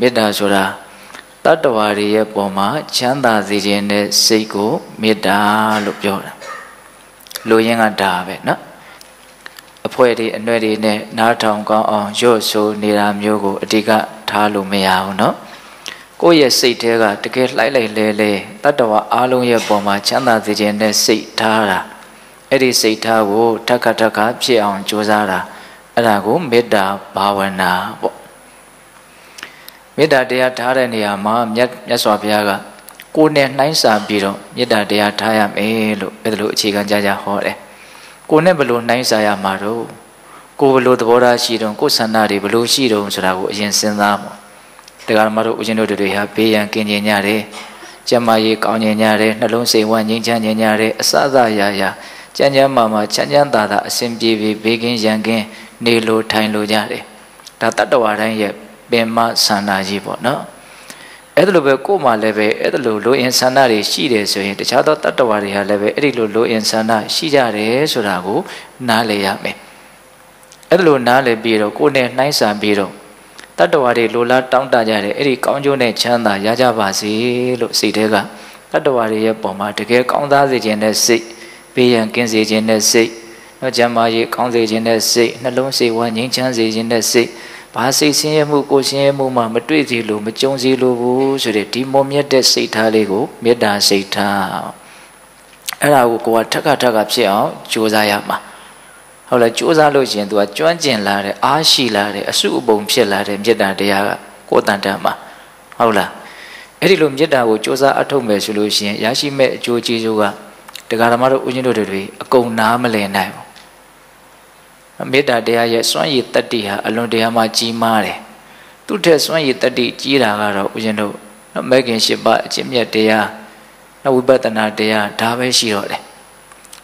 မေတ္တာဆိုတာတတ္တဝါတွေရဲ့ပုံမှာချမ်းသာစေခြင်းနဲ့စိတ်ကိုမေတ္တာလို့ပြောတာလူရင်းကဒါပဲเนาะအဖွဲတွေအနွယ်တွေနဲ့နားထောင်ကောင်းအောင်ရွတ်ဆိုနေတာမျိုးကိုအဓိကထားလို့မရဘူးเนาะကိုယ့်ရဲ့စိတ်ထဲကတကယ်လှိုက်လိုက်လဲလဲတတ္တဝါအားလုံးရဲ့ပုံမှာချမ်းသာစေခြင်းနဲ့စိတ်ထားတာအဲ့ဒီစိတ်ထားကိုထက်ခါထက်ခါဖြစ်အောင်ကြိုးစားတာအဲ့ဒါကိုမေတ္တာဘာဝနာပေါ့ မေတ္တာတရားထားတဲ့နေရာမှာမြတ်မြတ်စွာဘုရားကကိုယ်နဲ့နှိုင်းစာပြီးတော့မေတ္တာတရားထားရမယ်လို့အဲ့ဒါလိုအခြေခံကြကြဟောတယ်ကိုယ်နဲ့ဘယ်လိုနှိုင်းစာရမှာတော့ကိုယ်ဘယ်လိုသဘောထားရှိတော့ကိုယ်ဆန္ဒတွေဘယ်လိုရှိတော့ဆိုတာကိုအရင်စဉ်းစားမှာတရားဓမ္မတို့ဦးဇင်းတို့တွေဟာဘေးရန်ကင်းကျင်ကြတယ်ကျမကြီးကောင်းကျင်ကြတယ်နှလုံးစိတ်ဝမ်းငြိမ်းချမ်းကြတယ်အစအစရာရာကြမ်းကြမ်းမာမာချမ်းချမ်းသာသာအစဉ်ပြေပြေဘေးကင်းရန်ကင်းနေလိုထိုင်လိုကြတယ်ဒါတတ္တဝါတိုင်းရဲ့ ပင်မဆန္ဒကြီးပေါ့နော်အဲ့ဒါလိုပဲကို့မှာလည်းပဲအဲ့ဒါလိုလိုအင်ဆန္ဒတွေရှိတယ်ဆိုရင်တခြားသောတတ္တဝါတွေဟာလည်းပဲအဲ့ဒီလိုလိုအင်ဆန္ဒရှိကြတယ်ဆိုတာကိုနားလည်ရမယ်အဲ့ဒါလိုနားလည်ပြီးတော့ကိုယ်နဲ့နှိုင်းဆန်ပြီးတော့တတ္တဝါတွေလိုလားတောင်းတကြတယ်အဲ့ဒီကောင်းကျိုးနဲ့ချမ်းသာရကြပါစေလို့စိတ်ထဲကတတ္တဝါတွေရဲ့ပုံမှာတကယ်ကောင်းသားစေခြင်းနဲ့စိတ်ပေးရန်ကင်းစေခြင်းနဲ့စိတ်နော်ကျမ်းမာရေးကောင်းစေခြင်းနဲ့စိတ်နှလုံးစိတ်ဝမ်းငြိမ်းချမ်းစေခြင်းနဲ့စိတ် ဘာစိတ်ဆင်းရဲမှုကိုဆင်းရဲမှုမှမတွေ့စီလို့မကြုံစီလို့ဘူးဆိုတဲ့ဒီမုံမြတ်တဲ့စိတ်ထားလေးကိုမေတ္တာစိတ်ထားအဲ့ဒါကိုကိုကထက်ကထက်ကဖြစ်အောင်ကြိုးစားရမှာဟုတ်လားကြိုးစားလို့ရှိရင် तू ကကျွမ်းကျင်လာတဲ့အားရှိလာတဲ့အစုအပုံဖြစ်လာတဲ့မေတ္တာတရားကကိုယ်တန်တန်မှာဟုတ်လားအဲ့ဒီလိုမေတ္တာကိုကြိုးစားအထုတ်မယ်ဆိုလို့ရှိရင်ရရှိမဲ့အကျိုးကျေးဇူးကတရားဓမ္မတို့ဦးဇင်းတို့တွေအကုန်နားမလည်နိုင်ဘူး မေတ္တာတရားရဲ့စွမ်းရည်တတ္တိဟာအလွန်တရာမှကြီးမားတယ်သူထက်စွမ်းရည်တတ္တိကြီးတာကတော့ဦးဇင်းတို့နော်မဲခင်ရှိပါအကျင့်မြတ်တရားနော်ဝိပဿနာတရားဒါပဲရှိတော့တယ်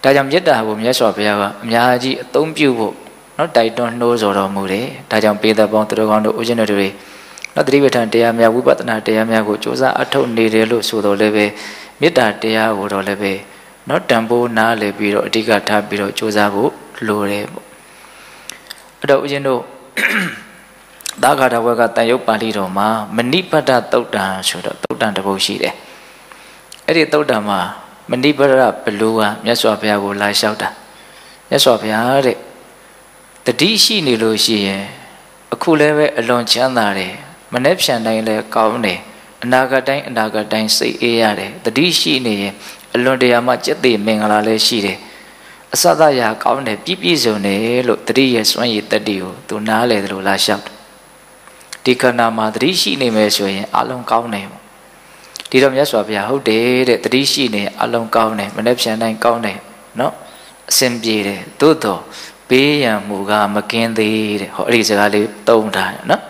ဒါကြောင့်မေတ္တာကိုမြတ်စွာဘုရားကအများကြီးအသုံးပြုဖို့နော်တိုက်တွန်းနှိုးဆော်တော်မူတယ်ဒါကြောင့်ပေသက်ပေါင်းသူတော်ကောင်းတို့ဦးဇင်းတို့တွေနော်တတိပဋ္ဌာန်တရားများဝိပဿနာတရားများကိုစ조사အထုတ်နေတယ်လို့ဆိုတော့လည်းပဲမေတ္တာတရားကိုတော့လည်းပဲနော်တန်ဖိုးနားလည်ပြီးတော့အဓိကထားပြီးတော့စ조사ဖို့လိုတယ်ပေါ့ အဲ့တော့ဦးဇင်းတို့သာဂါထဝကတန်ရုပ်ပါဠိတော်မှာမဏိပတ္တသုတ်တံဆိုတော့သုတ်တံတစ်ပုဒ်ရှိတယ်အဲ့ဒီသုတ်တံမှာမဏိပတ္တဘလူကမြတ်စွာဘုရားကိုလာလျှောက်တာမြတ်စွာဘုရားတဲ့တတိရှိနေလို့ရှိရင်အခုလည်းပဲအလွန်ချမ်းသာတယ်မနေ့ဖြန်တိုင်းလည်းကောင်းတယ်အနာဂတ်တိုင်းအနာဂတ်တိုင်းစိတ်အေးရတယ်တတိရှိနေရင်အလွန်တရာမှစက်သေးမင်္ဂလာလည်းရှိတယ် အစသရာကောင်းတယ်ပြည့်ပြည့်စုံတယ်လို့တတိရဲ့စွမ်းရည်တတိကိုသူနားလေတယ်လို့လာလျှောက်တယ်ဒီခန္ဓာမှာတတိရှိနေမယ်ဆိုရင်အလုံးကောင်းတယ်ပေါ့ဒီတော့မြတ်စွာဘုရားဟုတ်တယ်တဲ့တတိရှိနေအလုံးကောင်းတယ်မနေ့ပြန်တိုင်းကောင်းတယ်နော်အစဉ်ပြေတယ်သို့တော့ဘေးရန်မူကမကင်းသေးတဲ့ဟောအဲ့ဒီစကားလေးသုံးထားတယ်နော်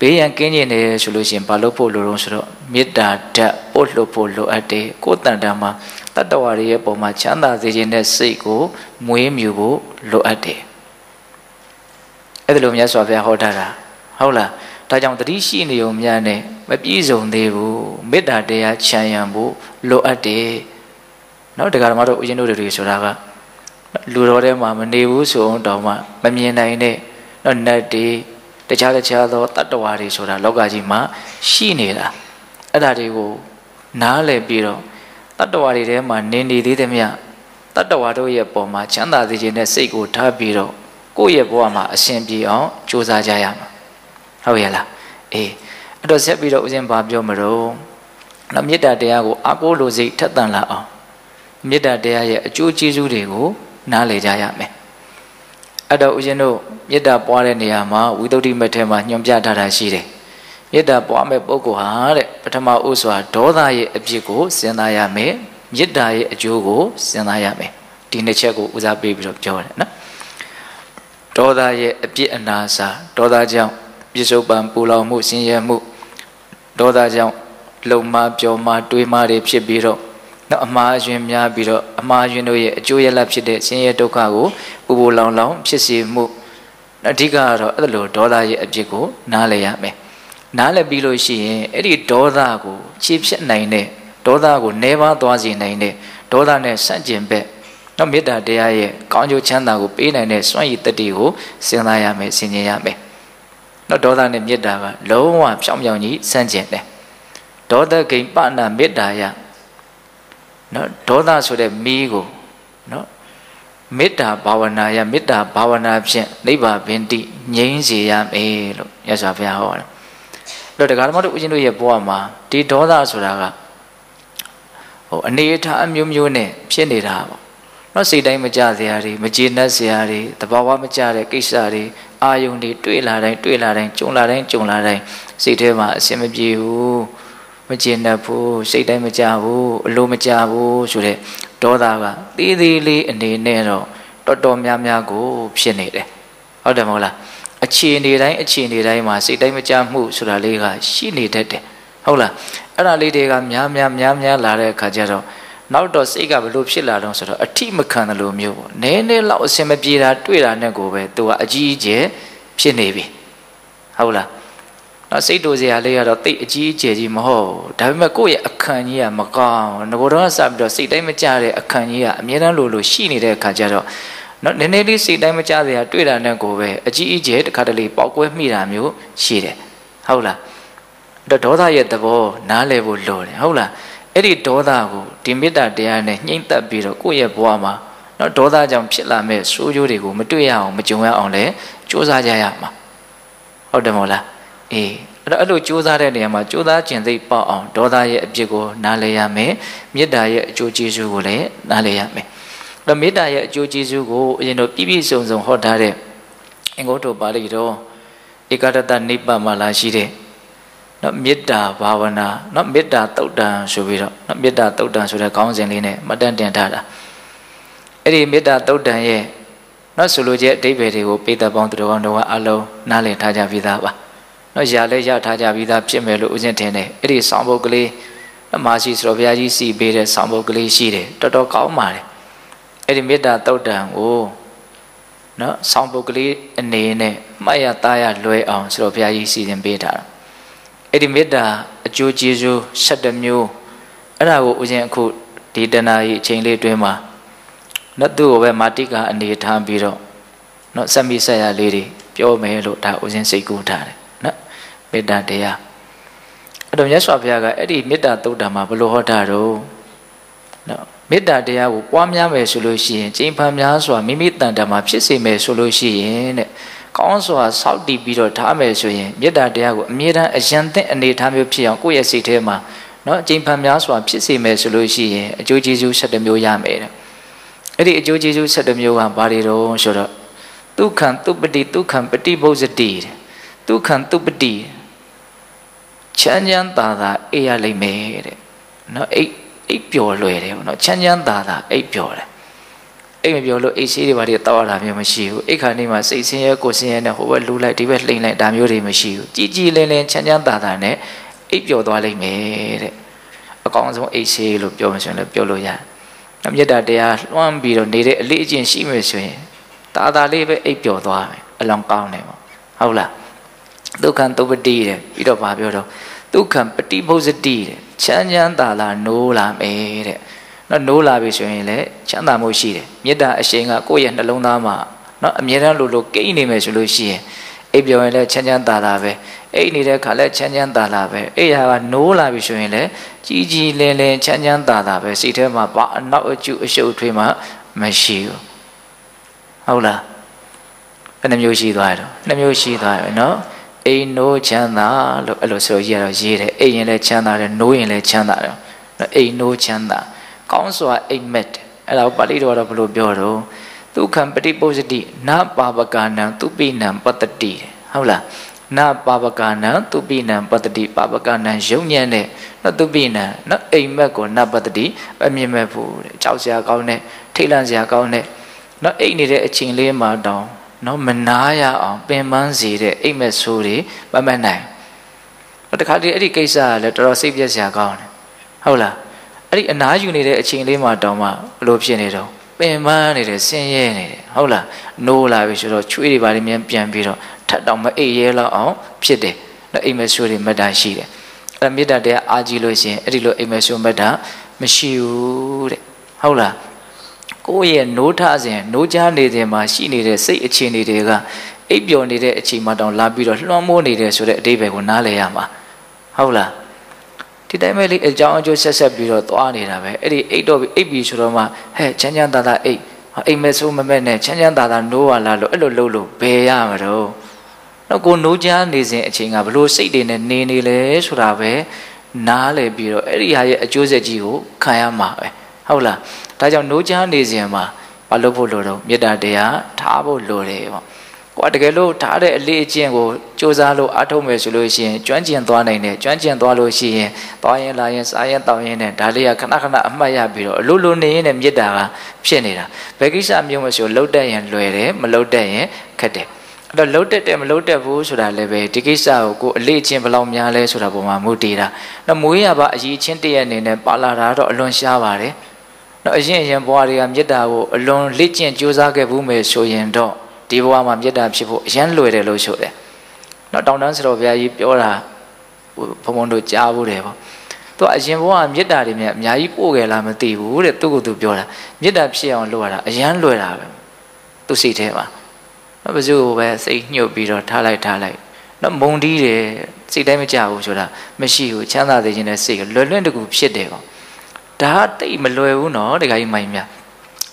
ဘေးရန်ကင်းကျင်နေဆိုလို့ရှိရင်ဘာလို့ဖို့လိုတော့ဆိုတော့မေတ္တာဓာတ်ပို့လို့ဖို့လိုအပ်တယ်ကိုယ်တန်တာမှာ တတ္တဝါတွေရဲ့ပုံမှာချမ်းသာစေခြင်းတဲ့စိတ်ကိုမွေးမြူဖို့လိုအပ်တယ်အဲ့ဒါလိုမြတ်စွာဘုရားဟောထားတာဟုတ်လားဒါကြောင့်တတိရှိနေုံများနဲ့မပြည့်စုံသေးဘူးမေတ္တာတရားချမ်းရံဖို့လိုအပ်တယ်နော်တရားဓမ္မတို့ဦးဇင်းတို့တွေဆိုတာကလူတော်ထဲမှာမနေဘူးဆိုအောင်တောင်မှမမြင်နိုင်တဲ့နော်နတ်တွေတခြားတခြားသောတတ္တဝါတွေဆိုတာလောကကြီးမှာရှိနေတာအဲ့ဒါတွေကိုနားလည်ပြီးတော့ တတ္တဝါတွေထဲမှာနေနေသေးသည်မြတတ္တဝါတို့ရဲ့ပုံမှာချမ်းသာစေခြင်းနဲ့စိတ်ကိုထားပြီးတော့ကိုယ့်ရဲ့ဘဝမှာအရှင်ပြေအောင်ကြိုးစားကြရမှာဟုတ်ရဲ့လားအေးအဲ့တော့ဆက်ပြီးတော့ဦးဇင်းဘာပြောမလို့နော်မေတ္တာတရားကိုအကိုးလိုစိတ်ထက်သန်လာအောင်မေတ္တာတရားရဲ့အကျိုးကျေးဇူးတွေကိုနားလည်ကြရမယ်အဲ့တော့ဦးဇင်းတို့မေတ္တာပွားတဲ့နေရာမှာဝိသုဒ္ဓိမက်ထဲမှာညွှန်ပြထားတာရှိတယ် မေတ္တာပွားမဲ့ပုဂ္ဂိုလ်ဟာတဲ့ပထမဥစွာဒေါသရဲ့အဖြစ်ကိုစဉ်းစားရမယ်မေတ္တာရဲ့အကျိုးကိုစဉ်းစားရမယ်ဒီနှစ်ချက်ကိုဦးစားပေးပြီးတော့ပြောတယ်နော်ဒေါသရဲ့အပြစ်အနာစာဒေါသကြောင့်ပြစ္ဆုတ်ပံပူလောင်မှုဆင်းရဲမှုဒေါသကြောင့်လုံမပြောမတွေးမတွေဖြစ်ပြီးတော့နော်အမှားယွင်းများပြီးတော့အမှားယွင်းတို့ရဲ့အကျိုးရလဖြစ်တဲ့ဆင်းရဲဒုက္ခကိုပူပူလောင်လောင်ဖြစ်စေမှုအဓိကကတော့အဲ့လိုဒေါသရဲ့အဖြစ်ကိုနားလည်ရမယ် နားလည်ပြီးလို့ရှိရင်အဲ့ဒီဒေါသကိုခြေဖြတ်နိုင်တဲ့ဒေါသကိုနှဲပါသွားစေနိုင်တဲ့ဒေါသနဲ့ဆန့်ကျင်ဘက်နော်မေတ္တာတရားရဲ့ကောင်းကျိုးချမ်းသာကိုပေးနိုင်တဲ့စွမ်းရည်တတ္တိကိုစဉ်းစားရမယ်ဆင်ခြင်ရမယ်နော်ဒေါသနဲ့မေတ္တာကလုံးဝဖြောင်းဖြောင်းကြီးဆန့်ကျင်တယ်ဒေါသဂိမ်ပနာမေတ္တာယနော်ဒေါသဆိုတဲ့မီးကိုနော်မေတ္တာဘာဝနာယမေတ္တာဘာဝနာဖြင့်နိဗ္ဗာန်ပင်တိငြိမ်းစေရမယ်လို့မြတ်စွာဘုရားဟောတယ်။အဲ့ တော့တရားဓမ္မတို့ဦးဇင်းတို့ရဲ့ဘဝမှာဒီဒေါသဆိုတာကဟိုအနေအထားအမျိုးမျိုးနဲ့ဖြစ်နေတာပေါ့။နော်စိတ်တိုင်းမကြစရာတွေမကျေနပ်စရာတွေတဘာဝမကြတဲ့ကိစ္စတွေအာယုန်တွေတွေ့လာတိုင်းတွေ့လာတိုင်းကြုံလာတိုင်းကြုံလာတိုင်းစိတ်ထဲမှာအစင်မပြေဘူးမကျေနပ်ဘူးစိတ်တိုင်းမကြဘူးအလိုမကြဘူးဆိုတဲ့ဒေါသကသေးသေးလေးအနေနဲ့တော့တော်တော်များများကိုဖြစ်နေတယ်ဟုတ်တယ်မဟုတ်လား အခြေအနေတိုင်းအခြေအနေတိုင်းမှာစိတ်တိုင်းမကြမှုဆိုတာလေးကရှိနေတတ်တယ်ဟုတ်လားအဲ့ဒါလေးတွေကများများများများလာတဲ့အခါကျတော့နောက်တော့စိတ်ကဘလို့ဖြစ်လာတော့ဆိုတော့အထိမခံတယ်လို့မျိုးပေါ့နည်းနည်းလောက်အစင်မပြေတာတွေ့တာနဲ့ကိုပဲသူကအကြီးအကျယ်ဖြစ်နေပြီဟုတ်လားနော်စိတ်တူစရာလေးကတော့တိတ်အကြီးအကျယ်ကြီးမဟုတ်ဒါပေမဲ့ကိုယ့်ရဲ့အခန့်ကြီးကမကောင်းငကိုတော့စပြီးတော့စိတ်တိုင်းမကြတဲ့အခန့်ကြီးကအမြဲတမ်းလိုလိုရှိနေတဲ့အခါကျတော့ နော်နည်းနည်းလေးစိတ်တိုင်းမကြစရာတွေ့တာနဲ့ကိုပဲအကြီးအကျယ်တစ်ခါတလေပေါက်ကွဲမိတာမျိုးရှိတယ်ဟုတ်လားတော့ဒေါသရဲ့သဘောနားလည်ဖို့လိုတယ်ဟုတ်လားအဲ့ဒီဒေါသကိုဒီမေတ္တာတရားနဲ့ညှိမ့်သက်ပြီးတော့ကိုယ့်ရဲ့ဘဝမှာနော်ဒေါသကြောင့်ဖြစ်လာမဲ့ဆိုးကျိုးတွေကိုမတွေ့ရအောင်မကြုံရအောင်လဲစူးစမ်းကြရမှာဟုတ်တယ်မို့လားအေးအဲ့တော့အဲ့လိုစူးစမ်းတဲ့နေရာမှာစူးစမ်းကျင်သိပေါက်အောင်ဒေါသရဲ့အပြစ်ကိုနားလည်ရမယ်မေတ္တာရဲ့အကျိုးကျေးဇူးကိုလည်းနားလည်ရမယ်အဲ့ တော့မေတ္တာရဲ့အကျိုးကျေးဇူးကိုအရင်တော့ပြည့်ပြည့်စုံစုံဟောထားတဲ့အင်္ဂုတ္တပါဠိတော်ဧကရတနိဗ္ဗာန်မှာလာရှိတဲ့နော်မေတ္တာဘာဝနာနော်မေတ္တာတုတ်တန်ဆိုပြီးတော့နော်မေတ္တာတုတ်တန်ဆိုတဲ့ခေါင်းစဉ်လေးနဲ့မတန်တင်ထားတာအဲ့ဒီမေတ္တာတုတ်တန်ရဲ့နော်ဆိုလိုချက်အတိပ္ပယ်တွေကိုပိဋကပေါင်းသူတော်ကောင်းတော်ကအလုံးနားလည်ထားကြပြီးသားပါနော်ရာလဲရထားကြပြီးသားဖြစ်မယ်လို့ဦးဇင်းထင်တယ်အဲ့ဒီဆောင်းပုတ်ကလေးအမာရှိဆိုတော်ဘုရားကြီးစီပေးတဲ့ဆောင်းပုတ်ကလေးရှိတယ်တော်တော်ကောင်းပါတယ် အဲ့ဒီမေတ္တာတုတ်တန်ကိုနော်ဆောင်းပုတ်ကလေးအနေနဲ့မှတ်ရသားရလွယ်အောင်ဆိုတော်ဘုရားကြီးစီစဉ်ပေးထားတာအဲ့ဒီမေတ္တာအကျိုးကျေးဇူး7မျိုးအဲ့ဒါကိုဦးဇင်းအခုဒီတဏှာကြီးအချိန်လေးတွင်းမှာနော်သူ့ကိုပဲမာတိကအနေထားပြီးတော့နော်စက်မိဆက်ရလေးတွေပြောမယ်လို့ဒါဦးဇင်းစိတ်ကူးထားတယ်နော်မေတ္တာတရားအဲ့တော့မြတ်စွာဘုရားကအဲ့ဒီမေတ္တာသုတ်တံမှာဘယ်လိုဟောတာတော့နော် မေတ္တာတရားကိုပွားများမယ်ဆိုလို့ရှိရင်ကျင့်ဖန်များစွာမိမိတန်တမှာဖြစ်စေမယ်ဆိုလို့ရှိရင်တဲ့ကောင်းစွာစောင့်တည်ပြီးတော့ထားမယ်ဆိုရင်မေတ္တာတရားကိုအမြဲတမ်းအယံသင့်အနေထားမျိုးဖြစ်အောင်ကိုယ့်ရဲ့စိတ်ထဲမှာနော်အကျင့်ဖန်များစွာဖြစ်စေမယ်ဆိုလို့ရှိရင်အကျိုးကျေးဇူး၁၇မျိုးရမယ်တဲ့အဲ့ဒီအကျိုးကျေးဇူး၁၇မျိုးကဘာတွေတော့ဆိုတော့ဒုက္ခံတုပတိဒုက္ခံပฏิဘုဇ္ဇတိဒုက္ခံတုပတိချမ်းချမ်းသာသာအေးရလိမ့်မယ်တဲ့နော်အိတ် အိတ်ပျော်လွယ်တယ်ပေါ့နော်ချမ်းချမ်းသာသာအိတ်ပျော်တယ်အိတ်မပျော်လို့အိတ်ရှိတွေဘာတွေတောက်ရတာမျိုးမရှိဘူးအိတ်ခါနေမှာစိတ်ဆင်းရဲကိုဆင်းရဲနဲ့ဟိုဘက်လူလိုက်ဒီဘက်လှိမ့်လိုက်ဒါမျိုးတွေမရှိဘူးကြည်ကြည်လင်းလင်းချမ်းချမ်းသာသာနဲ့အိတ်ပျော်သွားလိမ့်မယ်တဲ့အကောင်းဆုံးအိတ်ရှိလို့ပြောမှဆိုရင်လည်းပြောလို့ရတယ်။မြတ်တာတရားလွှမ်းပြီးတော့နေတဲ့အလေးအကျင့်ရှိမယ်ဆိုရင်တာတာလေးပဲအိပ်ပျော်သွားမယ်အလောင်းကောင်းတယ်ပေါ့ဟုတ်လားဒုက္ခံသုပတိတဲ့ပြီးတော့ဗာပြောတော့ ဒုက္ခံပฏิဘုဇ္ဇတိတဲ့ချမ်းချမ်းသာလာနိုးလာမယ်တဲ့နော်နိုးလာပြီဆိုရင်လည်းချမ်းသာမှုရှိတယ်မေတ္တာအရှိန်ကကိုယ့်ရဲ့နှလုံးသားမှာနော်အမြဲတမ်းလိုလိုကိန်းနေမယ်ဆိုလို့ရှိရင်အိပ်ပျော်ရင်လည်းချမ်းချမ်းသာသာပဲအိပ်နေတဲ့ခါလည်းချမ်းချမ်းသာသာပဲအိပ်ရာကနိုးလာပြီဆိုရင်လည်းကြီးကြီးလင်းလင်းချမ်းချမ်းသာသာပဲစိတ်ထဲမှာဘာအနောက်အကျုအရှုပ်ထွေးမှမရှိဘူးဟုတ်လားဘယ်နှမျိုးရှိသွားရတော့နှမျိုးရှိသွားရနော် အိမ်နိုးချမ်းသာလို့အဲ့လိုဆိုရတော့ရေးတယ်အိမ်ရင်လည်းချမ်းသာတယ်နိုးရင်လည်းချမ်းသာတယ်နော်အိမ်နိုးချမ်းသာကောင်းစွာအိမ်မက်အဲ့ဒါပါဠိတော်ကတော့ဘယ်လိုပြောတော့ဒုက္ခံပฏิပုစတိနာပါပကာနံသူပိနံပတ္တိဟုတ်လားနာပါပကာနံသူပိနံပတ္တိပါပကာနံယုံညံ့တဲ့နော်သူပိနံနော်အိမ်မက်ကိုနပတ္တိအမြင်မဲ့ဖို့တဲ့ကြောက်စရာကောင်းတဲ့ထိတ်လန့်စရာကောင်းတဲ့နော်အိတ်နေတဲ့အချိန်လေးမှာတောင် နော်မနာရအောင်ပင်ပန်းစေတဲ့အိတ်မက်ဆိုးတွေမမနိုင်တခါတည်းအဲ့ဒီကိစ္စကလည်းတော်တော်စိတ်ပြက်စရာကောင်းတယ်ဟုတ်လားအဲ့ဒီအနားယူနေတဲ့အချိန်လေးမှာတောင်မှဘလို့ဖြစ်နေတော့ပင်ပန်းနေတယ်ဆင်းရဲနေတယ်ဟုတ်လားနိုးလာပြီဆိုတော့ချွေးတွေပါလိမ့်မြန်ပြန်ပြီးတော့ထပ်တောင်မအိပ်ရဲလောက်အောင်ဖြစ်တယ်နော်အိမ်မက်ဆိုးတွေမတ်တာရှိတယ်အဲ့မေတ္တာတရားအားကြီးလို့ရှိရင်အဲ့ဒီလိုအိမ်မက်ဆိုးမတ်တာမရှိဘူးတဲ့ဟုတ်လား ကိုယ့်ရဲ့နိုးထစဉ်နိုးချနေတယ်မှာရှိနေတဲ့စိတ်အခြေအနေတွေကအိပ်ပျော်နေတဲ့အချိန်မှတောင်လာပြီးတော့လွှမ်းမိုးနေတယ်ဆိုတဲ့အတိပ္ပယ်ကိုနားလည်ရမှာဟုတ်လားဒီတိုင်းပဲလေအကြောင်းအကျိုးဆက်ဆက်ပြီးတော့သွားနေတာပဲအဲ့ဒီအိတ်တော့အိတ်ပြီးဆိုတော့မှဟဲ့ချမ်းချမ်းသာသာအိတ်အိမ်မဲဆိုးမမဲ့နဲ့ချမ်းချမ်းသာသာနိုးပါလားလို့အဲ့လိုလုပ်လို့ဘယ်ရမှာတော့တော့ကိုနိုးချမ်းနေစဉ်အချိန်ကဘလို့စိတ်တွေနဲ့နေနေလဲဆိုတာပဲနားလည်ပြီးတော့အဲ့ဒီဟာရဲ့အကျိုးဆက်ကြီးကိုခံရမှာပဲ ဟုတ်လားဒါကြောင့်နိုးချမ်းနေစဉ်မှာမလုပ်ဖို့လိုတော့မေတ္တာတရားထားဖို့လိုတယ်ပေါ့ကိုကတကယ်လို့ထားတဲ့အလေးအကျင့်ကိုစူးစမ်းလို့အားထုတ်မယ်ဆိုလို့ရှိရင်ကျွမ်းကျင်သွားနိုင်တယ်ကျွမ်းကျင်သွားလို့ရှိရင်သွားရင်လာရင်စားရင်တောင်းရင်နဲ့ဒါလေးကခဏခဏအမှတ်ရပြီးတော့အလိုလိုနေရင်လည်းမေတ္တာကဖြစ်နေတာဘယ်ကိစ္စမျိုးမဆိုလှုပ်တတ်ရင်လွယ်တယ်မလှုပ်တတ်ရင်ခက်တယ်အဲ့တော့လှုပ်တက်တယ်မလှုပ်တက်ဘူးဆိုတာလည်းပဲဒီကိစ္စကိုကိုအလေးချင်းဘယ်လောက်များလဲဆိုတာပုံမှာမူတည်တာတော့မွေးရပါအကြီးချင်းတည့်ရအနေနဲ့ပါလာတာတော့အလွန်ရှားပါတယ် တော့အရင်အရင်ဘဝတွေကမေတ္တာကိုအလွန်လေ့ကျင့်ကြိုးစားခဲ့ဘူးမယ်ဆိုရင်တော့ဒီဘဝမှာမေတ္တာဖြစ်ဖို့အရင်လွယ်တယ်လို့ဆိုတယ်တော့တောင်တန်းစတော်ဘုရားကြီးပြောတာဘုံဘုံတို့ကြားဘူးတယ်ပေါ့သူအရင်ဘဝမေတ္တာတွေမြတ်အများကြီးပို့ခဲ့လားမသိဘူးတဲ့သူကသူပြောတာမေတ္တာဖြစ်အောင်လုပ်ရတာအရင်လွယ်တာပဲသူစိတ်ထဲမှာဘယ်သူပဲစိတ်ညှုပ်ပြီးတော့ထားလိုက်ထားလိုက်တော့မုံတီးတယ်စိတ်တိုင်းမကြဘူးဆိုတာမရှိဘူးချမ်းသာစေခြင်းနဲ့စိတ်လွယ်လွယ်တကူဖြစ်တယ်ပေါ့ ဒါတိတ်မလွယ်ဘူးနော်တခါကြီးမိုင်းများ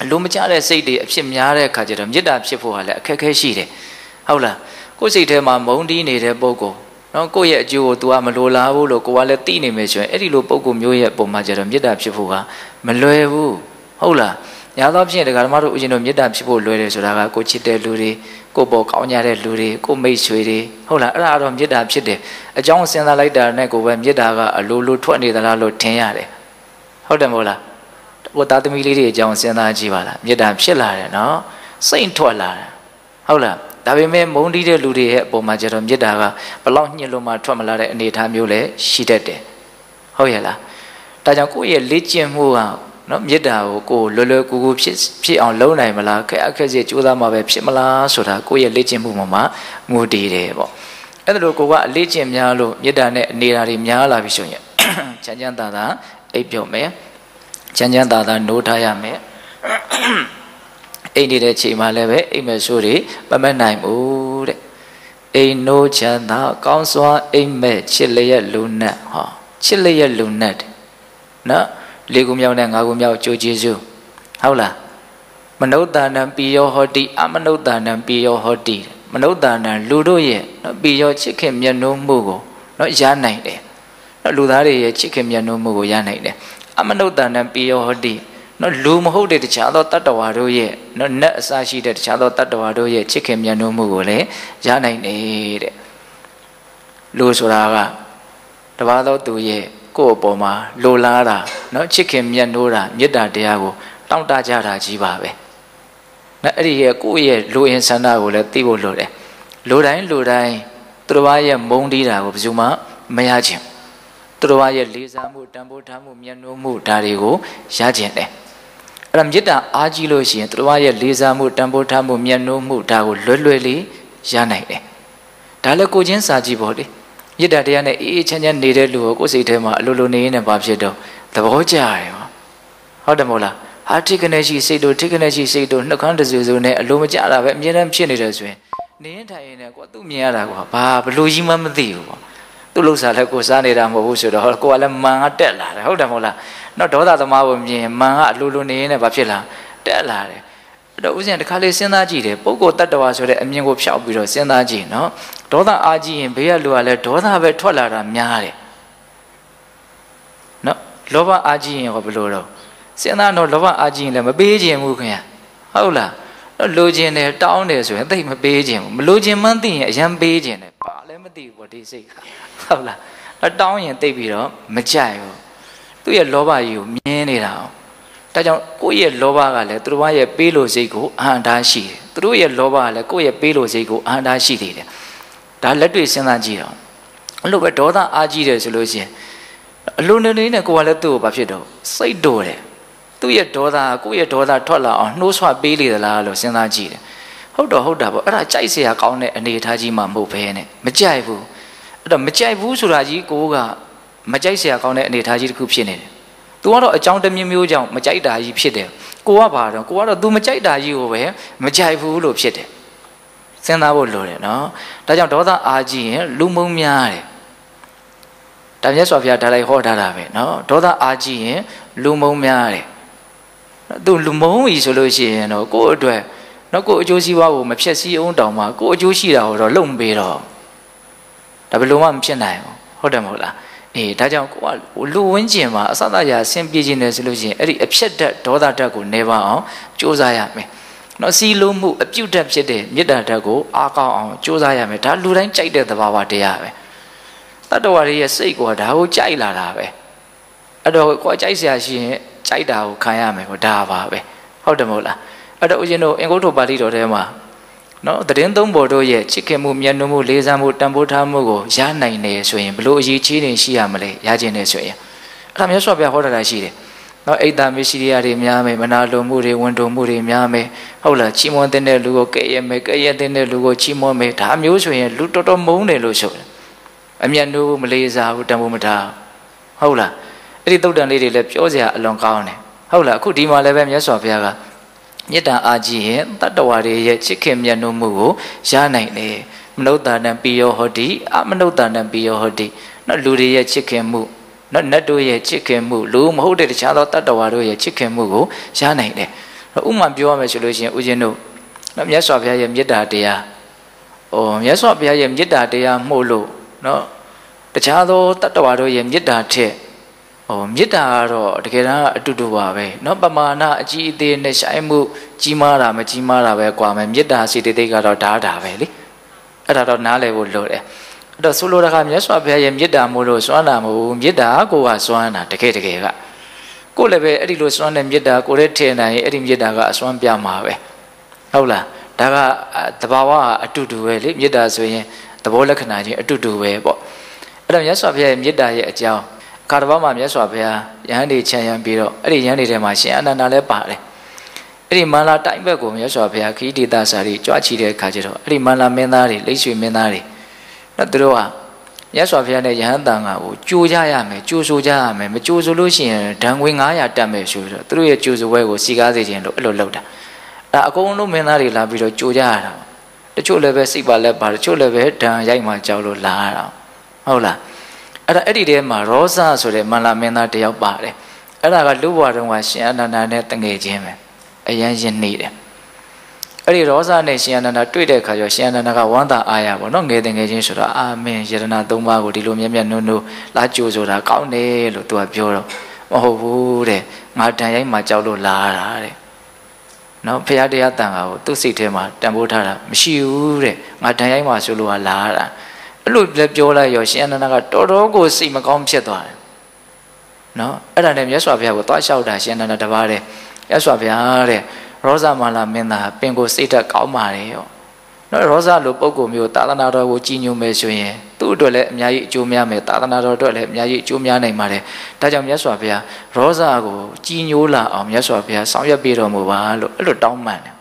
အလိုမကျတဲ့စိတ်တွေအဖြစ်များတဲ့အခါကျတော့မေတ္တာဖြစ်ဖို့ဟာလည်းအခက်အခဲရှိတယ်ဟုတ်လားကိုယ်စိတ်ထဲမှာမုံတီးနေတဲ့ပုံကိုနော်ကိုယ့်ရဲ့အကျိုးကို तू ကမလိုလားဘူးလို့ကိုကလည်းသိနေမယ်ဆိုရင်အဲ့ဒီလိုပုံကိုမျိုးရဲ့ပုံမှာကျတော့မေတ္တာဖြစ်ဖို့ကမလွယ်ဘူးဟုတ်လားညာသောဖြင့်ဒကာဓမ္မတို့ဦးဇင်းတို့မေတ္တာဖြစ်ဖို့လွယ်တယ်ဆိုတာကကိုချစ်တဲ့လူတွေကိုပေါ်ကောင်းကြတဲ့လူတွေကိုမိတ်ဆွေတွေဟုတ်လားအဲ့ဒါတော့မေတ္တာဖြစ်တယ်အကြောင်းစဉ်းစားလိုက်တာနဲ့ကိုပဲမေတ္တာကအလိုလိုထွက်နေသလားလို့ထင်ရတယ် ဟုတ်တယ်မဟုတ်လားဟိုသားသမီးလေးတွေအကြောင်းစဉ်းစားကြည့်ပါလားမေတ္တာဖြစ်လာတယ်နော်စိတ်ထွက်လာတယ်ဟုတ်လားဒါပေမဲ့မုန်းတီးတဲ့လူတွေရဲ့အပေါ်မှာကျတော့မေတ္တာကဘလောက်ညှစ်လို့မှထွက်မလာတဲ့အနေအထားမျိုးလည်းရှိတတ်တယ်ဟုတ်ရဲ့လားဒါကြောင့်ကိုယ့်ရဲ့လေ့ကျင့်မှုကနော်မေတ္တာကိုကိုလွယ်လွယ်ကူကူဖြစ်ဖြစ်အောင်လုပ်နိုင်မလားခက်အခက်စီကြိုးစားမှပဲဖြစ်မလားဆိုတာကိုယ့်ရဲ့လေ့ကျင့်မှုပေါ်မှာငိုတည်တယ်ပေါ့အဲ့ဒါလို့ကိုကအလေ့ကျင့်များလို့မေတ္တာနဲ့အနေဓာတ်တွေများလာပြီဆိုရင်ချမ်းချမ်းသာသာ အိပ်ပြုတ်မယ်ချမ်းချမ်းသာသာနိုးထားရမယ်အိမ်နေတဲ့ချိန်မှာလည်းပဲအိမ်မဲ့ဆိုးတွေမမနိုင်ဘူးတဲ့အိမ်နိုးချမ်းသာကောင်းစွာအိမ်မဲ့ချစ်လျက်လူနဲ့ဟောချစ်လျက်လူနဲ့နော်လေးခုမြောက်နဲ့ငါးခုမြောက်ကြိုးကျေးဇူးဟုတ်လားမနုဿာနံပိယောဟောတိအမနုဿာနံပိယောဟောတိမနုဿာနံလူတို့ရဲ့နော်ပိယောချစ်ခင်မြတ်နိုးမှုကိုနော်ရနိုင်တယ် နော်လူသားတွေရဲ့ချစ်ခင်မြတ်နိုးမှုကိုရနိုင်တယ်အမနုဿာဏံပိယောဟတိနော်လူမဟုတ်တဲ့တခြားသောတတ္တဝါတို့ရဲ့နော်နတ်အစရှိတဲ့တခြားသောတတ္တဝါတို့ရဲ့ချစ်ခင်မြတ်နိုးမှုကိုလည်းရနိုင်တယ်တဲ့လူဆိုတာကတပါးသောသူရဲ့ကိုယ့်အပေါ်မှာလိုလားတာနော်ချစ်ခင်မြတ်နိုးတာမေတ္တာတရားကိုတောင့်တကြတာကြီးပါပဲနော်အဲ့ဒီရဲ့ကိုယ့်ရဲ့လူရင်ဆန္ဒကိုလည်းသိဖို့လိုတယ်လူတိုင်းလူတိုင်းသူတစ်ပါးရဲ့မုန်းတီးတာကိုဘယ်သူမှမရချင် သူတော်ဘာရဲ့လေးစားမှုတန်ဖိုးထားမှုမြတ်နိုးမှုဒါတွေကိုရခြင်းတယ်။အဲ့ဒါမေတ္တာအားကြီးလို့ရှိရင်သူတော်ဘာရဲ့လေးစားမှုတန်ဖိုးထားမှုမြတ်နိုးမှုဒါကိုလွယ်လွယ်လေးရနိုင်တယ်။ဒါလည်းကိုချင်းစာကြည့်ပေါ့လေ။မေတ္တာတရားနဲ့အေးအေးချမ်းချမ်းနေတဲ့လူကိုကိုယ်စိတ်ထဲမှာအလိုလိုနေရင်လည်းဘာဖြစ်တော့သဘောကျရတယ်ပေါ့ဟုတ်တယ်မဟုတ်လားဟာထိကနေရှိစိတ်တို့ထိကနေရှိစိတ်တို့နှုတ်ခမ်းတစုစုနဲ့အလိုမကျတာပဲအမြဲတမ်းဖြစ်နေတယ်ဆိုရင်နေရင်ထိုင်ရင်လည်းကိုယ်သူ့မြင်ရတာကွာဘာဘလို့ကြီးမှမသိဘူးပေါ့ သူ့လှုပ်ရှားလည်းကိုစားနေတာမဟုတ်ဘူးဆိုတော့ကိုကလည်းမန်ကတက်လာတယ်ဟုတ်တယ်မဟုတ်လားတော့ဒေါသသမားကိုမြင်မန်ကအလိုလိုနေရင်လည်းဘာဖြစ်လာတက်လာတယ်အဲ့တော့ဦးဇင်းတခါလေးစဉ်းစားကြည့်တယ်ပုဂ္ဂိုလ်တ attva ဆိုတဲ့အမြင်ကိုဖျောက်ပြီးတော့စဉ်းစားကြည့်နော်ဒေါသအာကြီးရင်ဘေးကလူကလည်းဒေါသပဲထွက်လာတာများတယ်နော်လောဘအာကြီးရင်ဟောဘယ်လိုတော့စဉ်းစားတော့လောဘအာကြီးရင်လည်းမပေးခြင်းဘူးခင်ဗျဟုတ်လားတော့လိုချင်တယ်တောင်းတယ်ဆိုရင်သိမပေးခြင်းဘူးမလိုချင်မှန်းသိရင်အရင်ပေးခြင်းတယ်ဘာလည်းမ သိဘူးပေါ့ဒီစိတ်ဟုတ်လားတော့တောင်းရင်သိပြီးတော့မကြိုက်ဘူးသူ့ရဲ့လောဘကြီးကိုမြင်နေတာအောင်ဒါကြောင့်ကိုယ့်ရဲ့လောဘကလည်းသူတို့ရဲ့ပေးလို့စိတ်ကိုအဟံတားရှိတယ်သူတို့ရဲ့လောဘကလည်းကိုယ့်ရဲ့ပေးလို့စိတ်ကိုအဟံတားရှိသေးတယ်ဒါလက်တွေ့စဉ်းစားကြည့်တော့အဲ့လိုပဲဒေါသအားကြီးတယ်ဆိုလို့ရှိရင်အလိုနေနေနဲ့ကိုယ်ကလည်းသူ့ကိုဘာဖြစ်တော့စိတ်တိုးတယ်သူ့ရဲ့ဒေါသကိုယ့်ရဲ့ဒေါသထွက်လာအောင်နှိုးဆွပေးလေသလားလို့စဉ်းစားကြည့်တယ် ဟုတ်တော့ဟုတ်တာပေါ့အဲ့ဒါကြိုက်เสียကောင်းတဲ့အနေအထားကြီးမှမဟုတ်ဘဲနဲ့မကြိုက်ဘူးအဲ့တော့မကြိုက်ဘူးဆိုတာကြီးကိုကမကြိုက်เสียကောင်းတဲ့အနေအထားကြီးတစ်ခုဖြစ်နေတယ်။ तू ကတော့အကြောင်းတစ်မျိုးမျိုးကြောင့်မကြိုက်တာကြီးဖြစ်တယ်။ကိုကဘာတော့ကိုကတော့ तू မကြိုက်တာကြီးကိုပဲမကြိုက်ဘူးလို့ဖြစ်တယ်။ စဉ်းစားဖို့လိုတယ်နော်ဒါကြောင့်ဒေါသအားကြီးရင်လူမုံများတယ်ဒါမြတ်စွာဘုရားဒါလိုက်ဟောထားတာပဲနော်ဒေါသအားကြီးရင်လူမုံများတယ်သူလူမုံကြီးဆိုလို့ရှိရင်တော့ကိုယ့်အတွက် နော်ကိုယ့်အကျိုးစီးပွားကိုမဖြက်စီးအောင်တောင်မှကိုယ့်အကျိုးရှိတာကိုတော့လုံမပေးတော့ဒါဘယ်လိုမှမဖြစ်နိုင်ဘူးဟုတ်တယ်မဟုတ်လားအေးဒါကြောင့်ကိုကလူဝင်းကျင်မှာအစသရာဆင်ပြေခြင်းတယ်ဆိုလို့ရှိရင်အဲ့ဒီအဖြစ်ဓာတ်ဒေါသဓာတ်ကိုနေပါအောင်ကြိုးစားရမယ်နော်စီလုံးမှုအပြုတ်ဓာတ်ဖြစ်တဲ့မေတ္တာဓာတ်ကိုအားကောင်းအောင်ကြိုးစားရမယ်ဒါလူတိုင်းကြိုက်တဲ့သဘာဝတရားပဲတတ္တဝါတွေရဲ့စိတ်ကဒါကိုကြိုက်လာတာပဲအဲ့တော့ကိုယ်ကြိုက်စရာရှိရင်ကြိုက်တာကိုခံရမယ်ဟောဒါပါပဲဟုတ်တယ်မဟုတ်လား အဲ့တော့ဦးဇင်းတို့အင်္ဂုတ္တပါဠိတော်ထဲမှာနော်တရင်သုံးပေါ်တို့ရဲ့ချစ်ခင်မှုမြတ်နိုးမှုလေးစားမှုတန်ဖိုးထားမှုကိုရနိုင်တယ်ဆိုရင်ဘလို့အရေးကြီးနေရှိရမလဲရခြင်းနေဆိုရင်အဲ့ဒါမြတ်စွာဘုရားဟောတာရှိတယ်နော်အိတ်တာမရှိရိယတွေများမယ်မနာလိုမှုတွေဝန်တုံမှုတွေများမယ်ဟုတ်လားချီးမွမ်းတဲ့လူကိုကဲ့ရဲ့မယ်ကဲ့ရဲ့တဲ့လူကိုချီးမွမ်းမယ်ဒါမျိုးဆိုရင်လူတော်တော်မုန်းတယ်လို့ဆိုတယ်အမျက်နှိုးမလေးစားဘူးတန်ဖိုးမထားဟုတ်လားအဲ့ဒီတုတ်တန်လေးတွေလည်းပြောစရာအလွန်ကောင်းတယ်ဟုတ်လားအခုဒီမှာလည်းပဲမြတ်စွာဘုရားက မေတ္တာအာကြီးရင်တတ္တဝါတွေရဲ့ချစ်ခင်မြတ်နိုးမှုကိုရနိုင်တယ်မနုဿာနံပိယောဟောတိအမနုဿာနံပိယောဟောတိနော်လူတွေရဲ့ချစ်ခင်မှုနော်နတ်တို့ရဲ့ချစ်ခင်မှုလူမဟုတ်တဲ့တခြားသောတတ္တဝါတို့ရဲ့ချစ်ခင်မှုကိုရနိုင်တယ်ဥမာပြောရမယ်ဆိုလို့ရှိရင်ဦးဇင်းတို့နော်မြတ်စွာဘုရားရဲ့မေတ္တာတရားဩမြတ်စွာဘုရားရဲ့မေတ္တာတရားမှုလို့နော်တခြားသောတတ္တဝါတို့ရဲ့မေတ္တာထက် ဟိုမေတ္တာကတော့တကယ်တမ်းအတူတူပါပဲเนาะပမာဏအကြီးအသေးနဲ့ဆိုင်မှုကြီးမားတာမကြီးမားတာပဲကွာမယ်မေတ္တာစိတ်တိတ်ကတော့ဒါတာပဲလေအဲ့ဒါတော့နားလည်ဖို့လိုတယ်အဲ့တော့ဆိုလိုတာကမြတ်စွာဘုရားရဲ့မေတ္တာမို့လို့စွမ်းတာမဟုတ်ဘူးမေတ္တာကိုကစွမ်းတာတကယ်တကယ်ကကိုလည်းပဲအဲ့ဒီလိုစွမ်းတဲ့မေတ္တာကိုလည်းထင်နိုင်အဲ့ဒီမေတ္တာကအစွမ်းပြမှာပဲဟုတ်လားဒါကတဘာဝအတူတူပဲလေမေတ္တာဆိုရင်သဘောလက္ခဏာချင်းအတူတူပဲပေါ့အဲ့တော့မြတ်စွာဘုရားရဲ့မေတ္တာရဲ့အကြောင်း ခါတစ်ပတ်မှာမြတ်စွာဘုရားယဟန်တွေခြံရံပြီးတော့အဲ့ဒီယဟန်တွေထဲမှာရှင်အနန္ဒာလည်းပါတယ်အဲ့ဒီမန္လာတိုင်းဘက်ကိုမြတ်စွာဘုရားခီးဒေတာစာတွေကြွချီတဲ့အခါကျတော့အဲ့ဒီမန္လာမင်းသားတွေလိတ်ရွှေမင်းသားတွေတော့သူတို့ကမြတ်စွာဘုရားနဲ့ယဟန်တန်ကကိုကြိုးကြရမယ်ကြိုးဆိုကြရမယ်မကြိုးဆိုလို့ရှိရင်ဒဏ်ငွေ900တက်မယ်ဆိုပြီးတော့သူတို့ရဲ့ကြိုးစပွဲကိုစီကားစေခြင်းလို့အဲ့လိုလုပ်တာအဲ့အကုန်လုံးမင်းသားတွေလာပြီးတော့ကြိုးကြရတာတချို့လည်းပဲစိတ်ပါလက်ပါတချို့လည်းပဲဒဏ်ရိုက်မှကြောက်လို့လာရတာဟုတ်လား အဲ့ဒါအဲ့ဒီထဲမှာရောဇဆိုတဲ့မန္လာမင်းသားတယောက်ပါတယ်အဲ့ဒါကလူဘဝတုန်းကရှင်အနန္ဒာနဲ့တငယ်ချင်းပဲအရန်ရင်နေတယ်အဲ့ဒီရောဇနဲ့ရှင်အနန္ဒာတွေ့တဲ့အခါကျရှင်အနန္ဒာကဝမ်းသာအားရပါတော့ငယ်တဲ့ငယ်ချင်းဆိုတော့အာမင်ယရနာသုံးပါးကိုဒီလိုမြတ်မြတ်နုံနုံလာကြိုးဆိုတာကောင်းတယ်လို့သူကပြောတော့မဟုတ်ဘူးတဲ့ငါတန်ရိုက်မှကြောက်လို့လာတာတဲ့နော်ဖရာတရားတန်ခါကိုသူ့စိတ်ထဲမှာတန်ဖိုးထားတာမရှိဘူးတဲ့ငါတန်ရိုက်မှဆိုလို့ကလာတာ အဲ့လိုလည်းပြောလိုက်ရောရှင်အနန္ဒာကတော်တော်ကိုစိတ်မကောင်းဖြစ်သွားတယ်နော်အဲ့ဒါနဲ့မြတ်စွာဘုရားကိုသွားလျှောက်တာရှင်အနန္ဒာတပါးတဲ့မြတ်စွာဘုရားတဲ့ရောဇမာလာမင်းသားပင်ကိုစိတ်ဓာတ်ကောင်းပါတယ်ရောနော်ရောဇလိုပုံကိုမျိုးသာသနာတော်ကိုကြီးညိုမယ်ဆိုရင်သူ့အတွက်လည်းအများကြီးအကျိုးများမယ်သာသနာတော်အတွက်လည်းအများကြီးအကျိုးများနိုင်ပါတယ်ဒါကြောင့်မြတ်စွာဘုရားရောဇကိုကြီးညိုလာအောင်မြတ်စွာဘုရားဆောင်ရွက်ပေးတော်မူပါလို့အဲ့လိုတောင်းပန်တယ်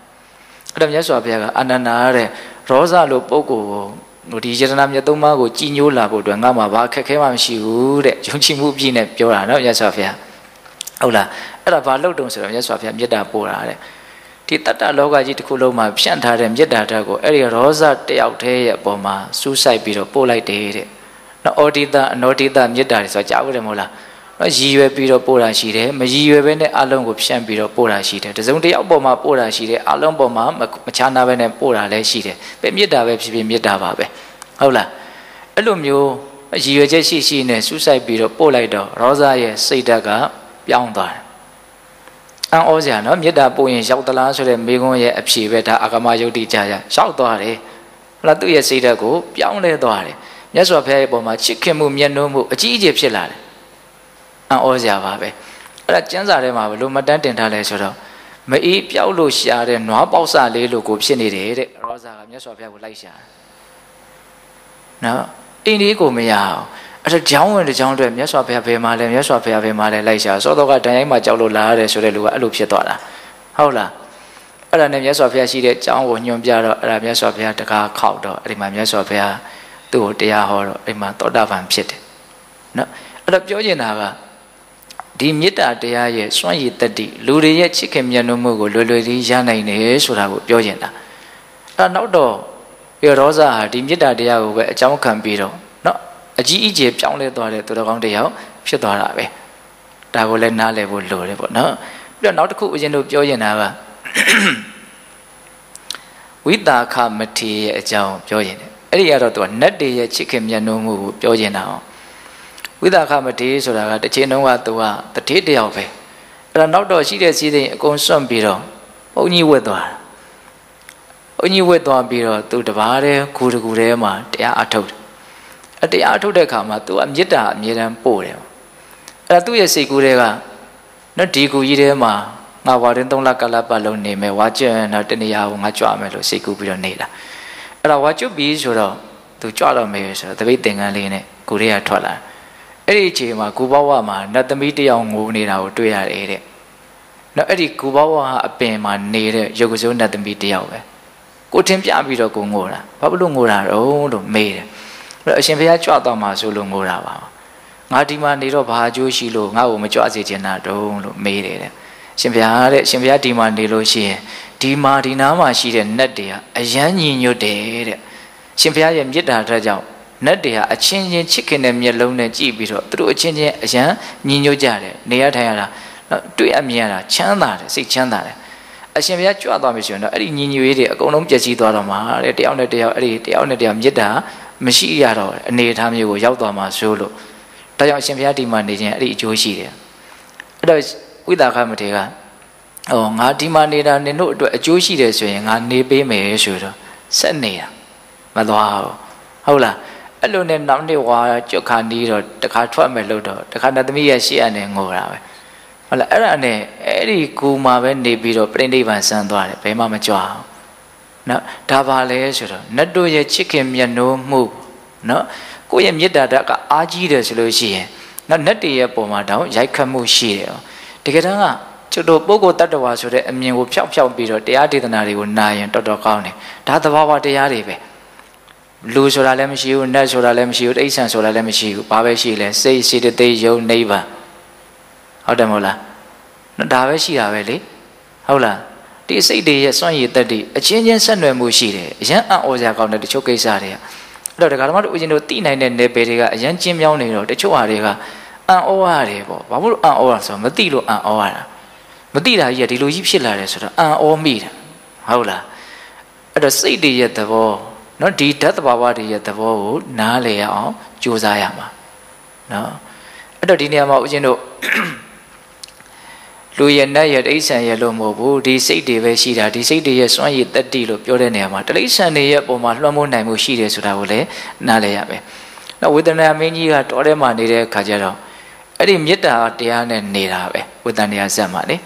အဲ့တော့မြတ်စွာဘုရားကအနန္နာတဲ့ရောဇလိုပုံကို ဟိုဒီယတနာမြတ်သုံးပါးကိုကြည်ညိုလာဖို့အတွက်ငါမှဘာအခက်ခဲမှမရှိဘူးတဲ့ယုံကြည်မှုပြည့်နဲ့ပြောတာနော်မြတ်စွာဘုရားဟုတ်လားအဲ့ဒါဘာလို့တုံးဆိုတော့မြတ်စွာဘုရားမေတ္တာပို့တာတဲ့ဒီတတ္တလောကကြီးတစ်ခုလုံးမှာဖြန့်ထားတဲ့မေတ္တာဓာတ်ကိုအဲ့ဒီရောဇတယောက်တည်းရဲ့အပေါ်မှာစူးစိုက်ပြီးတော့ပို့လိုက်တယ်တဲ့နော်အောတိတအနောတိတမေတ္တာတွေဆိုကြားဘူးတယ်မဟုတ်လား နော်ရည်ရွယ်ပြီးတော့ပို့တာရှိတယ်မရည်ရွယ်ဘဲနဲ့အလုံးကိုဖြန့်ပြီးတော့ပို့တာရှိတယ်တစုံတစ်ယောက်ပေါ်မှာပို့တာရှိတယ်အလုံးပေါ်မှာမချားနာဘဲနဲ့ပို့တာလည်းရှိတယ်ပဲမေတ္တာပဲဖြစ်ဖြစ်မေတ္တာပါပဲဟုတ်လားအဲ့လိုမျိုးရည်ရွယ်ချက်ရှိရှိနဲ့စူးစိုက်ပြီးတော့ပို့လိုက်တော့ရောဇရဲ့စိတ်ဓာတ်ကပြောင်းသွားတယ်အံ့ဩစရာနော်မေတ္တာပို့ရင်ရောက်သလားဆိုတဲ့မိခွန်းရဲ့အဖြေပဲဒါအာဂမယုတ်တိကြာရရောက်သွားတယ်ဟုတ်လားသူ့ရဲ့စိတ်ဓာတ်ကိုပြောင်းလဲသွားတယ်မြတ်စွာဘုရားရဲ့ပုံမှာချစ်ခင်မှုမျက်နှာမှုအကြီးအကျယ်ဖြစ်လာတယ် အံ့ဩစရာပါပဲအဲ့ဒါကျမ်းစာထဲမှာဘလို့မတန်းတင်ထားလဲဆိုတော့မအေးပြောက်လို့ရှာတဲ့နွားပေါက်စလေးလို့ကိုဖြစ်နေတယ်တဲ့ရောဇာကမြတ်စွာဘုရားကိုလိုက်ရှာနော်အိန္ဒိကိုမရအောင်အဲ့ဒါကြောင်းဝင်တဲ့ကြောင်းအတွက်မြတ်စွာဘုရားဘယ်မှာလဲမြတ်စွာဘုရားဘယ်မှာလဲလိုက်ရှာစောတော့ကတန်ရိုက်မှာကြောက်လို့လာရတယ်ဆိုတဲ့လူကအဲ့လိုဖြစ်သွားတာဟုတ်လားအဲ့ဒါနဲ့မြတ်စွာဘုရားရှိတဲ့ကြောင်းကိုညွှန်ပြတော့အဲ့ဒါမြတ်စွာဘုရားတကားခောက်တော့အဲ့ဒီမှာမြတ်စွာဘုရားသူ့ကိုတရားဟောတော့အဲ့မှာသောတာပန်ဖြစ်တယ်နော်အဲ့တော့ပြောချင်တာက ဒီမေတ္တာတရားရဲ့စွန့်ရည်တတိလူတွေရဲ့ချစ်ခင်မြတ်နိုးမှုကိုလွယ်လွယ်လေးရနိုင်တယ်ဆိုတာကိုပြောချင်တာအဲ့တော့နောက်တော့ပြီးတော့ဒေါသဟာဒီမေတ္တာတရားကိုပဲအကြောင်းခံပြီးတော့နော်အကြီးအကျယ်ပြောင်းလဲသွားတဲ့သူတော်ကောင်းတရားဖြစ်သွားတာပဲဒါကိုလည်းနားလည်ဖို့လိုတယ်ပေါ့နော်ပြီးတော့နောက်တစ်ခုဦးဇင်းတို့ပြောရင်တာကဝိတာခမထေရဲ့အကြောင်းပြောရင်တယ်အဲ့ဒီကတော့သူကနတ်တွေရဲ့ချစ်ခင်မြတ်နိုးမှုကိုပြောရင်တာအောင် ဝိတာခမထေဆိုတာကတစ်ချိန်တုန်းကသူကတတိတယောက်ပဲအဲ့တော့နောက်တော့ရှိတဲ့စည်းစိမ်အကုန်စွန့်ပြီးတော့ဘုန်းကြီးဝတ်သွားတာဘုန်းကြီးဝတ်သွားပြီးတော့သူတပါးတည်းခူတကူထဲမှာတရားအထုတ်တယ်အတရားအထုတ်တဲ့အခါမှာသူကမေတ္တာအမြဲတမ်းပို့တယ်အဲ့ဒါသူ့ရဲ့စိတ်ကူးတွေကနော်ဒီကူကြီးထဲမှာငါဝါရင်၃လကလပတ်လုံးနေမယ်ဝါကျွန်းတော့တနေရာကိုငါကြွမယ်လို့စိတ်ကူးပြီးတော့နေတာအဲ့ဒါဝါကျွတ်ပြီးဆိုတော့သူကြွတော့မယ်ဆိုတော့တပိတ်သင်္ကန်းလေးနဲ့ကိုရေကထွက်လာ အဲ့ဒီအချိန်မှာကိုဘဝမှာနတ်သမီးတယောက်ငိုနေတာကိုတွေ့ရတယ်တဲ့နော်အဲ့ဒီကိုဘဝအပင်မှာနေတဲ့ရုပ်ကစိုးနတ်သမီးတယောက်ပဲကိုထင်ပြပြီးတော့ကိုငိုတာဘာလို့ငိုတာတော့လို့မေးတယ်အဲ့တော့အရှင်ဘုရားကြွတော့မှာဆိုလို့ငိုတာပါငါဒီမှာနေတော့ဘာအကျိုးရှိလို့ငါ့ကိုမကြွစေချင်တာတုံးလို့မေးတယ်တဲ့ရှင်ဘုရားတဲ့ရှင်ဘုရားဒီမှာနေလို့ရှိရင်ဒီမှာဒီနားမှာရှိတဲ့နတ်တွေကအယမ်းညီညွတ်တယ်တဲ့ရှင်ဘုရားရဲ့မေတ္တာဓာတ်ကြောင့် နတ်တွေဟာအချင်းချင်းချစ်ခင်တဲ့မျက်လုံးနဲ့ကြည့်ပြီးတော့သူတို့အချင်းချင်းအယမ်းညီညွတ်ကြတယ်နေရထိုင်ရတာတွေ့အမြင်ရတာချမ်းသာတယ်စိတ်ချမ်းသာတယ်အရှင်ဘုရားကြွသွားပြီဆိုရင်တော့အဲ့ဒီညီညွတ်ရေးတွေအကုန်လုံးပြည့်စည်သွားတော့မှာတဲ့တယောက်နဲ့တယောက်အဲ့ဒီတယောက်နဲ့တယောက်မေတ္တာမရှိရတော့အနေအထားမျိုးကိုရောက်သွားမှာဆိုလို့ဒါကြောင့်အရှင်ဘုရားဒီမှာနေခြင်းအဲ့ဒီအကျိုးရှိတယ်အဲ့တော့ဝိသခမထေကဟောငါဒီမှာနေတာနင်တို့အတွက်အကျိုးရှိတယ်ဆိုရင်ငါနေပေးမယ်ဆိုတော့ဆက်နေတာမသွားဘူးဟုတ်လား အဲ့လိုနဲ့နောက်နေ့ဝါကြွခါနီးတော့တခါထွက်မယ်လို့တော့တခါနတ်သမီးရဲ့ရှေ့အနေငိုတာပဲဟုတ်လားအဲ့ဒါနဲ့အဲ့ဒီကူမှာပဲနေပြီးတော့ပြိဋိဘံဆန်းသွားတယ်ဘယ်မှမကြွအောင်နော်ဒါပါလဲဆိုတော့နတ်တို့ရဲ့ချစ်ခင်မြတ်နိုးမှုနော်ကိုယ့်ရဲ့မေတ္တာဓာတ်ကအားကြီးတယ်ဆိုလို့ရှိရင်နော်နတ်တွေရဲ့ပုံမှာတောင်ရိုက်ခတ်မှုရှိတယ်တကယ်တမ်းကကျွတ်တို့ပုဂ္ဂိုလ်တ attva ဆိုတဲ့အမြင်ကိုဖြောက်ဖြောက်ပြီးတော့တရားဒေသနာတွေကိုနာရင်တော်တော်ကောင်းတယ်ဒါသဘာဝတရားတွေပဲ လူဆိုတာလည်းမရှိဘူးနတ်ဆိုတာလည်းမရှိဘူးတိဋ္ဌံဆိုတာလည်းမရှိဘူးဘာပဲရှိလဲစိတ်စေတသိက်ယုံနိဗ္ဗာန်ဟုတ်တယ်မဟုတ်လားဒါပဲရှိတာပဲလေဟုတ်လားဒီစိတ်တွေရဲ့စွန့်ရည်တက်တွေအချင်းချင်းဆက်နွယ်မှုရှိတယ်အရန်အံ့ဩစရာကောင်းတဲ့တချို့ကိစ္စတွေကအဲ့တော့ဒကာဓမ္မတို့ဦးဇင်းတို့သိနိုင်တဲ့နယ်ပယ်တွေကအရန်ကျင်းမြောင်းနေတော့တချို့ဟာတွေကအံ့ဩရတယ်ပေါ့ဘာလို့အံ့ဩရဆိုတော့မသိလို့အံ့ဩရတာမသိတာကြီးကဒီလိုကြီးဖြစ်လာတယ်ဆိုတော့အံ့ဩမိတာဟုတ်လားအဲ့တော့စိတ်တွေရဲ့သဘော နော်ဒီဓာတ်တဘာဝတွေရဲ့သဘောကိုနားလည်ရအောင်ကြိုးစားရမှာနော်အဲ့တော့ဒီနေရာမှာဦးဇင်းတို့လူရဲ့နတ်ရဲ့တိဋ္ဌံရဲ့လို့မဟုတ်ဘူးဒီစိတ်တွေပဲရှိတာဒီစိတ်တွေရဲ့စွမ်းရည်တတ္တိလို့ပြောတဲ့နေရာမှာတိဋ္ဌံတွေရဲ့ပုံမှာလွှမ်းမိုးနိုင်မှုရှိတယ်ဆိုတာကိုလည်းနားလည်ရမယ်နော်ဝေဒနာမင်းကြီးကတောထဲမှာနေတဲ့ခါကျတော့အဲ့ဒီမေတ္တာတရားနဲ့နေတာပဲဝေဒနာဇက်မှာလေ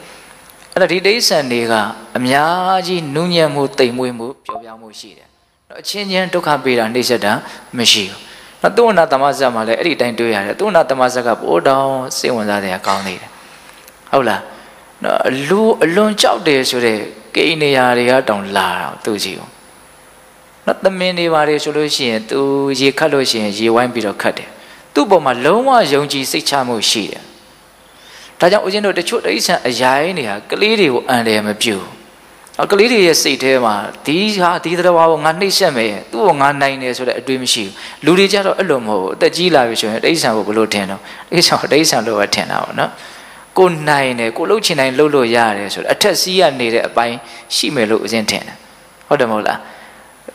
အဲ့တော့ဒီတိဋ္ဌံတွေကအများကြီးနုညံ့မှုတိမ်မွေးမှုပျော်ပြောင်းမှုရှိတယ် နော်အချင်းချင်းဒုက္ခပေးတာနှိစ္စတာမရှိဘူးနော်သုဝနာတမဇက်မှာလည်းအဲ့ဒီတိုင်းတွေ့ရတယ်သုဝနာတမဇက်ကပိုးတောင်စိတ်ဝင်စားတယ်ကောင်းနေတယ်ဟုတ်လားနော်လူအလွန်ကြောက်တယ်ဆိုတဲ့ကိန်းနေရာတွေကတောင်လာတော့သူကြည့်အောင်နော်သမင်းတွေပါတယ်ဆိုလို့ရှိရင်သူရေခတ်လို့ရှိရင်ရေဝိုင်းပြီးတော့ခတ်တယ်သူ့ပေါ်မှာလုံးဝယုံကြည်စိတ်ချမှုရှိတယ်ဒါကြောင့်ဦးဇင်းတို့တချို့တိဋ္ဌံအရာရင်းတွေကကလေးတွေကိုအန်တယ်မပြုဘူး ကလေးတွေရဲ့စိတ်ထဲမှာဒီဟာဒီတရားကိုငါနှိမ့်ဆက်မယ်သူ့ကိုငါနိုင်တယ်ဆိုတဲ့အတွေးမရှိဘူးလူတွေကြတော့အဲ့လိုမဟုတ်ဘူးအသက်ကြီးလာပြီဆိုရင်တိဋ္ဌံကိုဘယ်လိုထင်တော့တိဋ္ဌံတိဋ္ဌံလို့ပဲထင်တာပေါ့နော်ကိုနိုင်တယ်ကိုလှုပ်ချင်တိုင်းလှုပ်လို့ရတယ်ဆိုတော့အထက်စီးရနေတဲ့အပိုင်းရှိမယ်လို့အရင်ထင်တယ်ဟုတ်တယ်မဟုတ်လား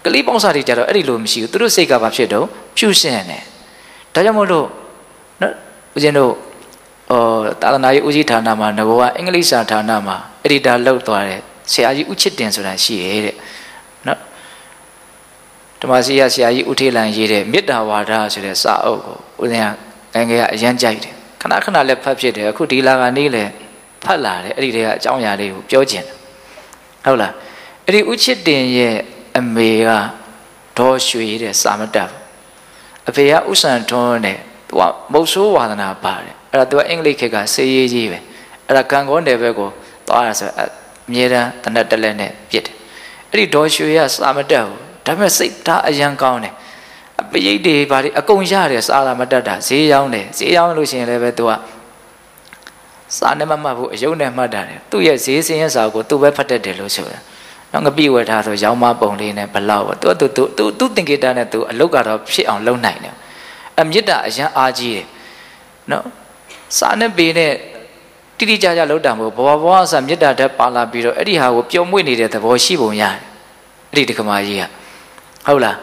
ကလေးပေါင်းစားတွေကြတော့အဲ့ဒီလိုမရှိဘူးသူတို့စိတ်ကဘာဖြစ်တော့ဖြူစင်တယ်ဒါကြောင့်မို့လို့နော်ဦးဇင်းတို့ဟောသာသနာရေးဦးစီးဌာနမှာငဘောကအင်္ဂလိပ်စာဌာနမှာအဲ့ဒီဒါလောက်သွားတယ် ဆရာကြီးဦးချစ်တင်ဆိုတာရှိရဲ့တဲ့နော်ဓမ္မစီရဆရာကြီးဦးထေးလန်ရေးတဲ့မေတ္တာဝါဒဆိုတဲ့စာအုပ်ကိုဦးဇင်းကငယ်ငယ်ကအရန်ကြိုက်တယ်ခဏခဏလည်းဖတ်ဖြစ်တယ်အခုဒီလာကနေလည်းဖတ်လာတယ်အဲ့ဒီတည်းကအကြောင်းအရာလေးကိုပြောခြင်းဟုတ်လားအဲ့ဒီဥချစ်တင်ရဲ့အမေကဒေါ်ရွှေတဲ့စာမတက်အဖေကဥဆန်ထွန်းတဲ့သူကမုတ်ဆိုးဝါဒနာပါတယ်အဲ့ဒါသူကအင်္ဂလိပ်ခေတ်ကစေးရေးကြီးပဲအဲ့ဒါကံကောနယ်ဘက်ကိုသွားရဆို အမြဲတမ်းတနက်တလဲနဲ့ပြစ်တယ်အဲ့ဒီဒေါ်ရွှေကစာမတက်ဘူးဒါပေမဲ့စိတ်ဓာတ်အရန်ကောင်းတယ်ပရိတ်တွေဘာတွေအကုန်ရတယ်စားတာမတတ်တာဈေးရောင်းတယ်ဈေးရောင်းလို့ရှိရင်လည်းပဲသူကစားနဲ့မမှတ်ဘူးအယုံနဲ့မှတ်တာတယ်သူ့ရဲ့ဈေးစင်းရဲ့စာကိုသူပဲဖတ်တတ်တယ်လို့ဆိုတာတော့ငပိဝယ်ထားဆိုရောင်းမပုံလေးနဲ့ဘလောက်ပေါ့သူသူသူသူသင်္ကေတနဲ့သူအလုတ်ကတော့ဖြစ်အောင်လုပ်နိုင်တယ်အမြစ်တာအရန်အားကြီးတယ်နော်စာနဲ့ပေနဲ့ တိတိကျကျလောက်တာမဟုတ်ဘဝဘဝဆာမြစ်တာတက်ပါလာပြီးတော့အဲ့ဒီဟာကိုပျော်မွေ့နေတဲ့သဘောရှိပုံရတယ်အဲ့ဒီတက္ကမကြီးကဟုတ်လား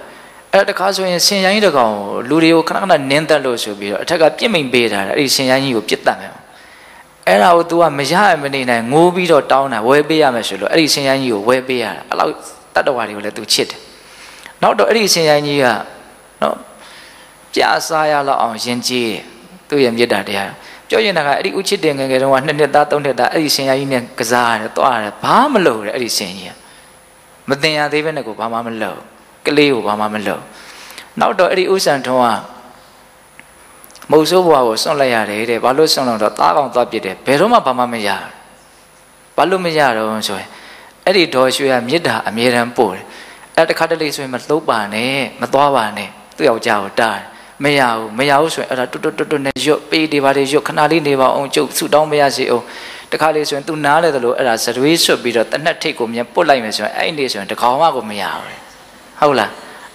အဲ့တခါဆိုရင်ဆင်ရိုင်းတကောင်လူတွေကိုခဏခဏနင်းတက်လို့ဆိုပြီးတော့အထက်ကပြစ်မိန်ပေးတာအဲ့ဒီဆင်ရိုင်းကြီးကိုပြစ်တတ်မယ်အဲ့ဒါကို तू ကမရမနေနိုင်ငိုးပြီးတော့တောင်းတာဝဲပေးရမယ်ဆိုလို့အဲ့ဒီဆင်ရိုင်းကြီးကိုဝဲပေးရတာအဲ့လောက်တတ္တဝါတွေကိုလည်း तू ချစ်တယ်နောက်တော့အဲ့ဒီဆင်ရိုင်းကြီးကနော်ပြစားရလောက်အောင်ယဉ်ကျေးတယ်သူ့ရဲ့မြတ်တာတရား ပြောရင်ကအဲ့ဒီဥချစ်တင်ငယ်ငယ်တုန်းကနှစ်နှစ်သားသုံးနှစ်သားအဲ့ဒီဆင်ရိုင်းကြီးနဲ့ကစားရတယ်တွားရတယ်ဘာမလုပ်တယ်အဲ့ဒီဆင်ကြီးကမတင်ရသေးဘဲနဲ့ကိုဘာမှမလုပ်ကလေးကိုဘာမှမလုပ်နောက်တော့အဲ့ဒီဥဆန်ထုံးကမုတ်ဆိုးဘွားကိုစွန့်လိုက်ရတယ်တဲ့ဘာလို့စွန့်လို့တော့သားကောင်သွားပြစ်တယ်ဘယ်တော့မှဘာမှမရဘာလို့မရတော့ဆိုရင်အဲ့ဒီဒေါ်ရွှေကမေတ္တာအမြဲတမ်းပို့တယ်အဲ့တခါတလေဆိုရင်မလှုပ်ပါနဲ့မသွားပါနဲ့သူ့ယောက်ျားကိုတားတယ် မရဘူးမရဘူးဆိုရင်အဲ့ဒါတွတ်တွတ်တွတ်နဲ့ရွတ်ပေးတွေပါတယ်ရွတ်ခဏလေးနေပါအောင်ကျုပ်ဆူတောင်းမရစေအောင်တခါလေးဆိုရင် तू နားလဲတယ်လို့အဲ့ဒါစရွေးဆွတ်ပြီးတော့တနက်ထိတ်ကိုမြန်ပုတ်လိုက်မယ်ဆိုရင်အဲ့ဒီဆိုရင်တကောင်မှကိုမရဘူးဟုတ်လား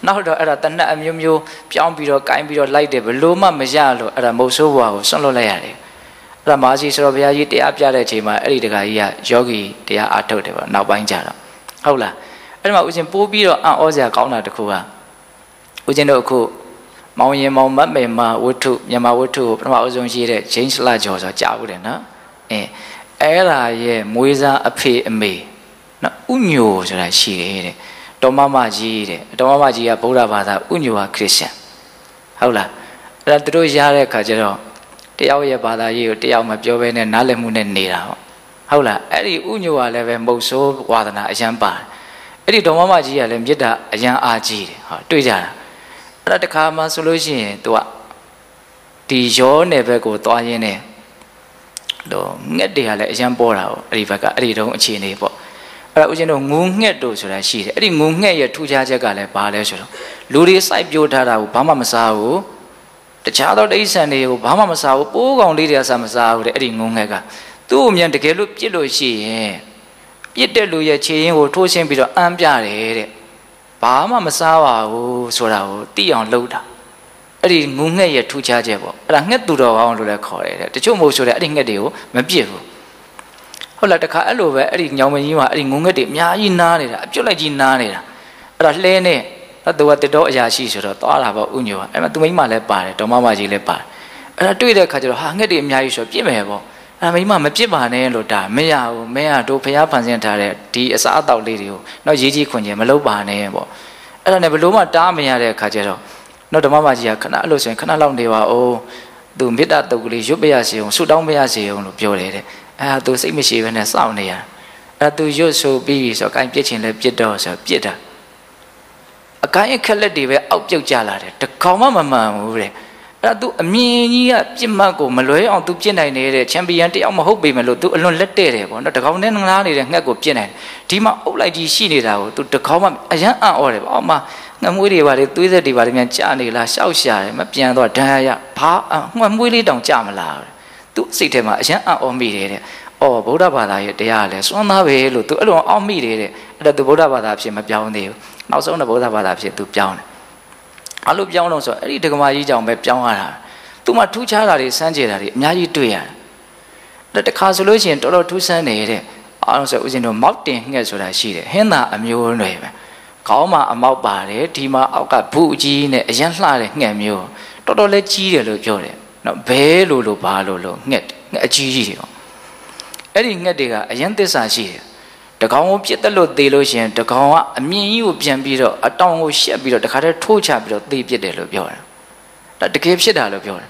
နောက်တော့အဲ့ဒါတနက်အမျိုးမျိုးပြောင်းပြီးတော့ကိုင်းပြီးတော့လိုက်တယ်ဘလို့မှမရလို့အဲ့ဒါမုတ်ဆိုးဘွားကိုဆွန့်လွတ်လိုက်ရတယ်အဲ့ဒါမာစီဆိုတော့ဘုရားကြီးတရားပြတဲ့အချိန်မှာအဲ့ဒီတခါကြီးကယောဂီတရားအားထုတ်တယ်ပေါ့နောက်ပိုင်းကျတော့ဟုတ်လားအဲ့ဒီမှာဦးဇင်းပိုးပြီးတော့အံ့ဩစရာကောင်းတာတစ်ခုကဦးဇင်းတို့အခု မောင်ရင်မောင်မတ်မေမဝတ္ထုမြန်မာဝတ္ထုကိုပထမအဆုံးရေးတဲ့ဂျိန်းစလကျော်ဆိုကြားဘူးတယ်နော်အင်းအဲ့ဒါရဲ့မွေးစားအဖေအမေနော်ဥညိုဆိုတာရှိတယ်တဲ့တော်မမကြီးတဲ့တော်မမကြီးကဗုဒ္ဓဘာသာဥညိုဟာခရစ်ယာန်ဟုတ်လားအဲ့ဒါသူတို့ရတဲ့ခါကျတော့တယောက်ရဲ့ဘာသာရေးကိုတယောက်မပြောဘဲနဲ့နားလည်မှုနဲ့နေတာပေါ့ဟုတ်လားအဲ့ဒီဥညိုကလည်းပဲမုတ်ဆိုးဝါဒနာအရန်ပါတယ်အဲ့ဒီတော်မမကြီးကလည်းမေတ္တာအရန်အားကြီးတယ်ဟောတွေ့ကြတာ အဲ့ဒါတခါမှဆိုလို့ရှိရင် तू ကဒီရောနယ်ဘက်ကိုသွားရင်းနဲ့တော့ငှက်တွေကလည်းအရန်ပေါ်တာပေါ့အဲ့ဒီဘက်ကအဲ့ဒီတုန်းအခြေအနေပေါ့အဲ့ဒါဦးဇင်းတို့ငူငှက်တို့ဆိုတာရှိတယ်အဲ့ဒီငူငှက်ရဲ့ထူခြားချက်ကလည်းဘာလဲဆိုတော့လူတွေစိုက်ပျိုးထားတာကိုဘာမှမစားဘူးတခြားသောတိရစ္ဆာန်တွေကိုဘာမှမစားဘူးပိုးကောင်လေးတွေကစားမစားဘူးတဲ့အဲ့ဒီငုံငက်ကသူ့အမြန်တကယ်လို့ပြစ်လို့ရှိရင်ပြစ်တဲ့လူရဲ့ခြေရင်းကိုထိုးရှင်းပြီးတော့အမ်းပြတယ်တဲ့ ဘာမှမစားပါဘူးဆိုတာကိုသိအောင်လုပ်တာအဲ့ဒီငုံငက်ရဲ့ထူခြားချက်ပေါ့အဲ့ဒါငှက်သူတော်ကောင်းလို့လည်းခေါ်တယ်တဲ့တချို့မဟုတ်ဆိုတဲ့အဲ့ဒီငှက်တွေကိုမပြစ်ဘူးဟုတ်လားတခါအဲ့လိုပဲအဲ့ဒီညောင်မကြီးမှာအဲ့ဒီငုံငက်တွေအများကြီးနားနေတာအပြုတ်လိုက်ကြီးနားနေတာအဲ့ဒါလှဲနေအဲ့သူကတတော်အရာရှိဆိုတော့သွားတာပေါ့ဥညိုကအဲ့မှာသူမိမလည်းပါတယ်ဒေါမမကြီးလည်းပါတယ်အဲ့ဒါတွေ့တဲ့ခါကျတော့ဟာငှက်တွေအများကြီးဆိုပြစ်မယ်ပေါ့ အဲ့မိမမပြစ်ပါနဲ့လို့ဒါမရဘူးမင်းကတို့ဖျားဖန်ဆင်းထားတဲ့ဒီအစားအသောက်လေးတွေကိုတော့ရေးကြီးခွန်ကျင်မလုပ်ပါနဲ့ပေါ့အဲ့ဒါနဲ့ဘလို့မှတားမရတဲ့ခါကျတော့တော့ဓမ္မမကြီးကခဏအဲ့လိုဆိုရင်ခဏလောက်နေပါဦးသူမေတ္တာတုတ်ကလေးရွတ်ပြရစီအောင်ဆုတောင်းပြရစီအောင်လို့ပြောတယ်တဲ့အဲ့ဒါသူစိတ်မရှိဘဲနဲ့စောင့်နေရအဲ့သူရွတ်ဆိုပြီးဆိုတော့အကိုင်းပြစ်ချင်လဲပြစ်တော့ဆိုပြစ်တာအကိုင်းအခက်လက်တွေပဲအောက်ပြုတ်ကြလာတယ်တကောင်မှမမှန်ဘူးတဲ့ အဲ့ဒါ तू အမြင်ကြီးကပြစ်မှတ်ကိုမလွဲအောင် तू ပြစ်နိုင်နေတဲ့ချန်ပီယံတယောက်မဟုတ်ပေမဲ့လို့ तू အလွန်လက်တဲ့တယ်ပေါ့နော်တကောင်နဲ့ငလားနေတဲ့ငှက်ကိုပြစ်နိုင်တယ်ဒီမှာအုပ်လိုက်ကြီးရှိနေတာကို तू တကောင်မှအရန်အံ့ဩတယ်ပေါ့အော်မှာငမွေးတွေပါလေသွေးဆက်တွေပါလေမြန်ကြာနေလားရှောက်ရှာတယ်မပြန်တော့ဒဏ်ရာရဘာငမွေးလေးတောင်ကြာမလားသူစိတ်ထဲမှာအရန်အံ့ဩမိတယ်တဲ့အော်ဗုဒ္ဓဘာသာရဲ့တရားလည်းစွမ်းသားပဲလို့ तू အဲ့လိုအောက်မိတယ်တဲ့အဲ့ဒါ तू ဗုဒ္ဓဘာသာဖြစ်မပြောင်းသေးဘူးနောက်ဆုံးတော့ဗုဒ္ဓဘာသာဖြစ် तू ပြောင်းတယ် အဲ့လိုပြောင်းလို့ဆိုအဲ့ဒီဒကမာကြီးကြောင့်ပဲပြောင်းရတာသူမှထူးခြားတာတွေစမ်းကြတာတွေအများကြီးတွေ့ရတယ်ဒါတခါဆိုလို့ရှိရင်တော်တော်ထူးဆန်းနေတဲ့အားလုံးဆိုဦးဇင်းတို့မောက်တင်ငှက်ဆိုတာရှိတယ်ဟင်းသာအမျိုးတွေပဲခေါင်းမှာအမောက်ပါတယ်ဒီမှာအောက်ကဘူးကြီးနဲ့အရန်လှတဲ့ငှက်မျိုးတော်တော်လေးကြီးတယ်လို့ပြောတယ်နော်ဘဲလို့လို့ဘာလို့လို့ငှက်ငှက်အကြီးကြီးတွေပေါ့အဲ့ဒီငှက်တွေကအရန်သစ္စာရှိတယ် တကောင်ကိုပြစ်တက်လို့သေလို့ရှိရင်တကောင်ကအမြင်ကြီးကိုပြန်ပြီးတော့အတောင်ကိုရှက်ပြီးတော့တခါတည်းထိုးချပြီးတော့သေပြစ်တယ်လို့ပြောတယ်ဒါတကယ်ဖြစ်တာလို့ပြောတယ်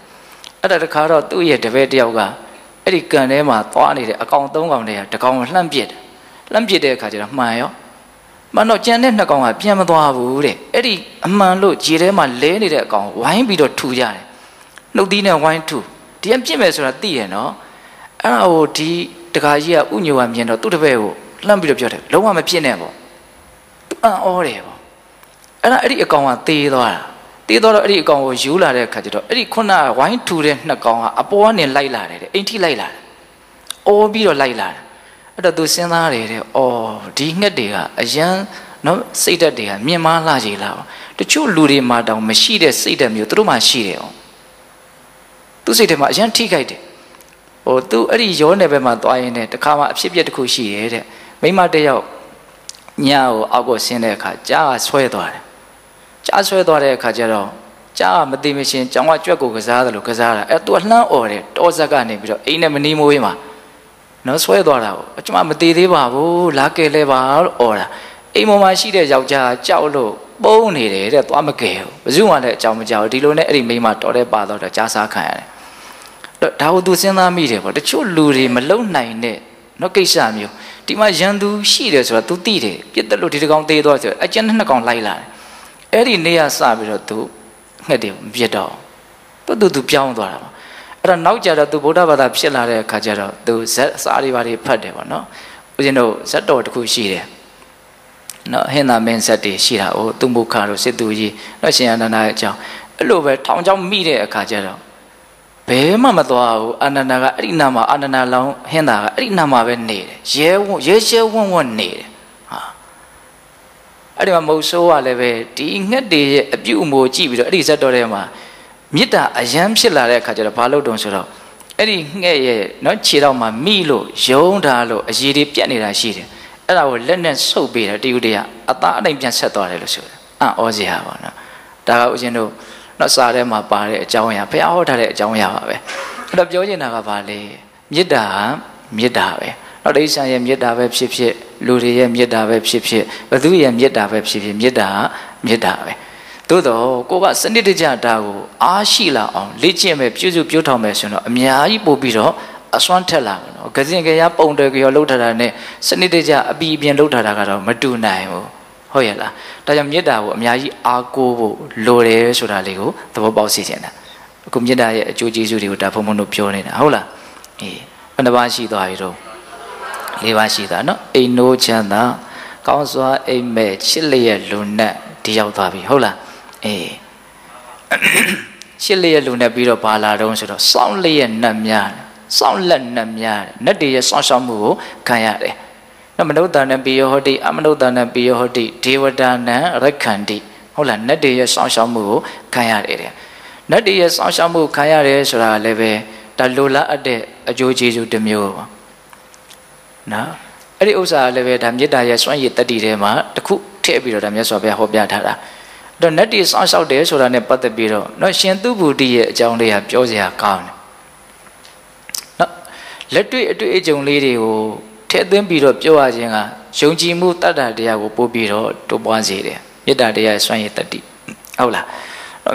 အဲ့ဒါတခါတော့သူ့ရဲ့တပည့်တယောက်ကအဲ့ဒီကန်ထဲမှာသွားနေတဲ့အကောင်သုံးကောင်တည်းကတကောင်လှမ်းပစ်တယ်လှမ်းပစ်တဲ့အခါကျတော့မှန်ရောမှန်တော့ကြံတဲ့နှစ်ကောင်ကပြန်မသွားဘူးတဲ့အဲ့ဒီအမှန်လို့ခြေထဲမှာလဲနေတဲ့အကောင်ဝိုင်းပြီးတော့ထူကြတယ်နှုတ်သီးနဲ့ဝိုင်းထူဒီကပြစ်မယ်ဆိုတာသိရနော်အဲ့ဒါကိုဒီတခါကြီးကဥညိုကမြင်တော့သူ့တပည့်ကို လှမ်းပြီးတော့ပြောတယ်လုံးဝမပြစ်နဲ့ပေါ့သူအံ့ဩတယ်ပေါ့အဲ့ဒါအဲ့ဒီအကောင်ကသေသွားတာတေးတော့အဲ့ဒီအကောင်ကိုယူလာတဲ့အခါကျတော့အဲ့ဒီခုနဝိုင်းထူတဲ့နှစ်ကောင်ကအပေါ်ကနေလိုက်လာတယ်တဲ့အိမ်ထိလိုက်လာတယ်။အော်ပြီးတော့လိုက်လာတယ်အဲ့တော့သူစဉ်းစားတယ်တဲ့အော်ဒီငှက်တွေကအရန်နော်စိတ်ဓာတ်တွေကမြင်မာလှကြီးလာပါတချို့လူတွေမှာတောင်မရှိတဲ့စိတ်ဓာတ်မျိုးသူတို့မှရှိတယ်အောင်သူစိတ်ထဲမှာအရန်ထိခိုက်တယ်ဟိုသူအဲ့ဒီရောနယ်ဘက်မှာသွားရင်တခါမှအဖြစ်ပြက်တစ်ခုရှိတယ်တဲ့ မိမတယောက်ညကိုအောက်ကိုဆင်းတဲ့အခါကြားကဆွဲသွားတယ်ကြားဆွဲသွားတဲ့အခါကျတော့ကြားကမသိမရှင်ကျောင်းကကြွက်ကိုကစားတယ်လို့ကစားတာအဲ့သူကလှမ်းអော်တယ်တောဇက်ကနေပြီးတော့အိမ်နဲ့မနီးမိုးမှာနော်ဆွဲသွားတာကိုအကျမမသေးသေးပါဘူးလာကဲလဲပါလို့អော်တာအိမ်ပေါ်မှာရှိတဲ့ယောက်ျားကြောက်လို့ပုံနေတယ်တဲ့သွားမကယ်ဘူးဘယ်သူမှလည်းအကြောင်းမကြောက်ဒီလိုနဲ့အဲ့ဒီမိန်းမတော်တဲ့ပါတော့ကြားစားခံရတယ်ဒါကိုသူစဉ်းစားမိတယ်ပေါ့တချို့လူတွေမလုံနိုင်တဲ့နော်ကိစ္စမျိုး ဒီမှာရန်သူရှိတယ်ဆိုတာ तू သိတယ်ပြစ်တယ်လို့ဒီတကောင်သေးသွားဆိုအကျဉ်းနှစ်ကောင်လိုက်လာတယ်အဲ့ဒီနေရာစပြီးတော့ तू ငှက်တယ်မပြစ်တော့သူသူ तू ပြောင်းသွားတာပါအဲ့တော့နောက်ကြတော့ तू ဗုဒ္ဓဘာသာဖြစ်လာတဲ့အခါကျတော့ तू ဇက်စာတွေဘာတွေဖတ်တယ်ပေါ့နော်ဦးဇင်းတို့ဇက်တော်တစ်ခုရှိတယ်နော်ဟင်သာမင်းဇက်တွေရှိတာ哦သူမုခါတို့စစ်သူကြီးနော်ရှင်အနန္ဒာရဲ့အကြောင်းအဲ့လိုပဲထောင်ချောင်းမိတဲ့အခါကျတော့ ဘယ်မှမသွားဘူးအာနန္ဒာကအဲ့ဒီနာမှာအာနန္ဒာလောင်းဟင်းတာကအဲ့ဒီနာမှာပဲနေတယ်ရဲဝရဲရဲဝံ့ဝံ့နေတယ်ဟာအဲ့ဒီမှာမုတ်ဆိုးကလည်းပဲဒီငှက်တွေရဲ့အပြုအမူကြည့်ပြီးတော့အဲ့ဒီဇက်တော်ထဲမှာမေတ္တာအယမ်းဖြစ်လာတဲ့အခါကျတော့ဘာလို့တုံဆိုတော့အဲ့ဒီငှက်ရဲ့နော်ခြေတော့မှာမိလို့ယုံတာလို့အရေးတွေပြက်နေတာရှိတယ်အဲ့ဒါကိုလက်နဲ့ဆုပ်ပေးတယ်တယူတရအသားအတိုင်းပြန်ဆက်သွားတယ်လို့ဆိုတယ်အံ့ဩစရာပါနော်ဒါကဦးဇင်းတို့ နော်စာထဲမှာပါတဲ့အကြောင်းအရာဘုရားဟောထားတဲ့အကြောင်းအရာပါပဲအဲ့တော့ပြောချင်တာကဘာလဲမေတ္တာမေတ္တာပဲနော်ဒိဋ္ဌာရဲ့မေတ္တာပဲဖြစ်ဖြစ်လူတွေရဲ့မေတ္တာပဲဖြစ်ဖြစ်ဘသူရဲ့မေတ္တာပဲဖြစ်ဖြစ်မေတ္တာမေတ္တာပဲသို့တော့ကိုကစနစ်တကျတာကိုအားရှိလာအောင်လေ့ကျင့်မယ်ပြုစုပြုထောင်မယ်ဆိုတော့အများကြီးပို့ပြီးတော့အစွမ်းထက်လာမယ်နော်။ကစင်ကရပုံတယ်ကြောလှုပ်ထားတာနဲ့စနစ်တကျအပီအပြင်လှုပ်ထားတာကတော့မတူနိုင်ဘူး။ ဟုတ်ရဲ့လား။ဒါကြောင့်မေတ္တာကိုအများကြီးအားကိုးဖို့လိုတယ်ဆိုတာလေးကိုသဘောပေါက်စေချင်တာ။အခုမေတ္တာရဲ့အကျိုးကျေးဇူးတွေကိုဒါဘုံဘုံတို့ပြောနေတာဟုတ်လား။အေးဘယ်နှပါရှိသွားပြီတော့၄ပါးရှိသွားနော်။အိမ်နိုးချမ်းသာကောင်းစွာအိမ်မဲ့ချစ်လျက်လူနဲ့ဒီရောက်သွားပြီဟုတ်လား။အေးချစ်လျက်လူနဲ့ပြီးတော့ဘာလာတော့ဆိုတော့စောင်းလျက်နတ်များစောင့်လက်နှများနတ်တွေရဲ့စောင့်ရှောက်မှုကိုခံရတယ်။နော် မနုဿာနံပိယောဟတိအမနုဿာနံပိယောဟတိဒေဝတာနံရက္ခန္တိဟုတ်လားနတ်တွေရဲ့စောင့်ရှောက်မှုကိုခံရတယ်တဲ့။နတ်တွေရဲ့စောင့်ရှောက်မှုခံရတယ်ဆိုတာလည်းပဲဒါလိုလားအပ်တဲ့အကျိုးကျေးဇူးတစ်မျိုးပါ။နော်အဲ့ဒီဥစ္စာလည်းပဲဒါမေတ္တာရဲ့စွန့်ရည်တတိထဲမှာတခုထည့်ပြီးတော့ဒါမြတ်စွာဘုရားဟောပြထားတာ။တော့နတ်တွေစောင့်ရှောက်တယ်ဆိုတာနဲ့ပတ်သက်ပြီးတော့နော်ရှင်သူဗုဒ္ဓရဲ့အကြောင်းလေးဟာပြောစရာကောင်းတယ်လက်တွေ့အတွေ့အကြုံလေးတွေကို ထည့်သွင်းပြီးတော့ပြောရခြင်းကယုံကြည်မှုတတ္တတရားကိုပို့ပြီးတော့တိုးပွားစေတယ်မေတ္တာတရားဆွမ်းရည်တတ္တိဟုတ်လား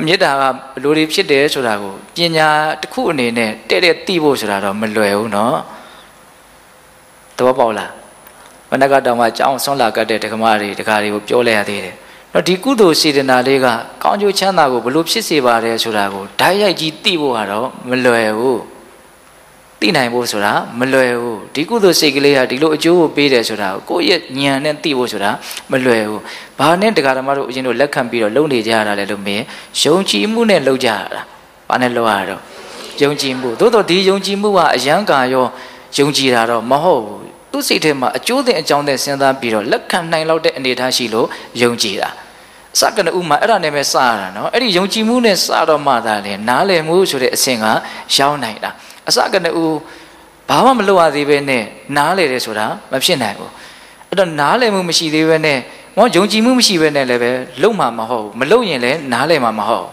မေတ္တာကဘလို့တွေဖြစ်တယ်ဆိုတာကိုပညာတစ်ခုအနေနဲ့တဲ့တဲ့သိဖို့ဆိုတာတော့မလွယ်ဘူးเนาะသဘောပေါက်လားမနက်ကတော့မှကြောင်းဆွမ်းလာကတ်တဲ့ဒကမတွေဒကာတွေကိုပြောလိုက်ရသေးတယ်တော့ဒီကုသိုလ်စေတနာလေးကကောင်းကျိုးချမ်းသာကိုဘလို့ဖြစ်စေပါတယ်ဆိုတာကိုဓာတ်ရိုက်ကြီးသိဖို့ကတော့မလွယ်ဘူး သိနိုင်ဖို့ဆိုတာမလွယ်ဘူးဒီကုသိုလ်စိတ်ကလေးဟာဒီလိုအကျိုးကိုပေးတယ်ဆိုတာကိုယ့်ရဲ့ဉာဏ်နဲ့သိဖို့ဆိုတာမလွယ်ဘူးဘာနဲ့တရားဓမ္မတို့အရင်တို့လက်ခံပြီးတော့လုံနေကြရတာလဲလို့မင်းယုံကြည်မှုနဲ့လုံကြရတာဘာနဲ့လုံရတော့ယုံကြည်မှုသို့တော့ဒီယုံကြည်မှုကအယံကာရောယုံကြည်တာတော့မဟုတ်ဘူးသူ့စိတ်ထဲမှာအကျိုးတဲ့အကြောင်းတဲ့စဉ်းစားပြီးတော့လက်ခံနိုင်လောက်တဲ့အနေအထားရှိလို့ယုံကြည်တာစကနဥမှာအဲ့ဒါနဲ့ပဲစရတာနော်အဲ့ဒီယုံကြည်မှုနဲ့စတော့မှသာလေနားလည်မှုဆိုတဲ့အဆင့်ကရောက်နိုင်တာ အစကနဦးဘာမှမလုပ်ရသေးပဲနဲ့နားလေတယ်ဆိုတာမဖြစ်နိုင်ဘူးအဲ့တော့နားလေမှုမရှိသေးပဲနဲ့ဟောယုံကြည်မှုမရှိပဲနဲ့လည်းပဲလုံမှာမဟုတ်ဘူးမလုံရင်လည်းနားလေမှာမဟုတ်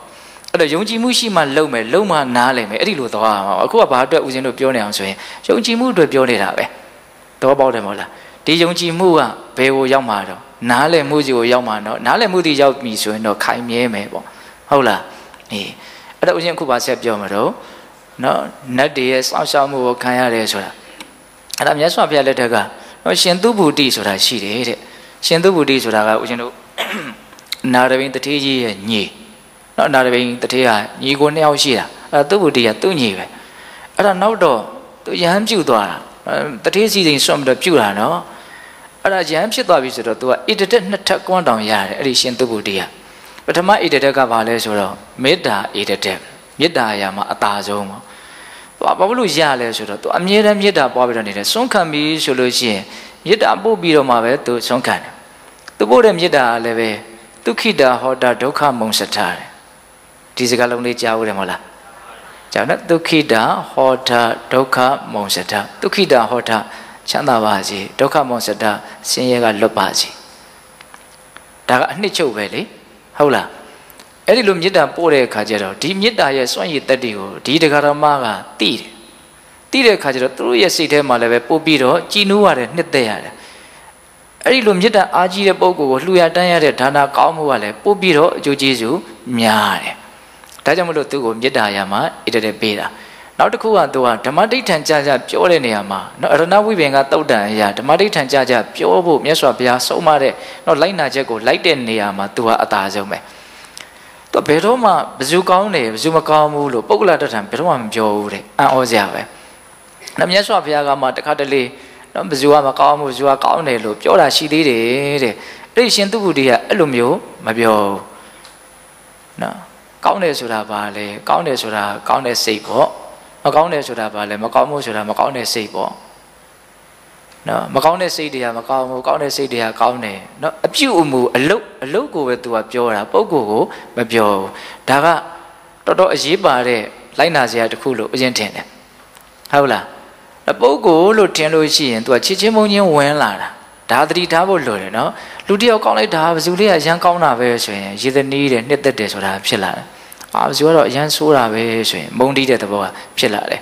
အဲ့တော့ယုံကြည်မှုရှိမှလုံမယ်လုံမှနားလေမယ်အဲ့ဒီလိုသွားမှာအခုကဘာအတွက်ဦးဇင်းတို့ပြောနေအောင်ဆိုရင်ယုံကြည်မှုအတွက်ပြောနေတာပဲတော့ပေါက်တယ်မဟုတ်လားဒီယုံကြည်မှုကဘယ်ကိုရောက်မှာတော့နားလည်မှုစီကိုရောက်မှာတော့နားလည်မှုဒီရောက်ပြီဆိုရင်တော့ခိုင်မြဲမယ်ပေါ့ဟုတ်လားအေးအဲ့တော့ဦးဇင်းအခုပါဆက်ပြောမှာတော့ နော်နတ်တွေရဲ့စောင့်ရှောက်မှုကိုခံရတယ်ဆိုတာအဲ့ဒါမြတ်စွာဘုရားလက်ထက်ကနော်ရှင်သူဗုဒ္ဓဆိုတာရှိတယ်တဲ့ရှင်သူဗုဒ္ဓဆိုတာကဦးဇင်းတို့နာရဘိန်တထေးကြီးရဲ့ညီနော်နာရဘိန်တထေးကညီကိုနှစ်ယောက်ရှိတာအဲ့သူဗုဒ္ဓကသူ့ညီပဲအဲ့ဒါနောက်တော့သူရဟန်းပြုတ်သွားတာတထေးစီစဉ်ဆွတ်ပြီးတော့ပြုတ်တာနော်အဲ့ဒါရဟန်းဖြစ်သွားပြီဆိုတော့သူကဣတတက်နှစ်ထပ်ကွန်းတောင်ရတယ်အဲ့ဒီရှင်သူဗုဒ္ဓကပထမဣတတက်ကဘာလဲဆိုတော့မေတ္တာဣတတက် မေတ္တာအရာမှာအသာဆုံးပေါ့ပဘာဘာလို့ရလဲဆိုတော့သူအမြဲတမ်းမေတ္တာပွားပြီးတော့နေတယ်စွန့်ခံပြီးဆိုလို့ရှိရင်မေတ္တာပို့ပြီးတော့မှပဲသူစွန့်ခံတယ်သူပို့တဲ့မေတ္တာကလည်းပဲဒုက္ခိတာဟောတာဒုက္ခမုံစထားတယ်ဒီစကားလုံးလေးကြားဦးတယ်မဟုတ်လားကြောင့်နော်ဒုက္ခိတာဟောတာဒုက္ခမုံစထားဒုက္ခိတာဟောတာချမ်းသာပါစေဒုက္ခမုံစထားဆင်းရဲကလွတ်ပါစေဒါကအနှစ်ချုပ်ပဲလေဟုတ်လား အဲ့ဒီလိုမေတ္တာပို့တဲ့အခါကျတော့ဒီမေတ္တာရဲ့စွန့်ရည်တက်တီကိုဒီတရားတော်မကသိတယ်သိတဲ့အခါကျတော့သူတို့ရဲ့စိတ်ထဲမှာလည်းပဲပို့ပြီးတော့ကြည်နူးရတယ်နှစ်သက်ရတယ်အဲ့ဒီလိုမေတ္တာအားကြီးတဲ့ပုဂ္ဂိုလ်ကိုလှူရတန်းရတဲ့ဒါနာကောင်းမှုကလည်းပို့ပြီးတော့အကျိုးကျေးဇူးများတယ်ဒါကြောင့်မလို့သူ့ကိုမေတ္တာရမှာဣတတဲ့ပေးတာနောက်တစ်ခုကသူကဓမ္မဒိဋ္ဌံကြကြပြောတဲ့နေရာမှာနော်အရဏဝိပင်ကတုတ်တန်အရာဓမ္မဒိဋ္ဌံကြကြပြောဖို့မြတ်စွာဘုရားဆုံးမတဲ့နော်လိုက်နာချက်ကိုလိုက်တဲ့နေရာမှာသူကအသာဆုံးပဲ သူဘယ်တော့မှဘယ်သူကောင်းတယ်ဘယ်သူမကောင်းဘူးလို့ပုဂ္ဂလတထံဘယ်တော့မှမပြောဘူးတဲ့အံ့ဩစရာပဲနော်မြတ်စွာဘုရားကမှတခါတလေနော်ဘယ်သူကမကောင်းဘူးဘယ်သူကကောင်းတယ်လို့ပြောတာရှိသေးတယ်တဲ့အဲ့ဒီရှင်သူဗုဒ္ဓကအဲ့လိုမျိုးမပြောဘူးနော်ကောင်းတယ်ဆိုတာဘာလဲကောင်းတယ်ဆိုတာကောင်းတဲ့စိတ်ပေါ့မကောင်းတယ်ဆိုတာဘာလဲမကောင်းမှုဆိုတာမကောင်းတဲ့စိတ်ပေါ့ နော်မကောင်းတဲ့စိတ်တွေကမကောင်းဘူးကောင်းတဲ့စိတ်တွေကကောင်းတယ်နော်အပြုအမူအလုတ်အလုတ်ကိုပဲသူကပြောတာပုံကိုကိုမပြောဘူးဒါကတော်တော်အရေးပါတဲ့လိုက်နာစရာတစ်ခုလို့အရင်ထင်တယ်ဟုတ်လားပုဂ္ဂိုလ်လို့ထင်လို့ရှိရင်သူကချစ်ချင်းမုန်းချင်းဝင်လာတာဒါသတိထားဖို့လိုတယ်နော်လူတယောက်ကောင်းလိုက်တာဘယ်သူလေးကရမ်းကောင်းတာပဲဆိုရင်ရေသနီးတယ်နှစ်သက်တယ်ဆိုတာဖြစ်လာတယ်အာဘယ်သူကတော့အရန်ဆိုးတာပဲဆိုရင်မုန်းတီးတဲ့သဘောကဖြစ်လာတယ်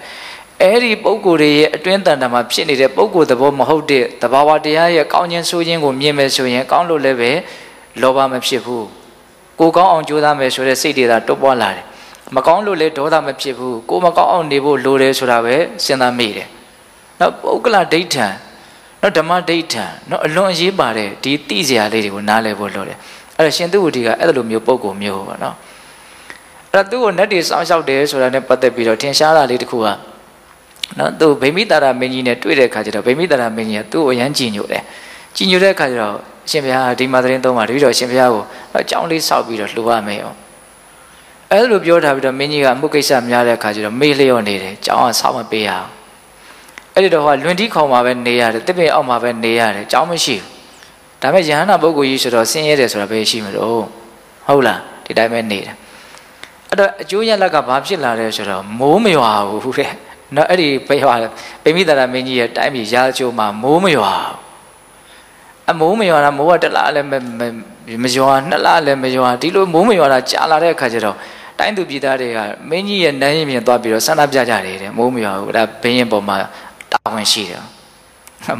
အဲ့ဒီပုံကိုယ်တွေရဲ့အတွင်းတန်တာမှာဖြစ်နေတဲ့ပုံကိုယ်သဘောမဟုတ်တဲ့တဘာဝတရားရဲ့ကောင်းခြင်းဆိုးခြင်းကိုမြင်မယ်ဆိုရင်ကောင်းလို့လည်းပဲလောဘမဖြစ်ဘူးကိုကောင်းအောင်ကြိုးစားမယ်ဆိုတဲ့စိတ်တွေသာတွပွားလာတယ်မကောင်းလို့လည်းဒေါသမဖြစ်ဘူးကိုမကောင်းအောင်နေဖို့လိုတယ်ဆိုတာပဲစဉ်းစားမိတယ်နော်ပုဂ္ဂလဒိဋ္ဌံနော်ဓမ္မဒိဋ္ဌံနော်အလွန်အရေးပါတဲ့ဒီသိစရာလေးတွေကိုနားလည်ဖို့လိုတယ်အဲ့ဒါရှင်သူဝတီကအဲ့လိုမျိုးပုံကိုမျိုးပေါ့နော်အဲ့ဒါသူ့ကိုနတ်တွေစောင့်ရှောက်တယ်ဆိုတာနဲ့ပတ်သက်ပြီးတော့ထင်ရှားတာလေးတစ်ခုက နော်သူဗိမိတာရမင်းကြီးနဲ့တွေ့တဲ့အခါကျတော့ဗိမိတာရမင်းကြီးကသူ့ကိုအရန်ကြည်ညိုတယ်ကြည်ညိုတဲ့အခါကျတော့အရှင်ဘုရားဒီမှာသတင်းသုံးပါတပည့်တော်အရှင်ဘုရားကိုအကြောင်းလေးဆောက်ပြီးတော့လှူရမယ်အောင်အဲ့လိုပြောထားပြီးတော့မင်းကြီးကအမှုကိစ္စများတဲ့အခါကျတော့မေးလျော့နေတယ်ကြောင်းကဆောက်မပေးရအောင်အဲ့ဒီတော့ဟောလွင်တီးခေါင်မှာပဲနေရတယ်တစ်ပင်အောက်မှာပဲနေရတယ်ကြောင်းမရှိဘူးဒါပေမဲ့ယဟန္တာပုဂ္ဂိုလ်ကြီးဆိုတော့ဆင်းရဲတယ်ဆိုတာပဲရှိမှာတော့ဟုတ်လားဒီတိုင်းပဲနေတယ်အဲ့တော့အကျိုးရလက်ကဘာဖြစ်လာလဲဆိုတော့မိုးမရွာဘူးတဲ့ နော်အဲ့ဒီဘရွာပိမိတာရမင်းကြီးရဲ့တိုင်းပြည်ရာချိုးမှာမိုးမရွာအမိုးမရွာတာမိုးကတစ်လားလည်းမရွာနှစ်လားလည်းမရွာဒီလိုမိုးမရွာတာကြာလာတဲ့အခါကျတော့တိုင်းသူပြည်သားတွေကမင်းကြီးရဲ့နန်းရင်ပြင်သွားပြီးတော့ဆန္ဒပြကြတယ်တဲ့မိုးမရွာဘူးဒါဘင်းရင်ပေါ်မှာတာဝန်ရှိတယ်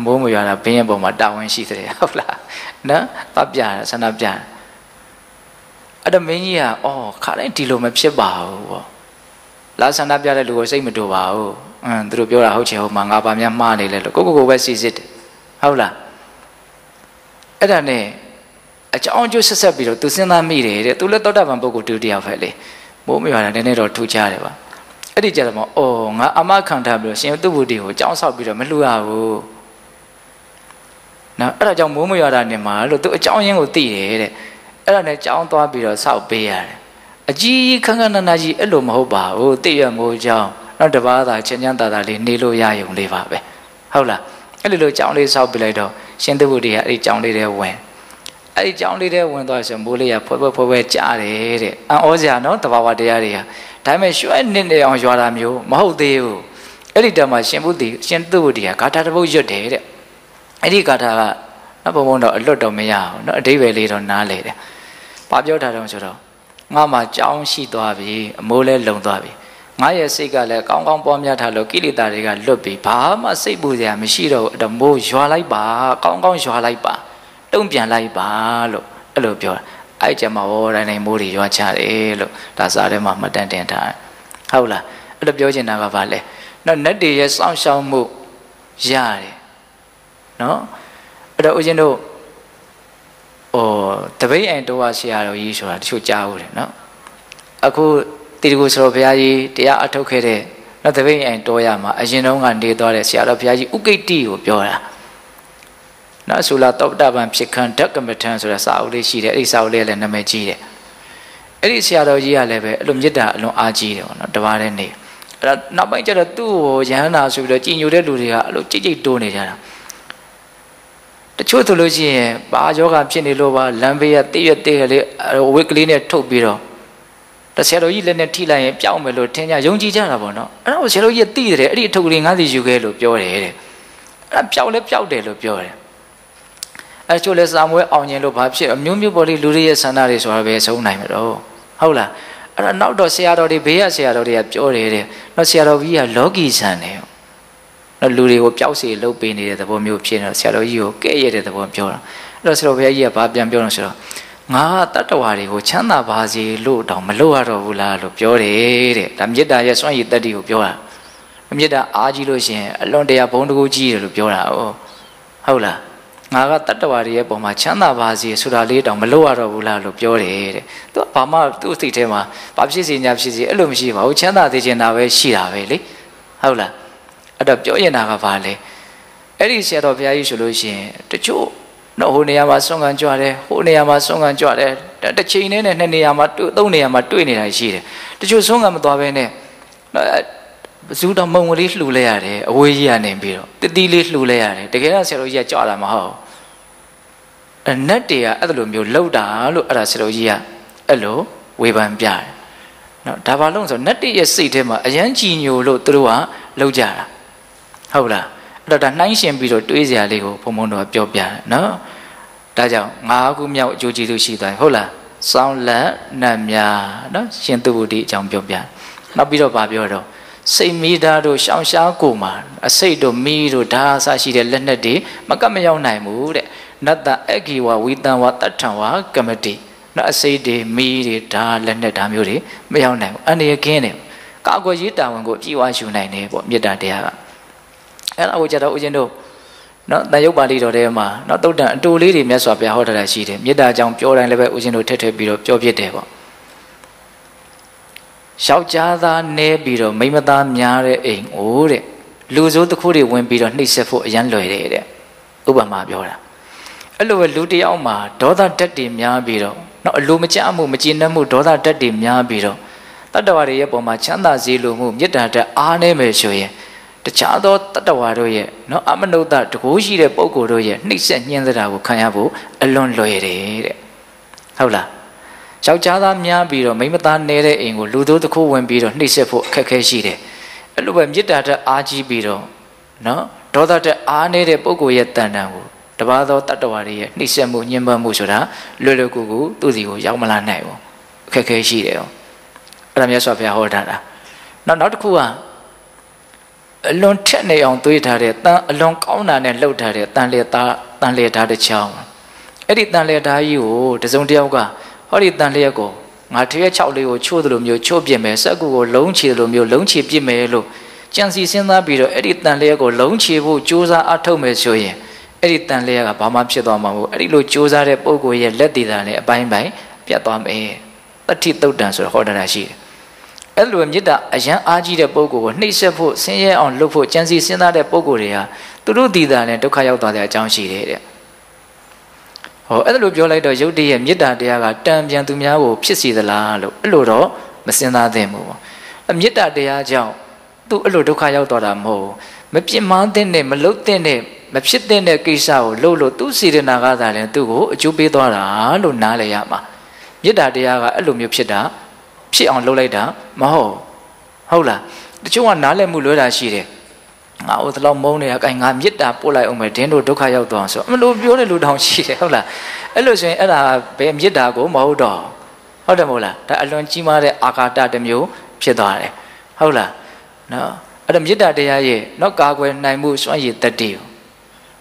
မိုးမရွာတာဘင်းရင်ပေါ်မှာတာဝန်ရှိတယ်ဟုတ်လားနော်သွားပြတယ်ဆန္ဒပြတယ်အဲ့တော့မင်းကြီးကအော်ခါတိုင်းဒီလိုမဖြစ်ပါဘူးပေါ့ လာဆန္ဒပြတဲ့လူကိုစိတ်မတူပါဘူးအင်းသူတို့ပြောတာဟုတ်ချင်ဟုတ်မှာငါပါများမှားနေလဲလို့ကိုကိုကိုပဲစီစစ်တယ်ဟုတ်လားအဲ့ဒါနဲ့အကြောင်းအကျိုးဆက်ဆက်ပြီးတော့သူစဉ်းစားမိတယ်တဲ့သူလည်းသောတာပန်ပုဂ္ဂိုလ်တူတယောက်ပဲလေမိုးမရွာတာနည်းနည်းတော့ထူးခြားတယ်ပါအဲ့ဒီကြတော့အော်ငါအမခံထားပြီးတော့ရှင်သူ့ဘူတီကိုကြောင်းဆောက်ပြီးတော့မလှူရဘူးနော်အဲ့ဒါကြောင့်မိုးမရွာတာနေမှာလို့သူအကြောင်းရင်းကိုသိတယ်တဲ့အဲ့ဒါနဲ့ကြောင်းသွားပြီးတော့ဆောက်ပေးရတယ် အကြီးခန်းခန်းနာနာကြီးအဲ့လိုမဟုတ်ပါဘူးသိရမိုးကြောင်းနောက်တပါးသာချင်းချမ်းသာသာလေးနေလို့ရယုံလေးပါပဲဟုတ်လားအဲ့လိုလိုကြောင်းလေးဆောက်ပြလိုက်တော့ရှင်သူဗုဒ္ဓကအဲ့ဒီကြောင်းလေးတွေဝင်အဲ့ဒီကြောင်းလေးတွေဝင်သွားဆိုမိုးလေးရဖွဲဖွဲဖွဲဖွဲကြားတယ်တဲ့အံ့ဩစရာနော်တဘာဝတရားတွေကဒါပေမဲ့ရွှဲနစ်နေအောင်ရွာတာမျိုးမဟုတ်သေးဘူးအဲ့ဒီတမှာရှင်ဘုဒ္ဓရှင်သူဗုဒ္ဓကဂါထာတစ်ပုဒ်ရွတ်တယ်တဲ့အဲ့ဒီဂါထာကနော်ဘုံဘုံတော့အလွတ်တော့မရအောင်နော်အတိဘယ်လေးတော့နားလေတယ်ဘာပြောထားတော့ဆိုတော့ ငါမှကြောင်းရှိသွားပြီအမိုးလဲလုံသွားပြီငါရဲ့စိတ်ကလည်းကောင်းကောင်းပွားများထားလို့ကိလေသာတွေကလွတ်ပြီဘာမှစိတ်ပူစရာမရှိတော့ဘူးအဲ့တော့မိုးရွာလိုက်ပါကောင်းကောင်းရွာလိုက်ပါတုံ့ပြန်လိုက်ပါလို့အဲ့လိုပြောတာအဲ့ကျမှဟောတိုင်းတိုင်းမိုးတွေရွာချတယ်လို့ဒါစားထဲမှာမှတ်တမ်းတင်ထားဟုတ်လားအဲ့လိုပြောချင်တာကဘာလဲနော်နတ်တွေရဲ့စောင့်ရှောက်မှုရတယ်နော်အဲ့တော့ဦးဇင်းတို့ ဟိုတပိတ်အိမ်တော်ဆရာတော်ကြီးဆိုတာတချို့ကြားဦးတယ်နော်အခုတိတကူဆရာဘုရားကြီးတရားအထုတ်ခဲ့တဲ့နော်တပိတ်အိမ်တော်ရမှာအရင်တုန်းကနေသွားတဲ့ဆရာတော်ဘုရားကြီးဥကိတ္တိကိုပြောတာနော်ဆူလာတောပတပံဖြစ်ခံဓကမထံဆိုတာစာအုပ်လေးရှိတယ်အဲ့ဒီစာအုပ်လေးလည်းနာမည်ကြီးတယ်အဲ့ဒီဆရာတော်ကြီးကလည်းပဲအဲ့လိုမေတ္တာအလွန်အားကြီးတယ်ပေါ့နော်တပါးတဲ့နေအဲ့ဒါနောက်ပိုင်းကျတော့သူ့ကိုယဟန္တာဆိုပြီးတော့ကြည်ညိုတဲ့လူတွေကအဲ့လိုကြိတ်ကြိတ်တိုးနေကြတာ တချို့ဆိုလို့ရှိရင်ဘာယောဂဖြစ်နေလို့ပါလမ်းဘေးကတိရွက်တိကလေးဝိတ်ကလေးနဲ့ထုတ်ပြီးတော့တဆရာတော်ကြီးလက်နဲ့ထိလိုက်ရင်ပြောင်းမယ်လို့ထင်ကြယုံကြည်ကြတာပေါ့နော်အဲ့တော့ဆရာတော်ကြီးသိတယ်အဲ့ဒီအထုပ်ကလေးငါးစီယူခဲ့လို့ပြောတယ်တဲ့အဲ့ဒါပြောင်းလဲပြောက်တယ်လို့ပြောတယ်အဲ့ချို့လဲစာမွေးအောင်ရင်လို့ဘာဖြစ်အမျိုးမျိုးပေါ်လေးလူတွေရဲ့ဆန္ဒတွေဆိုတာပဲဆုံးနိုင်မှာတော့ဟုတ်လားအဲ့တော့နောက်တော့ဆရာတော်တွေဘေးကဆရာတော်တွေကပြောတယ်တဲ့နော်ဆရာတော်ကြီးကလောကီဆန်တယ် နော်လူတွေကိုပျောက်စီလှုပ်ပေးနေတဲ့သဘောမျိုးဖြစ်နေတော့ဆရာတော်ကြီးကိုကဲ့ရဲ့တဲ့သဘောပြောတာအဲ့တော့ဆရာတော်ဘုရားကြီးကဘာပြန်ပြောလို့ဆိုတော့ငါတတ္တဝါတွေကိုချမ်းသာပါစေလို့တောင်မလို့ရတော့ဘူးလားလို့ပြောတယ်တဲ့ဒါမေတ္တာရဲ့စွန့်ရည်တတ္တိကိုပြောတာမေတ္တာအားကြီးလို့ရှင်အလွန်တရာဘုံတကူကြီးတယ်လို့ပြောတာဟုတ်ဟုတ်လားငါကတတ္တဝါတွေရဲ့ပုံမှာချမ်းသာပါစေဆိုတာလေးတောင်မလို့ရတော့ဘူးလားလို့ပြောတယ်တဲ့သူကဘာမှသူ့စိတ်ထဲမှာဘာဖြစ်စီညာဖြစ်စီအဲ့လိုမရှိပါဘူးချမ်းသာသေးချင်တာပဲရှိတာပဲလေဟုတ်လား အဲ့တော့ပြောရင်တာကဘာလဲအဲ့ဒီဆရာတော်ဘုရားကြီးဆိုလို့ရှိရင်တချို့တော့ဟိုနေရာမှာဆွမ်းခံကြွတယ်ဟိုနေရာမှာဆွမ်းခံကြွတယ်တစ်ချိန်နဲ့နှစ်နေရာမှာသုံးနေရာမှာတွေ့နေတာရှိတယ်တချို့ဆွမ်းခံမသွားဘဲနဲ့ဘဇူးတော့မုံကလေးလှူလဲရတယ်အဝေးကြီးကနေပြီးတော့တတိလေးလှူလဲရတယ်တကယ်တော့ဆရာတော်ကြီးကကြွလာမဟုတ်အနတ်တွေကအဲ့လိုမျိုးလှုပ်တာလို့အဲ့ဒါဆရာတော်ကြီးကအဲ့လိုဝေဖန်ပြတယ်နော်ဒါဘာလို့ဆိုနတ်တရဲ့စိတ်ထဲမှာအယံကြည်ညိုလို့သူတို့ကလှုပ်ကြတာ ဟုတ်လားအဲ့တော့ဒါနှိုင်းရှင်ပြီးတော့တွေးစရာလေးကိုဘုံဘုံတော်ပြောပြတယ်နော်ဒါကြောင့်ငါးခုမြောက်အကျိုးကျေးဇူးရှိသွားဟုတ်လားစောင်းလက်နတ်များနော်ရှင်သူဝတိအကြောင်းပြောပြနောက်ပြီးတော့ဗာပြောတော့စိတ်မိသားတို့ရှောင်ရှားကိုမှာအစိတ်တို့မိတို့ဓာအစရှိတဲ့လက်နက်တွေမကတ်မရောက်နိုင်ဘူးတဲ့နတ္တအဂီဝဝိတံဝတတ္ထံဝကမတိနော်အစိတ်တွေမိတွေဓာလက်နက်ဓာမျိုးတွေမရောက်နိုင်ဘူးအနေရကင်းတယ်ကာကွယ်ရေးတာဝန်ကိုအပြည့်အဝယူနိုင်တယ်ပေါ့မေတ္တာတရားက အဲ့ဒါကိုကြတော့ဦးဇင်းတို့နော်တန်ရုပ်ပါဠိတော်ထဲမှာနော်တုတ်တန်အတူလေးတွေမြတ်စွာဘုရားဟောထားတာရှိတယ်မေတ္တာကြောင့်ပြောတိုင်းလည်းပဲဦးဇင်းတို့ထက်ထက်ပြီးတော့ပြောဖြစ်တယ်ပေါ့ယောက်ျားသားနဲပြီးတော့မိန်းမသားများတဲ့အိမ်အိုးတဲ့လူစိုးတစ်ခုတွေဝင်ပြီးတော့နှိပ်စက်ဖို့အရန်လွယ်တယ်တဲ့ဥပမာပြောတာအဲ့လိုပဲလူတယောက်မှာဒေါသဓာတ်တွေများပြီးတော့နော်အလိုမကျမှုမကျေနပ်မှုဒေါသဓာတ်တွေများပြီးတော့တတ္တဝါတွေရဲ့ပုံမှာချမ်းသာစေလိုမှုမေတ္တာဓာတ်အားနည်းမယ်ဆိုရင် တခြားသောတတ္တဝါတို့ရဲ့နော်အမနုဿတကိုးရှိတဲ့ပုံကိုယ်တို့ရဲ့နှိပ်စက်ညှင်းစတာကိုခံရဖို့အလွန်လွယ်တယ်တဲ့ဟုတ်လားယောက်ျားသားများပြီးတော့မိန်းမသားနေတဲ့အိမ်ကိုလူတို့တစ်ခုဝင်ပြီးတော့နှိပ်စက်ဖို့အခက်ခဲရှိတယ်အဲ့လိုပဲမေတ္တာတက်အားကြီးပြီးတော့နော်ဒေါသတက်အားနေတဲ့ပုံကိုယ်ရဲ့တန်တန်ကိုတပါးသောတတ္တဝါတွေရဲ့နှိပ်စက်မှုညှဉ်းပန်းမှုဆိုတာလွယ်လွယ်ကူကူသူ့စီကိုရောက်မလာနိုင်ဘူးအခက်ခဲရှိတယ်ဟောအဲ့ဒါမြတ်စွာဘုရားဟောထားတာနောက်နောက်တစ်ခုက အလွန်ထက်နေအောင်သွေးထားတဲ့တန်အလွန်ကောင်းတာနဲ့လှုပ်ထားတဲ့တန်လေသားတန်လေသားတစ်ချောင်းအဲ့ဒီတန်လေသားကြီးကိုတစုံတစ်ယောက်ကဟောဒီတန်လျက်ကိုငါထရက်6လေးကိုချိုးသလိုမျိုးချိုးပြစ်မယ်စက်ကူကိုလုံးချေသလိုမျိုးလုံးချေပြစ်မယ်လို့ကြံစီစဉ်းစားပြီးတော့အဲ့ဒီတန်လျက်ကိုလုံးချေဖို့ကြိုးစားအထုတ်မယ်ဆိုရင်အဲ့ဒီတန်လျက်ကဘာမှဖြစ်သွားမှာမဟုတ်အဲ့ဒီလိုကြိုးစားတဲ့ပုံကိုရဲ့လက်တည်တာလည်းအပိုင်းပိုင်းပြတ်သွားမယ်တတိတုတ်တန်ဆိုတော့ဟောတာရှိတယ် အဲ့လိုမေတ္တာအရန်အားကြီးတဲ့ပုံကိုကိုနှိပ်စက်ဖို့ဆင်းရဲအောင်လုပ်ဖို့ကြံစီစဉ်းစားတဲ့ပုံကိုတွေဟာသူတို့တည်တာလည်းဒုက္ခရောက်သွားတဲ့အကြောင်းရှိတယ်တဲ့ဟောအဲ့လိုပြောလိုက်တော့ယုတ်တရဲ့မေတ္တာတရားကတံပြန်သူများကိုဖြစ်စီသလားလို့အဲ့လိုတော့မစင်သားသင့်ဘူးပေါ့မေတ္တာတရားကြောင့်သူအဲ့လိုဒုက္ခရောက်သွားတာမဟုတ်မပြစ်မှားတဲ့နဲ့မလုတ်တဲ့နဲ့မဖြစ်တဲ့ကိစ္စကိုလှုပ်လို့သူစေတနာကသာလည်းသူ့ကိုအကျိုးပေးသွားတာလို့နားလည်ရမှာမေတ္တာတရားကအဲ့လိုမျိုးဖြစ်တာ ဖြစ်အောင်လုပ်လိုက်တာမဟုတ်ဟုတ်လားတချို့ကနားလည်မှုလွဲတာရှိတယ်ငါ့ကိုဒီလောက်မုန်းနေတာအဲငါမေတ္တာပို့လိုက်အောင်မယ်ဒင်းတို့ဒုက္ခရောက်သွားအောင်ဆိုအမလို့ပြောတဲ့လူတောင်ရှိတယ်ဟုတ်လားအဲ့လိုဆိုရင်အဲ့ဒါဘယ်မေတ္တာကိုမဟုတ်တော့ဟုတ်တယ်မဟုတ်လားဒါအလွန်ကြီးမားတဲ့အာကာတတစ်မျိုးဖြစ်သွားတယ်ဟုတ်လားနော်အဲ့ဒါမေတ္တာတရားရဲ့နော်ကာကွယ်နိုင်မှုစွန့်ရည်တတိ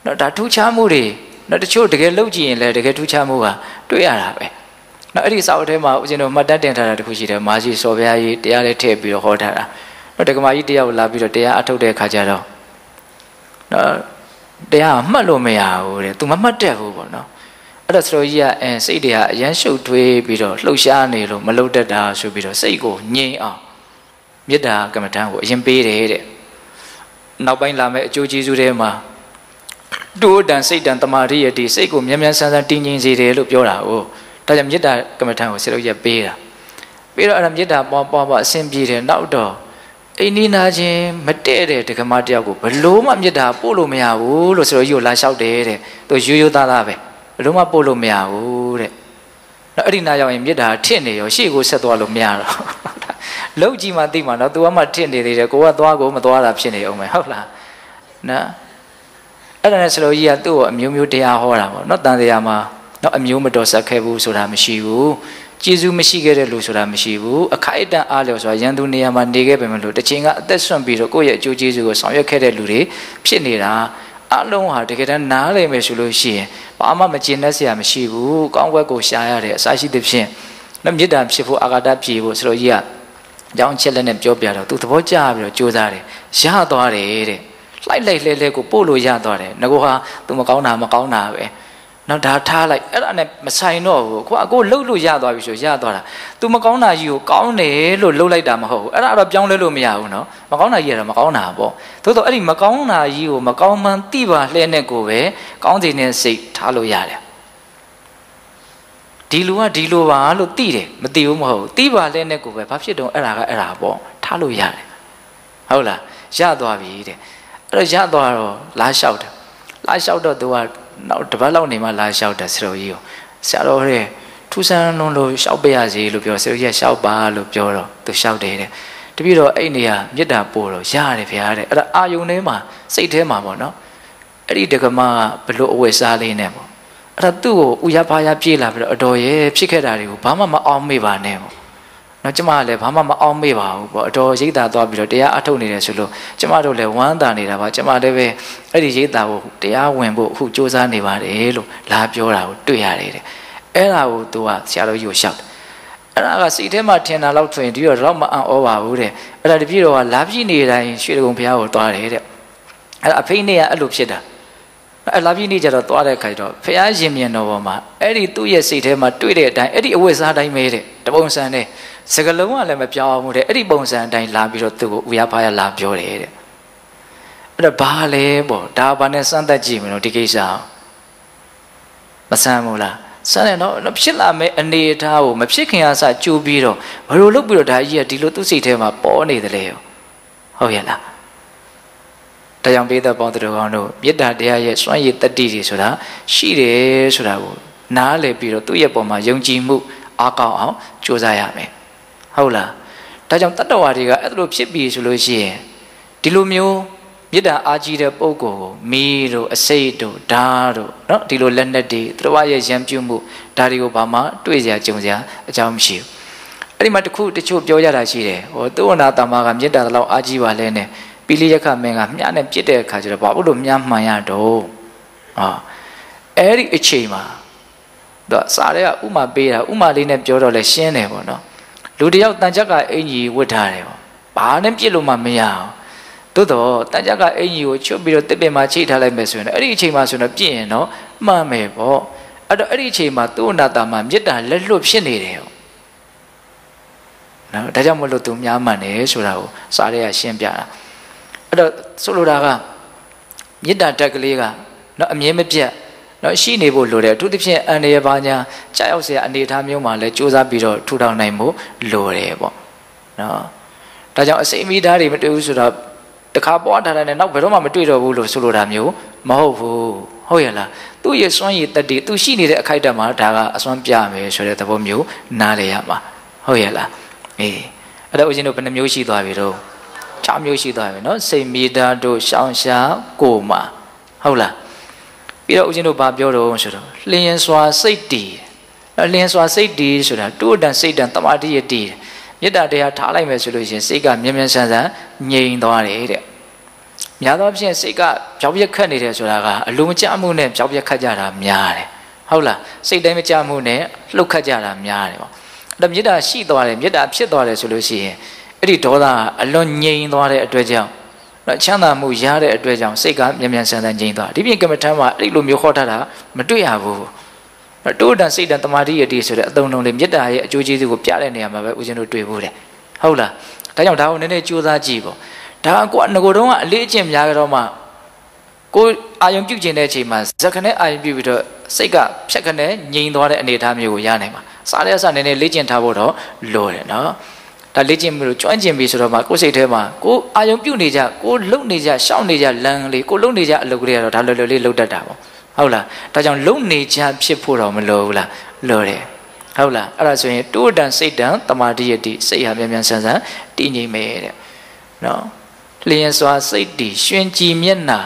နော်ဒါထူးခြားမှုတွေနော်တချို့တကယ်လောက်ကြည့်ရင်လည်းတကယ်ထူးခြားမှုကတွေ့ရတာပဲ နော်အဲ့ဒီစာအုပ်ထဲမှာဦးဇင်းတို့မှတ်တမ်းတင်ထားတာတခုရှိတယ်မာရှိစော်ဘုရားကြီးတရားလေးထည့်ပြီးတော့ဟောထားတာနော်တက္ကမကြီးတယောက်လာပြီးတော့တရားအထုတ်တဲ့ခါကျတော့နော်တရားမှတ်လို့မရဘူးတဲ့ तू မမှတ်တတ်ဘူးပေါ့နော်အဲ့တော့ဆရာကြီးကအဲစိတ်တွေကအရန်ရှုပ်ထွေးပြီးတော့လှုပ်ရှားနေလို့မလှုပ်တတ်တာဆိုပြီးတော့စိတ်ကိုငြိမ်အောင်မေတ္တာကမ္မဋ္ဌာန်းကိုအရင်ပေးတယ်တဲ့နောက်ပိုင်းလာမယ့်အကျိုးကျေးဇူးတွေမှာတိုးတန်စိတ်တန်တမာရိယတိစိတ်ကိုမြန်မြန်ဆန်းဆန်းတည်ငြိမ်စေတယ်လို့ပြောတာ哦 ဒါကြောင့်မေတ္တာကမ္မဋ္ဌာန်းကိုဆရာကြီးကပေးတာပြီးတော့အဲ့ဒါမေတ္တာပွားပွားပွားအဆင်ပြေတယ်နောက်တော့အိန္ဒိနာချင်းမတည့်တဲ့ဒကမတယောက်ကိုဘလို့မှမြစ်တာပို့လို့မရဘူးလို့ဆိုတော့ယူလာလျှောက်တယ်တဲ့သူရိုးရိုးသားသားပဲဘလို့မှပို့လို့မရဘူးတဲ့နော်အဲ့ဒီနာရောက်ရင်မြစ်တာထစ်နေရောရှေ့ကိုဆက်သွားလို့မရတော့လောက်ကြည့်မှသိမှာနော် तू ကမှထစ်နေသေးတယ်ကိုကသွားကိုမသွားတာဖြစ်နေအောင်မယ်ဟုတ်လားနော်အဲ့ဒါနဲ့ဆိုလို့ကြီးကသူ့ကိုအမျိုးမျိုးတရားဟောတာပေါ့နော်တန်တရားမှာ နော်အမျိုးမတော်ဆက်ခဲ့ဘူးဆိုတာမရှိဘူးကျေးဇူးမရှိခဲ့တဲ့လူဆိုတာမရှိဘူးအခိုက်အတန့်အားလျော်ဆိုတာရန်သူနေရာမှာနေခဲ့ပေမဲ့လို့တချင်ကအသက်ဆွန့်ပြီးတော့ကိုယ့်ရဲ့အကျိုးကျေးဇူးကိုဆောင်ရွက်ခဲ့တဲ့လူတွေဖြစ်နေတာအလုံးဟာတကယ်တမ်းနားလည်မယ်ဆိုလို့ရှိရင်ဘာမှမကျင်တတ်စရာမရှိဘူးကောင်းကွက်ကိုရှားရတယ်အစရှိသဖြင့်နော်မေတ္တာဖြစ်ဖို့အာဃာတပြေဖို့ဆိုတော့ကြီးကကြောင်းချက်လက်နဲ့ပြောပြတော့သူသဘောကျပြီးတော့ကြိုးစားတယ်ရသွားတယ်တဲ့လိုက်လိုက်လဲလဲကိုပို့လို့ရသွားတယ်ငကောဟာသူမကောင်းတာမကောင်းတာပဲ နော်ဒါထားလိုက်အဲ့ဒါနဲ့မဆိုင်တော့ဘူးကိုကကိုလှုပ်လို့ရသွားပြီဆိုရသွားတာ तू မကောင်းတာကြီးကိုကောင်းတယ်လို့လှုပ်လိုက်တာမဟုတ်ဘူးအဲ့ဒါတော့ပြောင်းလဲလို့မရဘူးနော်မကောင်းတာကြီးကတော့မကောင်းတာပေါ့သို့တော့အဲ့ဒီမကောင်းတာကြီးကိုမကောင်းမှန်းသိပါလှဲနဲ့ကိုပဲကောင်းစီနဲ့စိတ်ထားလို့ရတယ်ဒီလူကဒီလိုပါလို့သိတယ်မသိဘူးမဟုတ်ဘူးသိပါလဲနဲ့ကိုပဲဘာဖြစ်တော့အဲ့ဒါကအဲ့ဒါပေါ့ထားလို့ရတယ်ဟုတ်လားရသွားပြီတဲ့အဲ့တော့ရသွားတော့လာလျှောက်တယ်လာလျှောက်တော့ तू က နောက်တစ်ပတ်လောက်နေမှလာလျှောက်တယ်ဆရာတော်ကြီးကိုဆရာတော်ရဲ့ထူးဆန်းလုံးလို့လျှောက်ပေးရစီလို့ပြောဆရာတော်ကြီးကလျှောက်ပါလို့ပြောတော့သူလျှောက်တယ်တဲ့တပြည့်တော့အဲ့နေရမေတ္တာပို့တော့ရတယ်ဗျာတဲ့အဲ့ဒါအာယုန်ထဲမှာစိတ်ထဲမှာပေါ့နော်အဲ့ဒီဒကမဘလို့အဝယ်စားလေးနဲ့ပေါ့အဲ့ဒါသူ့ကိုဥရဖားရပြေးလာပြီးတော့အတော်ရဲ့ဖြစ်ခဲ့တာတွေကိုဘာမှမအောင်မေ့ပါနဲ့ပေါ့ နော်ကျမကလည်းဘာမှမအောင်မေ့ပါဘူးပေါ့အတော်ရိတ်တာသွားပြီးတော့တရားအထုတ်နေတယ်ဆိုလို့ကျမတို့လည်းဝမ်းသာနေတာပါကျမလည်းပဲအဲ့ဒီရိတ်တာကိုတရားဝင်ဖို့အခုစ조사နေပါတယ်လို့လာပြောတာကိုတွေ့ရတယ်တဲ့အဲ့ဒါကိုသူကဆရာတော်ကြီးကိုရှောက်တယ်အဲ့ဒါကစိတ်ထဲမှာထင်တာလောက်ဆိုရင်ဒီတော့တော့မအံ့ဩပါဘူးတဲ့အဲ့ဒါတပြည့်တော့ကလာပြည့်နေတိုင်းရွှေကုံဘုရားကိုသွားတယ်တဲ့အဲ့ဒါအဖိနေကအဲ့လိုဖြစ်တာ အဲ့လာပြည့်နေကြတော့သွားတဲ့ခါကျတော့ဘုရားရှင်မြင်တော်ပေါ်မှာအဲ့ဒီသူ့ရဲ့စိတ်ထဲမှာတွေ့တဲ့အတိုင်းအဲ့ဒီအဝိဇ္ဇာတိုင်းပဲတဲ့တပုံစံနဲ့စကလုံးကလည်းမပြောင်းဘူးတဲ့အဲ့ဒီပုံစံအတိုင်းလာပြီးတော့သူ့ကိုဥရဖားရလာပြောတယ်တဲ့အဲ့တော့ဘာလဲပေါ့ဒါဘာနဲ့စမ်းသပ်ကြည့်မလို့ဒီကိစ္စမဆမ်းဘူးလားစမ်းတယ်နော်ဖြစ်လာမယ့်အနေအထားကိုမဖြစ်ခင်အစကြိုးပြီးတော့ဘယ်လိုလုပ်ပြီးတော့ဒါကြီးကဒီလိုသူ့စိတ်ထဲမှာပေါ်နေတယ်လေဟုတ်ရဲ့လား တရားပေးတဲ့ပေါင်းတော်ကောင်းတို့မေတ္တာတရားရဲ့စွမ်းရည်တတ္တိတွေဆိုတာရှိတယ်ဆိုတာကိုနားလည်ပြီးတော့သူ့ရဲ့ပုံမှာယုံကြည်မှုအားကောင်းအောင်ကြိုးစားရမယ်ဟုတ်လားဒါကြောင့်တတ္တဝါတွေကအဲ့လိုဖြစ်ပြီဆိုလို့ရှိရင်ဒီလိုမျိုးမေတ္တာအားကြီးတဲ့ပုဂ္ဂိုလ်ကိုမီးတို့အစိတ်တို့ဓာတ်တို့เนาะဒီလိုလက်နက်တွေသူတို့ရဲ့ရံပြုမှုဒါတွေကိုဘာမှတွေ့စရာကြုံစရာအကြောင်းမရှိဘူးအဲ့ဒီမှာတခုတချို့ပြောကြတာရှိတယ်ဟောသုဝနာတမကမေတ္တာတော့အားကြီးပါလဲနဲ့ ပိလိယခမင်းကမြားနဲ့ပြစ်တဲ့အခါကျတော့ဘာလို့မြားမှန်ရတော့ဟာအဲ့ဒီအချိန်မှာတော့စားတဲ့ကဥမာပေးတာဥမာလေးနဲ့ပြောတော့လဲရှင်းတယ်ပေါ့နော်လူတယောက်တန်ကြက်ကအင်ကြီးဝတ်ထားတယ်ပေါ့ဘာနဲ့ပြစ်လို့မှမရအောင်သို့တော့တန်ကြက်ကအင်ကြီးကိုချွတ်ပြီးတော့တစ်ပင်မှာချိတ်ထားလိုက်မယ်ဆိုရင်အဲ့ဒီအချိန်မှာဆိုတော့ပြစ်ရင်တော့မှန်မယ်ပေါ့အဲ့တော့အဲ့ဒီအချိန်မှာသူ့အနာတာမှာမေတ္တာလက်လွတ်ဖြစ်နေတယ်နော်ဒါကြောင့်မလို့သူများမှန်တယ်ဆိုတာကိုစားရဲကရှင်းပြတာ အဲ့တော့ဆိုလိုတာကမေတ္တာတက်ကလေးကနော်အမြဲမပြတ်နော်ရှိနေဖို့လိုတယ်အထူးသဖြင့်အန္တရာယ်ပါညာကြောက်ရောက်စရာအနေအထားမျိုးမှာလည်းစူးစမ်းပြီးတော့ထူထောင်နိုင်ဖို့လိုတယ်ပေါ့နော်ဒါကြောင့်အစိမ့်မိသားတွေမတွေ့ဘူးဆိုတော့တခါပွားထားတယ်နဲ့နောက်ဘယ်တော့မှမတွေ့တော့ဘူးလို့ဆိုလိုတာမျိုးမဟုတ်ဘူးဟုတ်ရဲ့လားသူ့ရဲ့စွမ်းရည်တက်တည်သူရှိနေတဲ့အခိုက်အတန့်မှာဒါကအစွမ်းပြမယ်ဆိုတဲ့သဘောမျိုးနားလည်ရမှာဟုတ်ရဲ့လားအေးအဲ့တော့ဦးဇင်းတို့ဘယ်နှမျိုးရှိသွားပြီတော့ 6မျိုးရှိသွားပြီနော်စိတ်မိသားတို့ရှောင်းရှားကိုမှာဟုတ်လားပြီးတော့ဦးဇင်းတို့ဗာပြောတော့ဆိုတော့လျင်စွာစိတ်တည်လျင်စွာစိတ်တည်ဆိုတာတိုးတန်စိတ်တန်တမာတိရတည်မေတ္တာတရားထားလိုက်မယ်ဆိုလို့ရှိရင်စိတ်ကမြဲမြဲဆန်းဆန်းငြိမ်သွားတယ်တဲ့များသောအားဖြင့်စိတ်ကကြောက်ရက်ခတ်နေတယ်ဆိုတာကအလိုမကျမှုနဲ့ကြောက်ရက်ခတ်ကြတာများတယ်ဟုတ်လားစိတ်တိုင်းမကျမှုနဲ့လှုပ်ခတ်ကြတာများတယ်ပေါ့အဲ့တော့မေတ္တာရှိသွားတယ်မေတ္တာဖြစ်သွားတယ်ဆိုလို့ရှိရင် အဲ့ဒီဒေါသကအလွန်ငြိမ်သွားတဲ့အတွက်ကြောင့်နော်ချမ်းသာမှုရတဲ့အတွက်ကြောင့်စိတ်ကမြန်မြန်ဆန်ဆန်ငြိမ်သွားဒီပြင်ကမ္မထမ်းမှာအဲ့လိုမျိုးခေါ်ထားတာမတွေ့ရဘူးတိုးတန်စိတ်တန်တမာတိယတိဆိုတဲ့အသုံးလုံးလေးမေတ္တာရဲ့အကျိုးကျေးဇူးကိုပြတဲ့နေရာမှာပဲဦးဇင်းတို့တွေ့ဖို့တယ်ဟုတ်လားဒါကြောင့်ဒါကိုနည်းနည်းကြိုးစားကြည့်ပေါ့ဒါကကိုကငကိုတုံးကအလေးအကျင့်များကြတော့မှကိုအာယုံပြုတ်ခြင်းတဲ့အချိန်မှာဇက်ခနဲ့အာယုံပြုတ်ပြီးတော့စိတ်ကဖြက်ခနဲ့ငြိမ်သွားတဲ့အနေအထားမျိုးကိုရနိုင်မှာစားတဲ့အစနည်းနည်းလေ့ကျင့်ထားဖို့တော့လိုတယ်နော် ဒါလေ့ကျင့်ပြီးလို့ကျွမ်းကျင်ပြီဆိုတော့မှကိုယ်စိတ်ထဲမှာကိုအာယုံပြုတ်နေကြကိုလုံနေကြရှောင်းနေကြလမ်းလေးကိုလုံနေကြအလုပ်ကလေးကတော့ဒါလွယ်လွယ်လေးလုပ်တတ်တာပေါ့ဟုတ်လားဒါကြောင့်လုံနေကြဖြစ်ဖို့တော့မလိုဘူးလားလိုတယ်ဟုတ်လားအဲ့ဒါဆိုရင်တိုးတန်စိတ်တန်တမာတိယတိစိတ်ဟာမြန်မြန်ဆန်ဆန်တည်ငြိမ်မယ်တဲ့နော်လျင်စွာစိတ်တည်ရှင်ကြည်မျက်နာ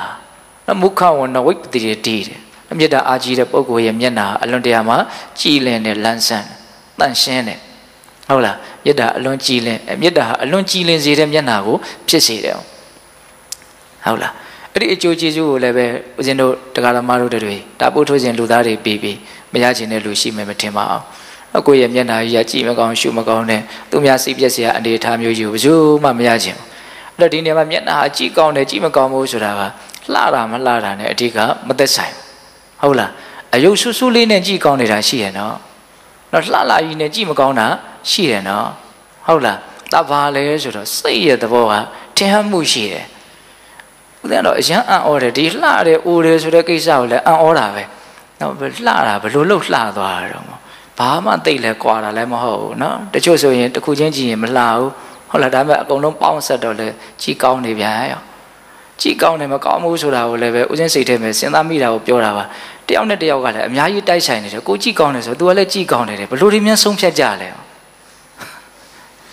နမုခဝနဝိပတိရတိတဲ့မေတ္တာအာကြီးတဲ့ပုဂ္ဂိုလ်ရဲ့မျက်နာအလွန်တရာမှာကြည်လင်တဲ့လန်းဆန်းတန့်ရှင်းတဲ့ဟုတ်လား မေတ္တာအလွန်ကြည်လင်မေတ္တာဟာအလွန်ကြည်လင်စေတဲ့မျက်နာကိုဖြစ်စေတယ်ဟုတ်လားအဲ့ဒီအကျိုးကျေးဇူးကိုလည်းပဲဦးဇင်းတို့တရားဓမ္မတို့တွေတာပို့ထိုးခြင်းလူသားတွေပြီးပြီးမရခြင်းတဲ့လူရှိမယ်မထင်ပါအောင်အကိုရဲ့မျက်နှာကြီးကကြည့်မကောင်းရှုမကောင်းတဲ့သူများစိတ်ပြက်စရာအနေအထားမျိုးယူဘယ်သူမှမရခြင်းအဲ့တော့ဒီနေရာမှာမျက်နှာအကြည့်ကောင်းတယ်ကြည့်မကောင်းဘူးဆိုတာကလှတာမလှတာနဲ့အဓိကမသက်ဆိုင်ဟုတ်လားအယုတ်ဆူဆူလေးနဲ့ကြည့်ကောင်းနေတာရှိရနော်တော့လှလာကြီးနဲ့ကြည့်မကောင်းတာ ရှိတယ်နော်ဟုတ်လားတဘာလဲဆိုတော့စိတ်ရဲ့သဘောကထင်ဟမှုရှိတယ်ဦးဇင်းတော့အရန်အံ့ဩတယ်ဒီလှတယ်အိုတယ်ဆိုတဲ့ကိစ္စကိုလည်းအံ့ဩတာပဲနော်လှတာဘလို့လှလှသွားတာတော့ဘာမှတိတ်လဲကွာတာလည်းမဟုတ်ဘူးနော်တချို့ဆိုရင်တစ်ခုချင်းကြည့်ရင်မလှဘူးဟုတ်လားဒါပေမဲ့အကုန်လုံးပေါင်းဆက်တော့လဲကြည်ကောင်းနေပြန်ရောကြည်ကောင်းတယ်မကောင်းဘူးဆိုတာကိုလည်းပဲဦးဇင်းစိတ်ထဲမှာစဉ်းစားမိတာကိုပြောတာပါတယောက်နဲ့တယောက်ကလည်းအများကြီးတိုက်ဆိုင်နေတယ်ကိုကြည်ကောင်းတယ်ဆိုတော့ तू ကလည်းကြည်ကောင်းနေတယ်ဘလို့ဒီမြန်ဆုံးဖြတ်ကြလဲ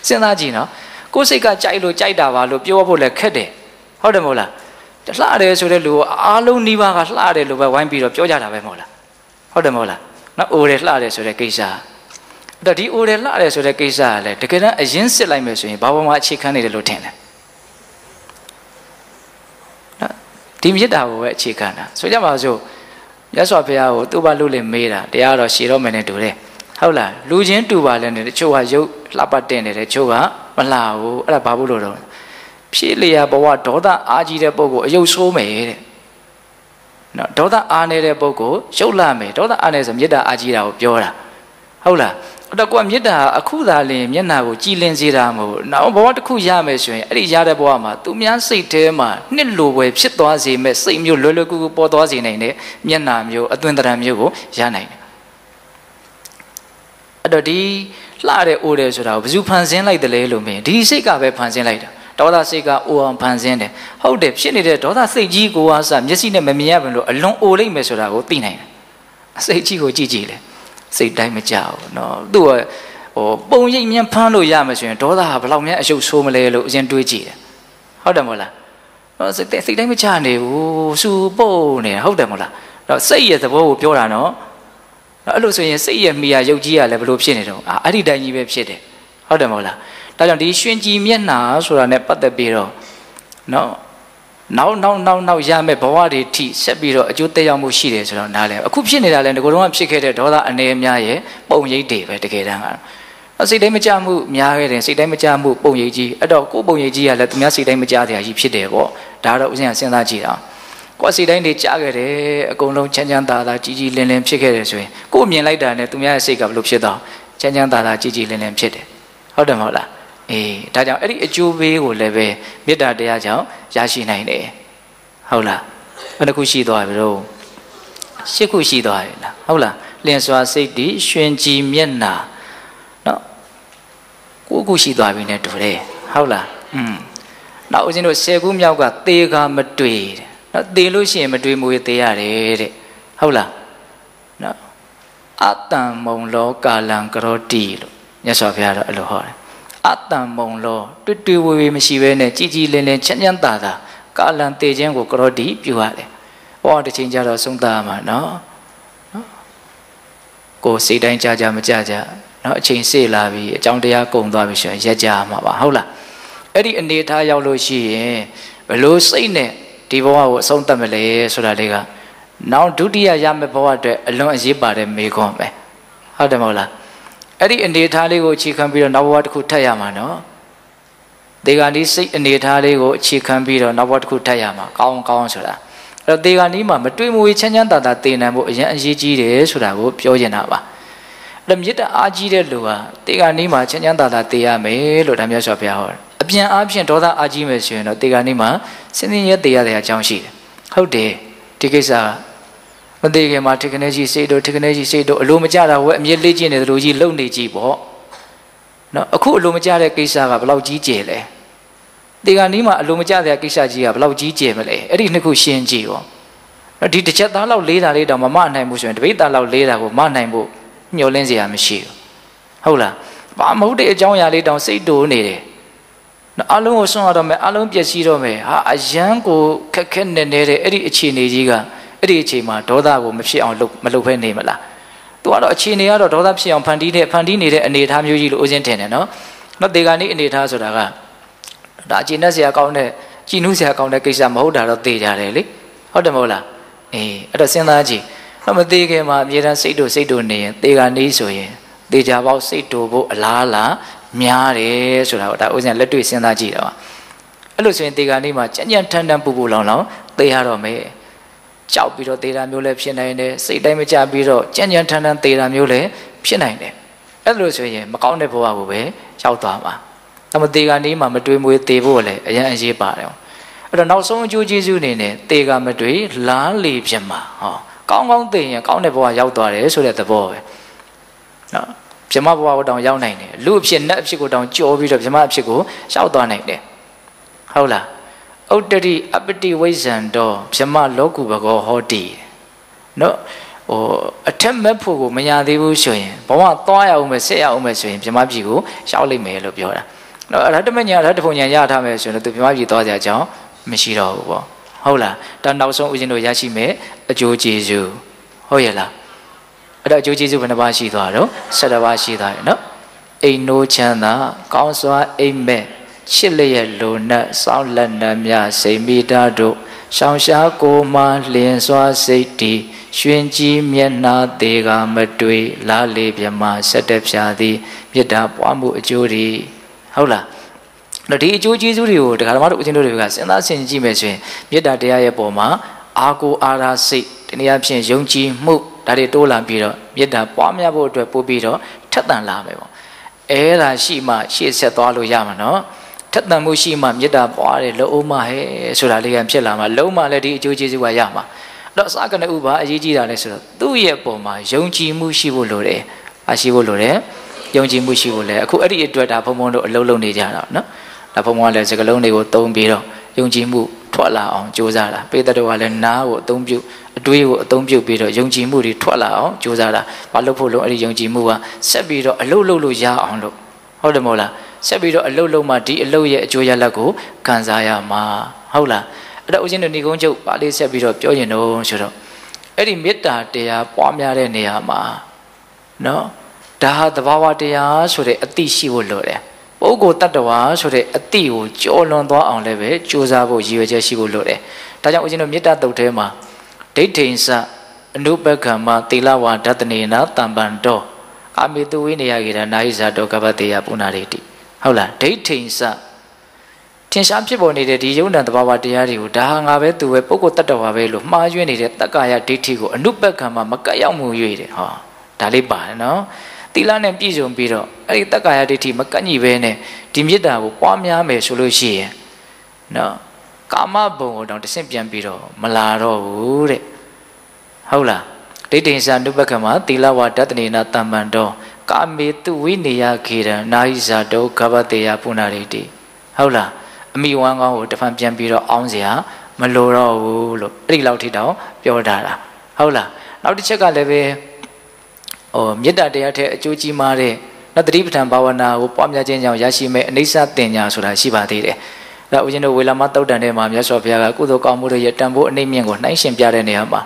စဉ်းစားကြည့်နော်ကိုယ်စိတ်ကကြိုက်လို့ကြိုက်တာပါလို့ပြောဖို့လည်းခက်တယ်ဟုတ်တယ်မဟုတ်လားလှတယ်ဆိုတဲ့လူအားလုံးနှီးပါးကလှတယ်လို့ပဲဝိုင်းပြီးတော့ပြောကြတာပဲမဟုတ်လားဟုတ်တယ်မဟုတ်လားနော်အိုတယ်လှတယ်ဆိုတဲ့ကိစ္စအဲ့တော့ဒီအိုတယ်လှတယ်ဆိုတဲ့ကိစ္စကလည်းတကယ်တမ်းအရင်စစ်လိုက်မယ်ဆိုရင်ဘာပေါ်မှာအခြေခံနေတယ်လို့ထင်တယ်နော်ဒီမြစ်တာကိုပဲအခြေခံတာဆိုကြပါစို့ရသော်ဘုရားကိုသူ့ဘာလို့လဲမေးတာတရားတော့ရှည်တော့မယ်နဲ့တူတယ် ဟုတ်လားလူချင်းတူပါလဲနဲ့တချို့ကရုပ်လှပတင်တယ်တချို့ကမလှဘူးအဲ့ဒါဘာလို့လို့တော့ဖြည့်လျာဘဝဒေါသအားကြီးတဲ့ပုဂ္ဂိုလ်အယုတ်ဆိုးမယ်တဲ့နော်ဒေါသအားနေတဲ့ပုဂ္ဂိုလ်ရုပ်လာမယ်ဒေါသအားနေဆိုမေတ္တာအားကြီးတာကိုပြောတာဟုတ်လားအဲ့တော့ကိုကမေတ္တာအခုသာလင်မျက်နာကိုကြည်လင်စေတာမဟုတ်နောက်ဘဝတစ်ခုရမယ်ဆိုရင်အဲ့ဒီရတဲ့ဘဝမှာသူများစိတ်ထဲမှာနှစ်လိုပဲဖြစ်သွားစေမဲ့စိတ်မျိုးလွယ်လွယ်ကူကူပေါ်သွားစေနိုင်တဲ့မျက်နာမျိုးအသွင်သဏ္ဍာန်မျိုးကိုရနိုင်တယ်အဲ့ တော့ဒီလှတဲ့အိုတယ်ဆိုတာကိုဘယ်သူဖန်ဆင်းလိုက်တယ်လဲလို့မြင်ဒီစိတ်ကပဲဖန်ဆင်းလိုက်တာဒေါသစိတ်ကအိုအောင်ဖန်ဆင်းတယ်ဟုတ်တယ်ဖြစ်နေတဲ့ဒေါသစိတ်ကြီးကိုအားစမျက်စိနဲ့မမြင်ရဘူးလို့အလွန်အိုလိုက်မယ်ဆိုတာကိုသိနိုင်တယ်အစိတ်ကြီးကိုကြည့်ကြည့်လေစိတ်တိုင်းမကြောက်နော်သူ့ဟိုပုံရိပ်မြန်ဖမ်းလို့ရမယ်ဆိုရင်ဒေါသဟာဘယ်လောက်များအယုတ်ဆိုးမလဲလို့အရင်တွေးကြည့်တယ်ဟုတ်တယ်မို့လားနော်စိတ်စိတ်တိုင်းမချနေဘူးစူပုတ်နေဟုတ်တယ်မို့လားတော့စိတ်ရဲ့သဘောကိုပြောတာနော် နော်အဲ့လိုဆိုရင်စိတ်ရဲ့မိယာရုပ်ကြီးကလည်းဘယ်လိုဖြစ်နေတော့အာအဲ့ဒီတိုင်းကြီးပဲဖြစ်တယ်ဟုတ်တယ်မဟုတ်လားဒါကြောင့်ဒီရှင်ကြည်မျက်နှာဆိုတာ ਨੇ ပတ်သက်ပြီးတော့နော်နောက်နောက်နောက်နောက်ရမယ့်ဘဝတွေထိဆက်ပြီးတော့အကျိုးသက်ရောက်မှုရှိတယ်ဆိုတော့နားလဲအခုဖြစ်နေတာလဲဒီကုလုံးကဖြစ်ခဲ့တဲ့ဒေါသအနေအများရဲ့ပုံရိပ်တွေပဲတကယ်တမ်းကတော့စိတ်တိုင်းမကြမှုများခဲ့တယ်စိတ်တိုင်းမကြမှုပုံရိပ်ကြီးအဲ့တော့ကိုယ်ပုံရိပ်ကြီးကလည်းသူများစိတ်တိုင်းမကြတဲ့အကြီးဖြစ်တယ်ပေါ့ဒါတော့ဥစဉ်ကစဉ်းစားကြည့်တာ ကိုယ်စိတ်တိုင်းတွေကြားခဲ့တယ်အကုန်လုံးချမ်းချမ်းသာသာကြီးကြီးလင်းလင်းဖြစ်ခဲ့တယ်ဆိုရင်ကိုယ်မြင်လိုက်တာနဲ့သူများရဲ့စိတ်ကဘယ်လိုဖြစ်တော့ချမ်းချမ်းသာသာကြီးကြီးလင်းလင်းဖြစ်တယ်ဟုတ်တယ်မဟုတ်လားအေးဒါကြောင့်အဲ့ဒီအကျိုးပေးကိုလည်းပဲမေတ္တာတရားကြောင့်ရရှိနိုင်တယ်ဟုတ်လားဘယ်နှခုရှိသွားပြီတော့ရှစ်ခုရှိသွားပြီလားဟုတ်လားလင်စွာစိတ်တည်ရွှင်ကြည်မျက်နာနော်ကိုခုရှိသွားပြီနဲ့တူတယ်ဟုတ်လားอืมနောက်ဦးဇင်းတို့10ခုမြောက်ကသေကမတွေ့တဲ့ နော်သေလို့ရှိရင်မတွေ့မူရသေရတယ်တဲ့ဟုတ်လားနော်အတ္တမုံလောကာလံကရောတိလို့မြတ်စွာဘုရားတော့အဲ့လိုဟောတယ်အတန်မုံလောတွေ့တွေ့ဝေဝေမရှိဘဲနဲ့ကြည်ကြည်လင်းလင်းချမ်းချမ်းသာသာကာလံတည်ခြင်းကိုကရောတိပြုရတယ်။ဟောတစ်ချိန်ကျတော့သုံးသားမှာနော်နော်ကိုစိတ်တိုင်းကြကြမကြကြနော်အချိန်စေ့လာပြီအကြောင်းတရားကုန်သွားပြီဆိုရင်ရက်ကြမှာပါဟုတ်လားအဲ့ဒီအနေထားရောက်လို့ရှိရင်ဘလို့စိတ်နဲ့ ဒီဘဝကိုအဆုံးသတ်မလဲဆိုတာလေးကနောက်ဒုတိယရမယ့်ဘဝအတွက်အလွန်အရေးပါတဲ့မေခွန်းပဲဟုတ်တယ်မဟုတ်လားအဲ့ဒီအနေထားလေးကိုအခြေခံပြီးတော့နောက်ဘဝတစ်ခုထပ်ရမှာနော်ဒေဂာနီးစိတ်အနေထားလေးကိုအခြေခံပြီးတော့နောက်ဘဝတစ်ခုထပ်ရမှာကောင်းကောင်းဆိုတာအဲ့တော့ဒေဂာနီးမှာမတွေ့မဝေချမ်းချမ်းသာသာတည်နိုင်ဖို့အရင်အရေးကြီးတယ်ဆိုတာကိုပြောချင်တာပါအဲ့တော့မြစ်တအားကြီးတဲ့လူဟာဒေဂာနီးမှာချမ်းချမ်းသာသာတည်ရမယ်လို့ဒါမျိုးဆိုပြဟောတယ် အပြန်အားဖြင့်ဒေါသအားကြီးမယ်ဆိုရင်တော့ဒေဂာနီးမှာစင်စင်ရဲတည်ရတဲ့အကြောင်းရှိတယ်ဟုတ်တယ်ဒီကိစ္စမသေးခင်မှာထခနဲကြီးစိတ်တို့ထခနဲကြီးစိတ်တို့အလိုမကြတာဝဲအမြဲလေးကျင့်နေသလိုကြီးလုံနေကြည့်ပေါ့နော်အခုအလိုမကျတဲ့ကိစ္စကဘယ်လောက်ကြီးကျယ်လဲဒီကနီးမှာအလိုမကျတဲ့ကိစ္စကြီးကဘယ်လောက်ကြီးကျယ်မလဲအဲ့ဒီနှစ်ခုရှင်းကြည့်ရောနော်ဒီတစ်ချက်သားလောက်လေးတာလေးတောင်မမနိုင်ဘူးဆိုရင်တပိတ်သားလောက်လေးတာကိုမနိုင်ဖို့မျှော်လင့်စရာမရှိဘူးဟုတ်လားဘာမဟုတ်တဲ့အကြောင်းအရာလေးတောင်စိတ်တိုးနေတယ် နော်အလုံးကိုဆွန့်ရတော့မယ်အလုံးပျက်စီးတော့မယ်ဟာအယံကိုခက်ခက်နေနေတဲ့အဲ့ဒီအခြေအနေကြီးကအဲ့ဒီအချိန်မှာဒေါသကိုမဖြစ်အောင်လုပ်မလုပ်ဖဲနေမလားသူကတော့အခြေအနေကတော့ဒေါသဖြစ်အောင်ဖန်တီးတဲ့ဖန်တီးနေတဲ့အနေအထားမျိုးကြီးလို့ဦးစင်းထင်တယ်နော်နော်ဒီကနေ့အနေအထားဆိုတာကဒါအခြေနဲ့ဆရာကောင်းတဲ့ကြည်နူးဆရာကောင်းတဲ့ကိစ္စမဟုတ်တာတော့သိကြတယ်လေဟုတ်တယ်မဟုတ်လားအေးအဲ့တော့စဉ်းစားကြည့်တော့မသေးခင်မှာအမြဲတမ်းစိတ်တို့စိတ်တို့နေရင်သေကနေဆိုရင်သေချာပေါက်စိတ်တို့ဖို့အလားလား များတယ်ဆိုတာကိုဒါဦးစင်းလက်တွေ့စဉ်းစားကြည့်တာပါအဲ့လိုဆိုရင်သေကနေမှာကြံ့ကြံ့ထန်ထန်ပူပူလောင်လောင်သေရတော့မယ်ကြောက်ပြီးတော့သေတာမျိုးလည်းဖြစ်နိုင်တယ်စိတ်တိုင်းမကြပြီးတော့ကြံ့ကြံ့ထန်ထန်သေတာမျိုးလည်းဖြစ်နိုင်တယ်အဲ့လိုဆိုရင်မကောင်းတဲ့ဘဝကိုပဲရောက်သွားမှာဒါမှသေကနေမှာမတွေးမွေးသေဖို့လည်းအရင်အရေးပါတယ်အဲ့တော့နောက်ဆုံးအကျိုးကျေးဇူးအနေနဲ့သေကမတွေးလားလေဖြစ်မှာဟောကောင်းကောင်းသိရင်ကောင်းတဲ့ဘဝရောက်သွားတယ်ဆိုတဲ့သဘောပဲနော် ဗြဟ္မဘဝကိုတောင်ရောက်နိုင်တယ်လူအဖြစ်နတ်အဖြစ်ကိုတောင်ကြော်ပြီးတော့ဗြဟ္မအဖြစ်ကိုရောက်သွားနိုင်တယ်ဟုတ်လားဥတ္တရိအပတိဝိဇံတော်ဗြဟ္မလောကုဘကောဟောတိနော်ဟိုအထက်မဲ့ဖို့ကိုမရသေးဘူးဆိုရင်ဘဝသွားရအောင်ပဲဆက်ရအောင်ပဲဆိုရင်ဗြဟ္မပြည်ကိုရောက်လိမ့်မယ်လို့ပြောတာနော်အရဟတမညာအရဟတဖုန်ညာရထားမယ်ဆိုရင်သူဗြဟ္မပြည်သွားကြကြောင်းမရှိတော့ဘူးပေါ့ဟုတ်လားဒါနောက်ဆုံးဦးဇင်းတို့ရရှိမယ်အကျိုးကျေးဇူးဟုတ်ရဲ့လား အဲ့တော့အကျိုးကျေးဇူးဘယ်နှပါးရှိသွားတော့၁၇ပါးရှိသွားတယ်နော်အိမ်နိုးချမ်းသာကောင်းစွာအိမ်မက်ချစ်လျက်လိုနတ်စောင်းလက်နတ်များစိမိတာတို့ရှောင်ရှားကိုမှလင်းစွာစိတ်တီရွှင်ကြည်မျက်နှာသေးကမတွေ့လားလေမြမဆက်တက်ဖြာသည်မေတ္တာပွားမှုအကျိုးတွေဟုတ်လားတော့ဒီအကျိုးကျေးဇူးတွေကိုတရားဓမ္မတို့အချင်းတို့တွေကစဉ်းစားဆင်ခြင်ကြည့်မယ်ဆိုရင်မေတ္တာတရားရဲ့ပုံမှာအာကိုအာရာစိတ်ဒီနေ့အဖြစ်ယုံကြည်မှု ဒါတွေတိုးလာပြီးတော့မေတ္တာပွားများဖို့အတွက်ပို့ပြီးတော့ထက်သန်လာမယ်ပေါ့အဲဒါရှိမှရှေ့ဆက်သွားလို့ရမှာနော်ထက်သန်မှုရှိမှမေတ္တာပွားတယ်လို့ဦးမဟဲ့ဆိုတာလေးကဖြစ်လာမှာလုံးမလည်းဒီအကျိုးကျေးဇူးကရမှာတော့အစကနဥပါအရေးကြီးတာလဲဆိုတော့သူ့ရဲ့ပုံမှာယုံကြည်မှုရှိဖို့လိုတယ်အရှိဖို့လိုတယ်ယုံကြည်မှုရှိဖို့လဲအခုအဲ့ဒီအတွက်ဒါဘုံဘုံတို့အလုံးလုံးနေကြတာနော်ဒါဘုံဘုံကလည်းစကလုံးတွေကိုသုံးပြီးတော့ယုံကြည်မှု ထွက်လာအောင်ကြိုးစားတာပေတတော်ကလည်းနားကိုအသုံးပြုအတွေးကိုအသုံးပြုပြီးတော့ယုံကြည်မှုတွေထွက်လာအောင်ကြိုးစားတာဘာလို့ဖို့လို့အဲ့ဒီယုံကြည်မှုကဆက်ပြီးတော့အလုတ်လုတ်လို့ရအောင်လို့ဟုတ်တယ်မဟုတ်လားဆက်ပြီးတော့အလုတ်လုတ်မှဒီအလုတ်ရဲ့အကျိုးရလဒ်ကိုခံစားရမှာဟုတ်လားအဲ့တော့ဦးဇင်းတို့ဏီကုန်းချုပ်ပါလေးဆက်ပြီးတော့ပြောရင်တော့ဆိုတော့အဲ့ဒီမေတ္တာတရားပွားများတဲ့နေရာမှာနော်ဒါဟာသဘာဝတရားဆိုတဲ့အသိရှိဖို့လိုတယ် ပုဂ္ဂိုလ်တ attva ဆိုတဲ့အတိကိုကြော်လွန်သွားအောင်လည်းပဲကြိုးစားဖို့ရည်ရွယ်ချက်ရှိဖို့လိုတယ်။ဒါကြောင့်ဦးဇင်းတို့မေတ္တာတုတ်ထဲမှာဒိဋ္ဌိဉ္စအနုပကမ္မသီလဝါဒတနေနာတံပံတော်ကာမေတုဝိနေယကေရနာဟိဇာတောကပတေယပုဏ္ဏရေတိဟုတ်လားဒိဋ္ဌိဉ္စထင်ရှားဖြစ်ပေါ်နေတဲ့ဒီယုံ nant တဘာဝတရားတွေကိုဒါဟာငါပဲသူပဲပုဂ္ဂိုလ်တ attva ပဲလို့မှားယွင်းနေတဲ့တက္ကာယဒိဋ္ဌိကိုအနုပကမ္မမကတ်ရောက်မှု၍တယ်ဟောဒါလေးပါတယ်နော် သီလနဲ့ပြည့်စုံပြီးတော့အဲ့ဒီတက္ကာယဒိဋ္ဌိမကန့်ညီပဲနဲ့ဒီမေတ္တာကိုပွားများမယ်ဆိုလို့ရှိရင်နော်ကာမဘုံကိုတောင်တဆင့်ပြန်ပြီးတော့မလာတော့ဘူးတဲ့ဟုတ်လားဒိဋ္ဌိစာနုပကမသီလဝါဒတနေနာတမ္ပန်တော်ကာမေတုဝိနေယခေရနာဟိဇာတောကဗတေယပုဏ္ဏရိတိဟုတ်လားအမိဝမ်းကောင်းကိုတဖန်ပြန်ပြီးတော့အောင်းစရာမလိုတော့ဘူးလို့အဲ့ဒီလောက်ထိတောင်ပြောထားတာဟုတ်လားနောက်တစ်ချက်ကလည်းပဲ ဟိုမေတ္တာတရားထဲအကျိုးကြီးမားတဲ့နော်တတိပဋ္ဌာန်ဘာဝနာကိုပွားများခြင်းကြောင့်ရရှိမဲ့အနိစ္စတင်ညာဆိုတာရှိပါသေးတယ်။ဒါဦးဇင်းတို့ဝေလာမတုတ်တန်ထဲမှာမြတ်စွာဘုရားကကုသိုလ်ကောင်းမှုတွေရဲ့တန်ဖိုးအနိမ့်မြင့်ကိုနှိုင်းရှင်ပြတဲ့နေရာမှာ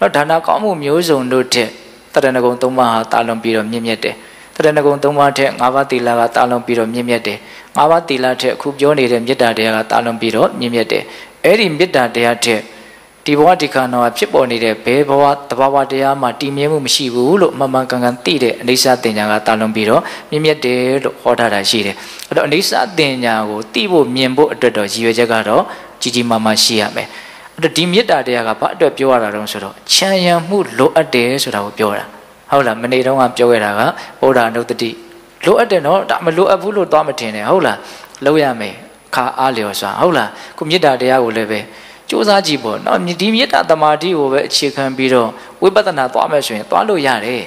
နော်ဒါနကောင်းမှုမျိုးစုံတို့ထက်တရဏဂုံသုံးပါးဟာတာလွန်ပြီးတော့မြင့်မြတ်တယ်။တရဏဂုံသုံးပါးထက်၅ပါးသီလကတာလွန်ပြီးတော့မြင့်မြတ်တယ်။၅ပါးသီလထက်အခုပြောနေတဲ့မေတ္တာတရားကတာလွန်ပြီးတော့မြင့်မြတ်တယ်။အဲ့ဒီမေတ္တာတရားထက် ဒီဘဝဒီခန္ဓာမှာဖြစ်ပေါ်နေတဲ့ဘယ်ဘဝတဘာဝတရားမှာတည်မြဲမှုမရှိဘူးလို့မှန်မှန်ကန်ကန်သိတဲ့အိဋ္ဌသင်ညာကတာလွန်ပြီးတော့မြင့်မြတ်တယ်လို့ဟောထားတာရှိတယ်။အဲ့တော့အိဋ္ဌသင်ညာကိုသိဖို့မြင်ဖို့အတွက်တော့ရည်ရွယ်ချက်ကတော့ကြီးကြီးမားမားရှိရမယ်။အဲ့တော့ဒီမေတ္တာတရားကဘာအတွက်ပြောရတာတုံးဆိုတော့ချမ်းရံမှုလိုအပ်တယ်ဆိုတာကိုပြောတာ။ဟုတ်လားမနေ့တုန်းကပြောခဲ့တာကဗုဒ္ဓအနုတ္တိလိုအပ်တယ်နော်ဒါမလိုအပ်ဘူးလို့သွားမထင်နဲ့ဟုတ်လားလောက်ရမယ်ခါအားလျော်စွာဟုတ်လားခုမေတ္တာတရားကိုလည်းပဲ စူးစမ်းကြည့်ပေါ့နော်ဒီမေတ္တာတမာတိကိုပဲအခြေခံပြီးတော့ဝိပဿနာသွားမယ်ဆိုရင်သွားလို့ရတယ်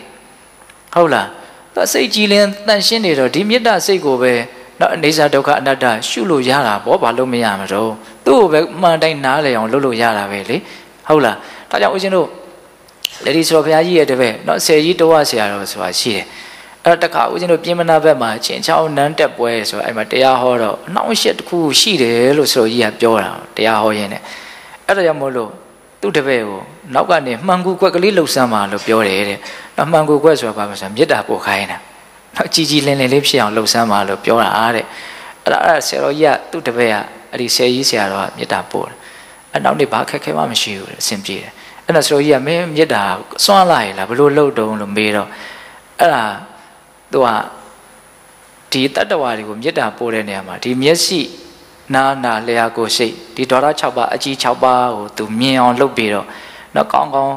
ဟုတ်လားသူစိတ်ကြည်လင်တန်ရှင်းနေတော့ဒီမေတ္တာစိတ်ကိုပဲနော်အနေစာဒုက္ခအနတ္တရှုလို့ရတာပေါ့ဘာလို့မရမှာတော့သူ့ကိုပဲမှန်တိုင်းနားလည်အောင်လုပ်လို့ရတာပဲလေဟုတ်လားဒါကြောင့်ဦးဇင်းတို့လက်ဒီဆိုဘုရားကြီးရဲ့တပည့်နော်ဆယ်ကြီးတော်ဆရာတော်ဆိုတာရှိတယ်အဲ့တော့တခါဦးဇင်းတို့ပြင်မနာဘက်မှာချင်းချောင်းနန်းတက်ပွဲဆိုအဲ့မှာတရားဟောတော့အနှောင့်အယှက်တစ်ခုရှိတယ်လို့ဆိုကြီးကပြောတာတရားဟောရင်းနဲ့ အဲ့ဒါကြောင့်မို့လို့သူ့တပည့်ကိုနောက်ကနေမှန်ကူကွက်ကလေးလှုပ်ဆမ်းပါလို့ပြောတယ်တဲ့။အမှန်ကူကွက်ဆိုတာဘာမှဆိုမေတ္တာပို့ခိုင်းတာ။နောက်ကြည်ကြည်လင်လင်လေးဖြစ်အောင်လှုပ်ဆမ်းပါလို့ပြောတာအားတဲ့။အဲ့ဒါအဲ့ဒါဆရာတော်ကြီးကသူ့တပည့်ကအဲ့ဒီဆရာကြီးဆရာတော်ကမေတ္တာပို့တယ်။အဲ့နောက်နေ့ဘာခက်ခဲမှမရှိဘူးတဲ့အဆင်ပြေတယ်။အဲ့ဒါဆရာတော်ကြီးကမင်းမေတ္တာစွန့်လိုက်လားဘလို့လှုပ်တုံးလို့မေးတော့အဲ့ဒါသူကဒီတတ္တဝါတွေကိုမေတ္တာပို့တဲ့နေရာမှာဒီမျက်စိ နာနာလျာကိုစိတ်ဒီဒေါရ6ပါးအကြီး6ပါးကိုသူမြင်အောင်လုပ်ပြီးတော့တော့ကောင်းကောင်း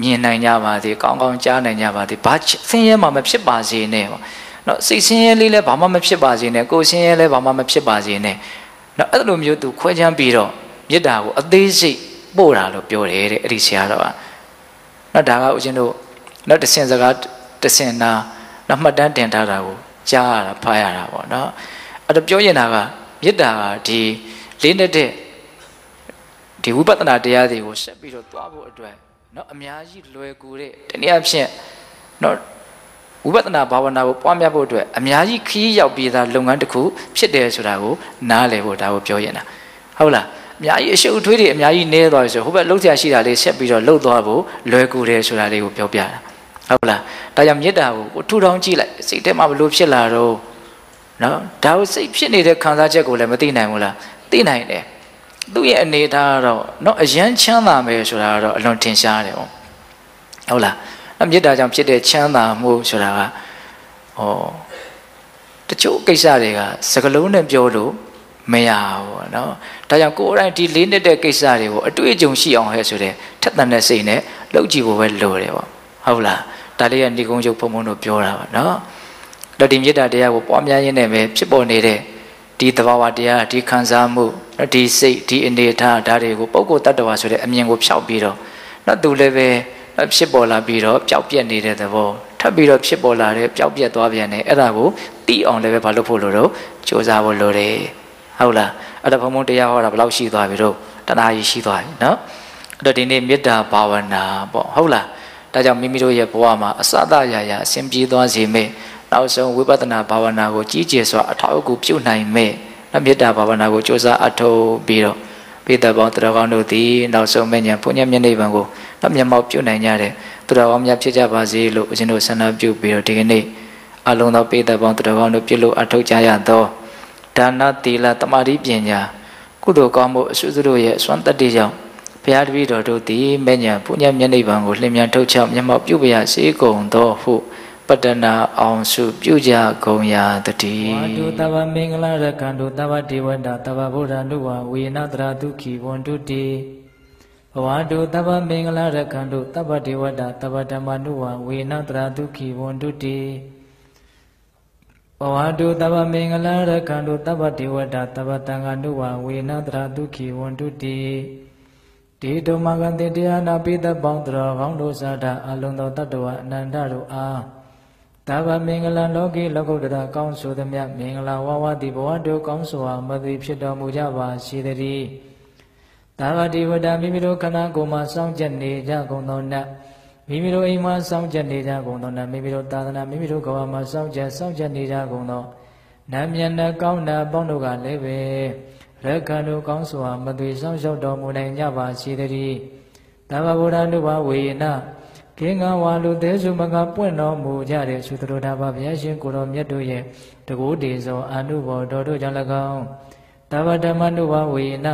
မြင်နိုင်ကြပါသေးကောင်းကောင်းကြားနိုင်ကြပါသေးဘာဆင်းရဲမှမဖြစ်ပါစေနဲ့ပေါ့နော်စိတ်ဆင်းရဲလေးလည်းဘာမှမဖြစ်ပါစေနဲ့ကိုယ်ဆင်းရဲလည်းဘာမှမဖြစ်ပါစေနဲ့နော်အဲ့လိုမျိုးသူခွဲခြမ်းပြီးတော့မေတ္တာကိုအသေးစိတ်ပို့တာလို့ပြောတယ်တဲ့အဲ့ဒီဆရာတော်ကနော်ဒါကဦးဇင်းတို့နော်တဆင်စကားတဆင်နာနော်မှတ်တမ်းတင်ထားတာကိုကြားရတာဖတ်ရတာပေါ့နော်အဲ့တော့ပြောရင်တာက မေတ္တာကဒီလေးနေတဲ့ဒီဝိပဿနာတရားတွေကိုဆက်ပြီးတော့သွားဖို့အတွက်เนาะအများကြီးလွယ်ကူတဲ့တနည်းအားဖြင့်เนาะဝိပဿနာဘာဝနာကိုပွားများဖို့အတွက်အများကြီးခရီးရောက်ပြီးသားလုပ်ငန်းတစ်ခုဖြစ်တယ်ဆိုတာကိုနားလည်ဖို့ဒါကိုပြောရင်တာဟုတ်လားအများကြီးအရှုပ်အထွေးတွေအများကြီးနည်းသွားပြီဆိုဟိုဘက်လှုပ်ရှားရှိတာလေးဆက်ပြီးတော့လှုပ်သွားဖို့လွယ်ကူတယ်ဆိုတာလေးကိုပြောပြတာဟုတ်လားဒါကြောင့်မေတ္တာကိုကိုထူထောင်ကြည့်လိုက်စိတ်ထဲမှာဘလို့ဖြစ်လာတော့ နော်ဒါကိုစိတ်ဖြစ်နေတဲ့ခံစားချက်ကိုလည်းမသိနိုင်ဘူးလားသိနိုင်တယ်သူ့ရဲ့အနေထားကတော့နော်အယမ်းချမ်းသာမယ်ဆိုတာကတော့အလွန်ထင်ရှားတယ်ဟုတ်ဟုတ်လားအမြစ်တာကြောင့်ဖြစ်တဲ့ချမ်းသာမှုဆိုတာကဟောတချို့ကိစ္စတွေကစကလုံးနဲ့ပြောလို့မရဘူးနော်ဒါကြောင့်ကိုယ်တိုင်ဒီလေးနှစ်တဲ့ကိစ္စတွေကိုအတွေ့အကြုံရှိအောင်ဟဲ့ဆိုတဲ့ထက်သန်တဲ့စိတ်နဲ့လုပ်ကြည့်ဖို့ပဲလိုတယ်ပေါ့ဟုတ်လားဒါလေးကဏီကုံချုပ်ဘုံဘုံတို့ပြောတာပါနော် တော့ဒီမေတ္တာတရားကိုပွားများရင်းနဲ့ပဲဖြစ်ပေါ်နေတဲ့ဒီသဘာဝတရားဒီခံစားမှုဒီစိတ်ဒီအနေထားဒါတွေကိုပုဂ္ဂိုလ်တ attva ဆိုတဲ့အမြင်ကိုဖျောက်ပြီးတော့တော့သူလည်းပဲဖြစ်ပေါ်လာပြီးတော့ပျောက်ပြက်နေတဲ့သဘောထပ်ပြီးတော့ဖြစ်ပေါ်လာတဲ့ပျောက်ပြက်သွားပြန်တယ်အဲ့ဒါကိုတီးအောင်လည်းပဲမလုပ်ဖို့လိုတော့စ조사ဖို့လိုတယ်ဟုတ်လားအဲ့ဒါဘုံဘုံတရားဟောတာဘယ်လောက်ရှိသွားပြီတော့တဏှာကြီးရှိသွားပြီနော်အဲ့တော့ဒီနေ့မေတ္တာဘာဝနာပေါ့ဟုတ်လားဒါကြောင့်မိမိတို့ရဲ့ဘဝမှာအစသရာရာအစဉ်ပြေသွားစေမယ့် နောက်ဆုံးဝိပဿနာဘာဝနာကိုကြီးကျယ်စွာအထောက်အကူပြုနိုင်မယ့်နောက်မေတ္တာဘာဝနာကိုကြိုးစားအထောက်ပြီးတော့ပိဿပေါင်းတရားကောင်းတို့သည်နောက်ဆုံးမဉ္ဇဉ်ဘုညမျက်နှိဗ္ဗာန်ကိုနောက်မျက်မှောက်ပြုနိုင်ကြတဲ့သူတော်ကောင်းများဖြစ်ကြပါစေလို့ဦးဇင်းတို့ဆန္ဒပြုပြီးတော့ဒီကနေ့အလုံးသောပိဿပေါင်းတရားကောင်းတို့ပြုလို့အထောက်ကြရသောဒါနသီလတမာတိပညာကုသိုလ်ကောင်းမှုအစွတ်တို့ရဲ့အစွမ်းတတ္တိကြောင့်ဘုရားတပည့်တော်တို့သည်မဉ္ဇဉ်ဘုညမျက်နှိဗ္ဗာန်ကိုလျင်မြန်ထုတ်ချောက်မျက်မှောက်ပြုပါရစေကုန်သောဟု ပတနာအောင်စုပြုကြကုန်ရာတတိဝါတုတဗ္ဗမင်္ဂလာရကံတုတဗ္ဗဒေဝတာတဗ္ဗဗုဒ္ဓနုဝဝေနတရာဒုခိဝန္တုတိဘဝတုတဗ္ဗမင်္ဂလာရကံတုတဗ္ဗဒေဝတာတဗ္ဗဓမ္မနုဝဝေနတရာဒုခိဝန္တုတိဘဝတုတဗ္ဗမင်္ဂလာရကံတုတဗ္ဗဒေဝတာတဗ္ဗတံဃာနုဝဝေနတရာဒုခိဝန္တုတိဒီတုမကတိတရားနာပိသပေါင်းတော်ကောင်းတို့စာတာအလုံးသောတတ္တဝအနန္တတို့အား သာဗမင်္ဂလလောကီလောကုတ္တရာကောင်းဆိုသမျှမင်္ဂလာဝဝတိဘဝတို့ကောင်းစွာမသိဖြစ်တော်မူကြပါစေတည်းသာဝတိဝတ္တမိမိတို့ခန္ဓာကိုယ်မှာစောင့်ကြနေကြကုန်သောနတ်မိမိတို့အိမ်မှာစောင့်ကြနေကြကုန်သောနတ်မိမိတို့သာသနာမိမိတို့ကဘာမှာစောင့်ကြစောင့်ကြနေကြကုန်သောနတ်မြတ်နဲ့ကောင်းတာပေါင်းတို့ကလည်းပဲရက္ခဏုကောင်းစွာမသွေဆောင်လျှောက်တော်မူနိုင်ကြပါစေတည်းသဗ္ဗဗုဒ္ဓနုဘဝေန ကင်းကဝါလူသေးစုမကပွင့်တော်မူကြတဲ့သုတရတာဘဘုရားရှင်ကိုတော်မြတ်တို့ရဲ့တကူတေဇောအာနုဘော်တော်တို့ကြောင့်၎င်းတဗ္ဗဓမ္မနုဘဝေန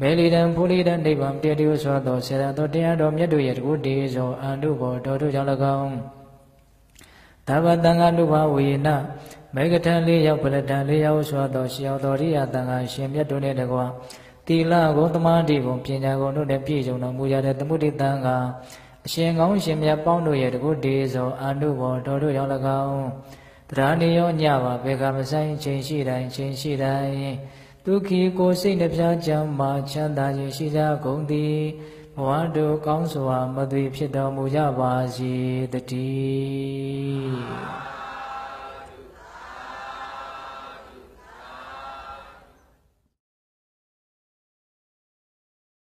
မေလီတံဖူလီတံနိဗ္ဗာန်တည်တည်ဆိုသောဆေရသောတရားတော်မြတ်တို့ရဲ့တကူတေဇောအာနုဘော်တော်တို့ကြောင့်၎င်းတဗ္ဗတံဃာနုဘဝေနမေဂထံလေးရောက်ပလတံလေးရောက်ဆိုသောရှေယောတော်ရိယတန်ခါရှင်မြတ်တို့နဲ့တကွာတိလကိုသမာဓိကိုပညာကိုတို့နဲ့ပြည့်စုံတော်မူကြတဲ့သမုဒိတံခါ အရှင်ကောင်းရှင်မြတ်ပေါင်းတို့ရဲ့တကုတေဇောအာနုဘောတော်တို့ရောက်၎င်းတရားနေရောညပါဘေကမဆိုင်ချိန်ရှိတိုင်းချိန်ရှိတိုင်းဒုက္ခကိုစိတ်နှပြချမ်းမာချမ်းသာခြင်းရှိကြကုန်သည်ဘဝတို့ကောင်းစွာမသွေဖြစ်တော်မူကြပါစေတည်း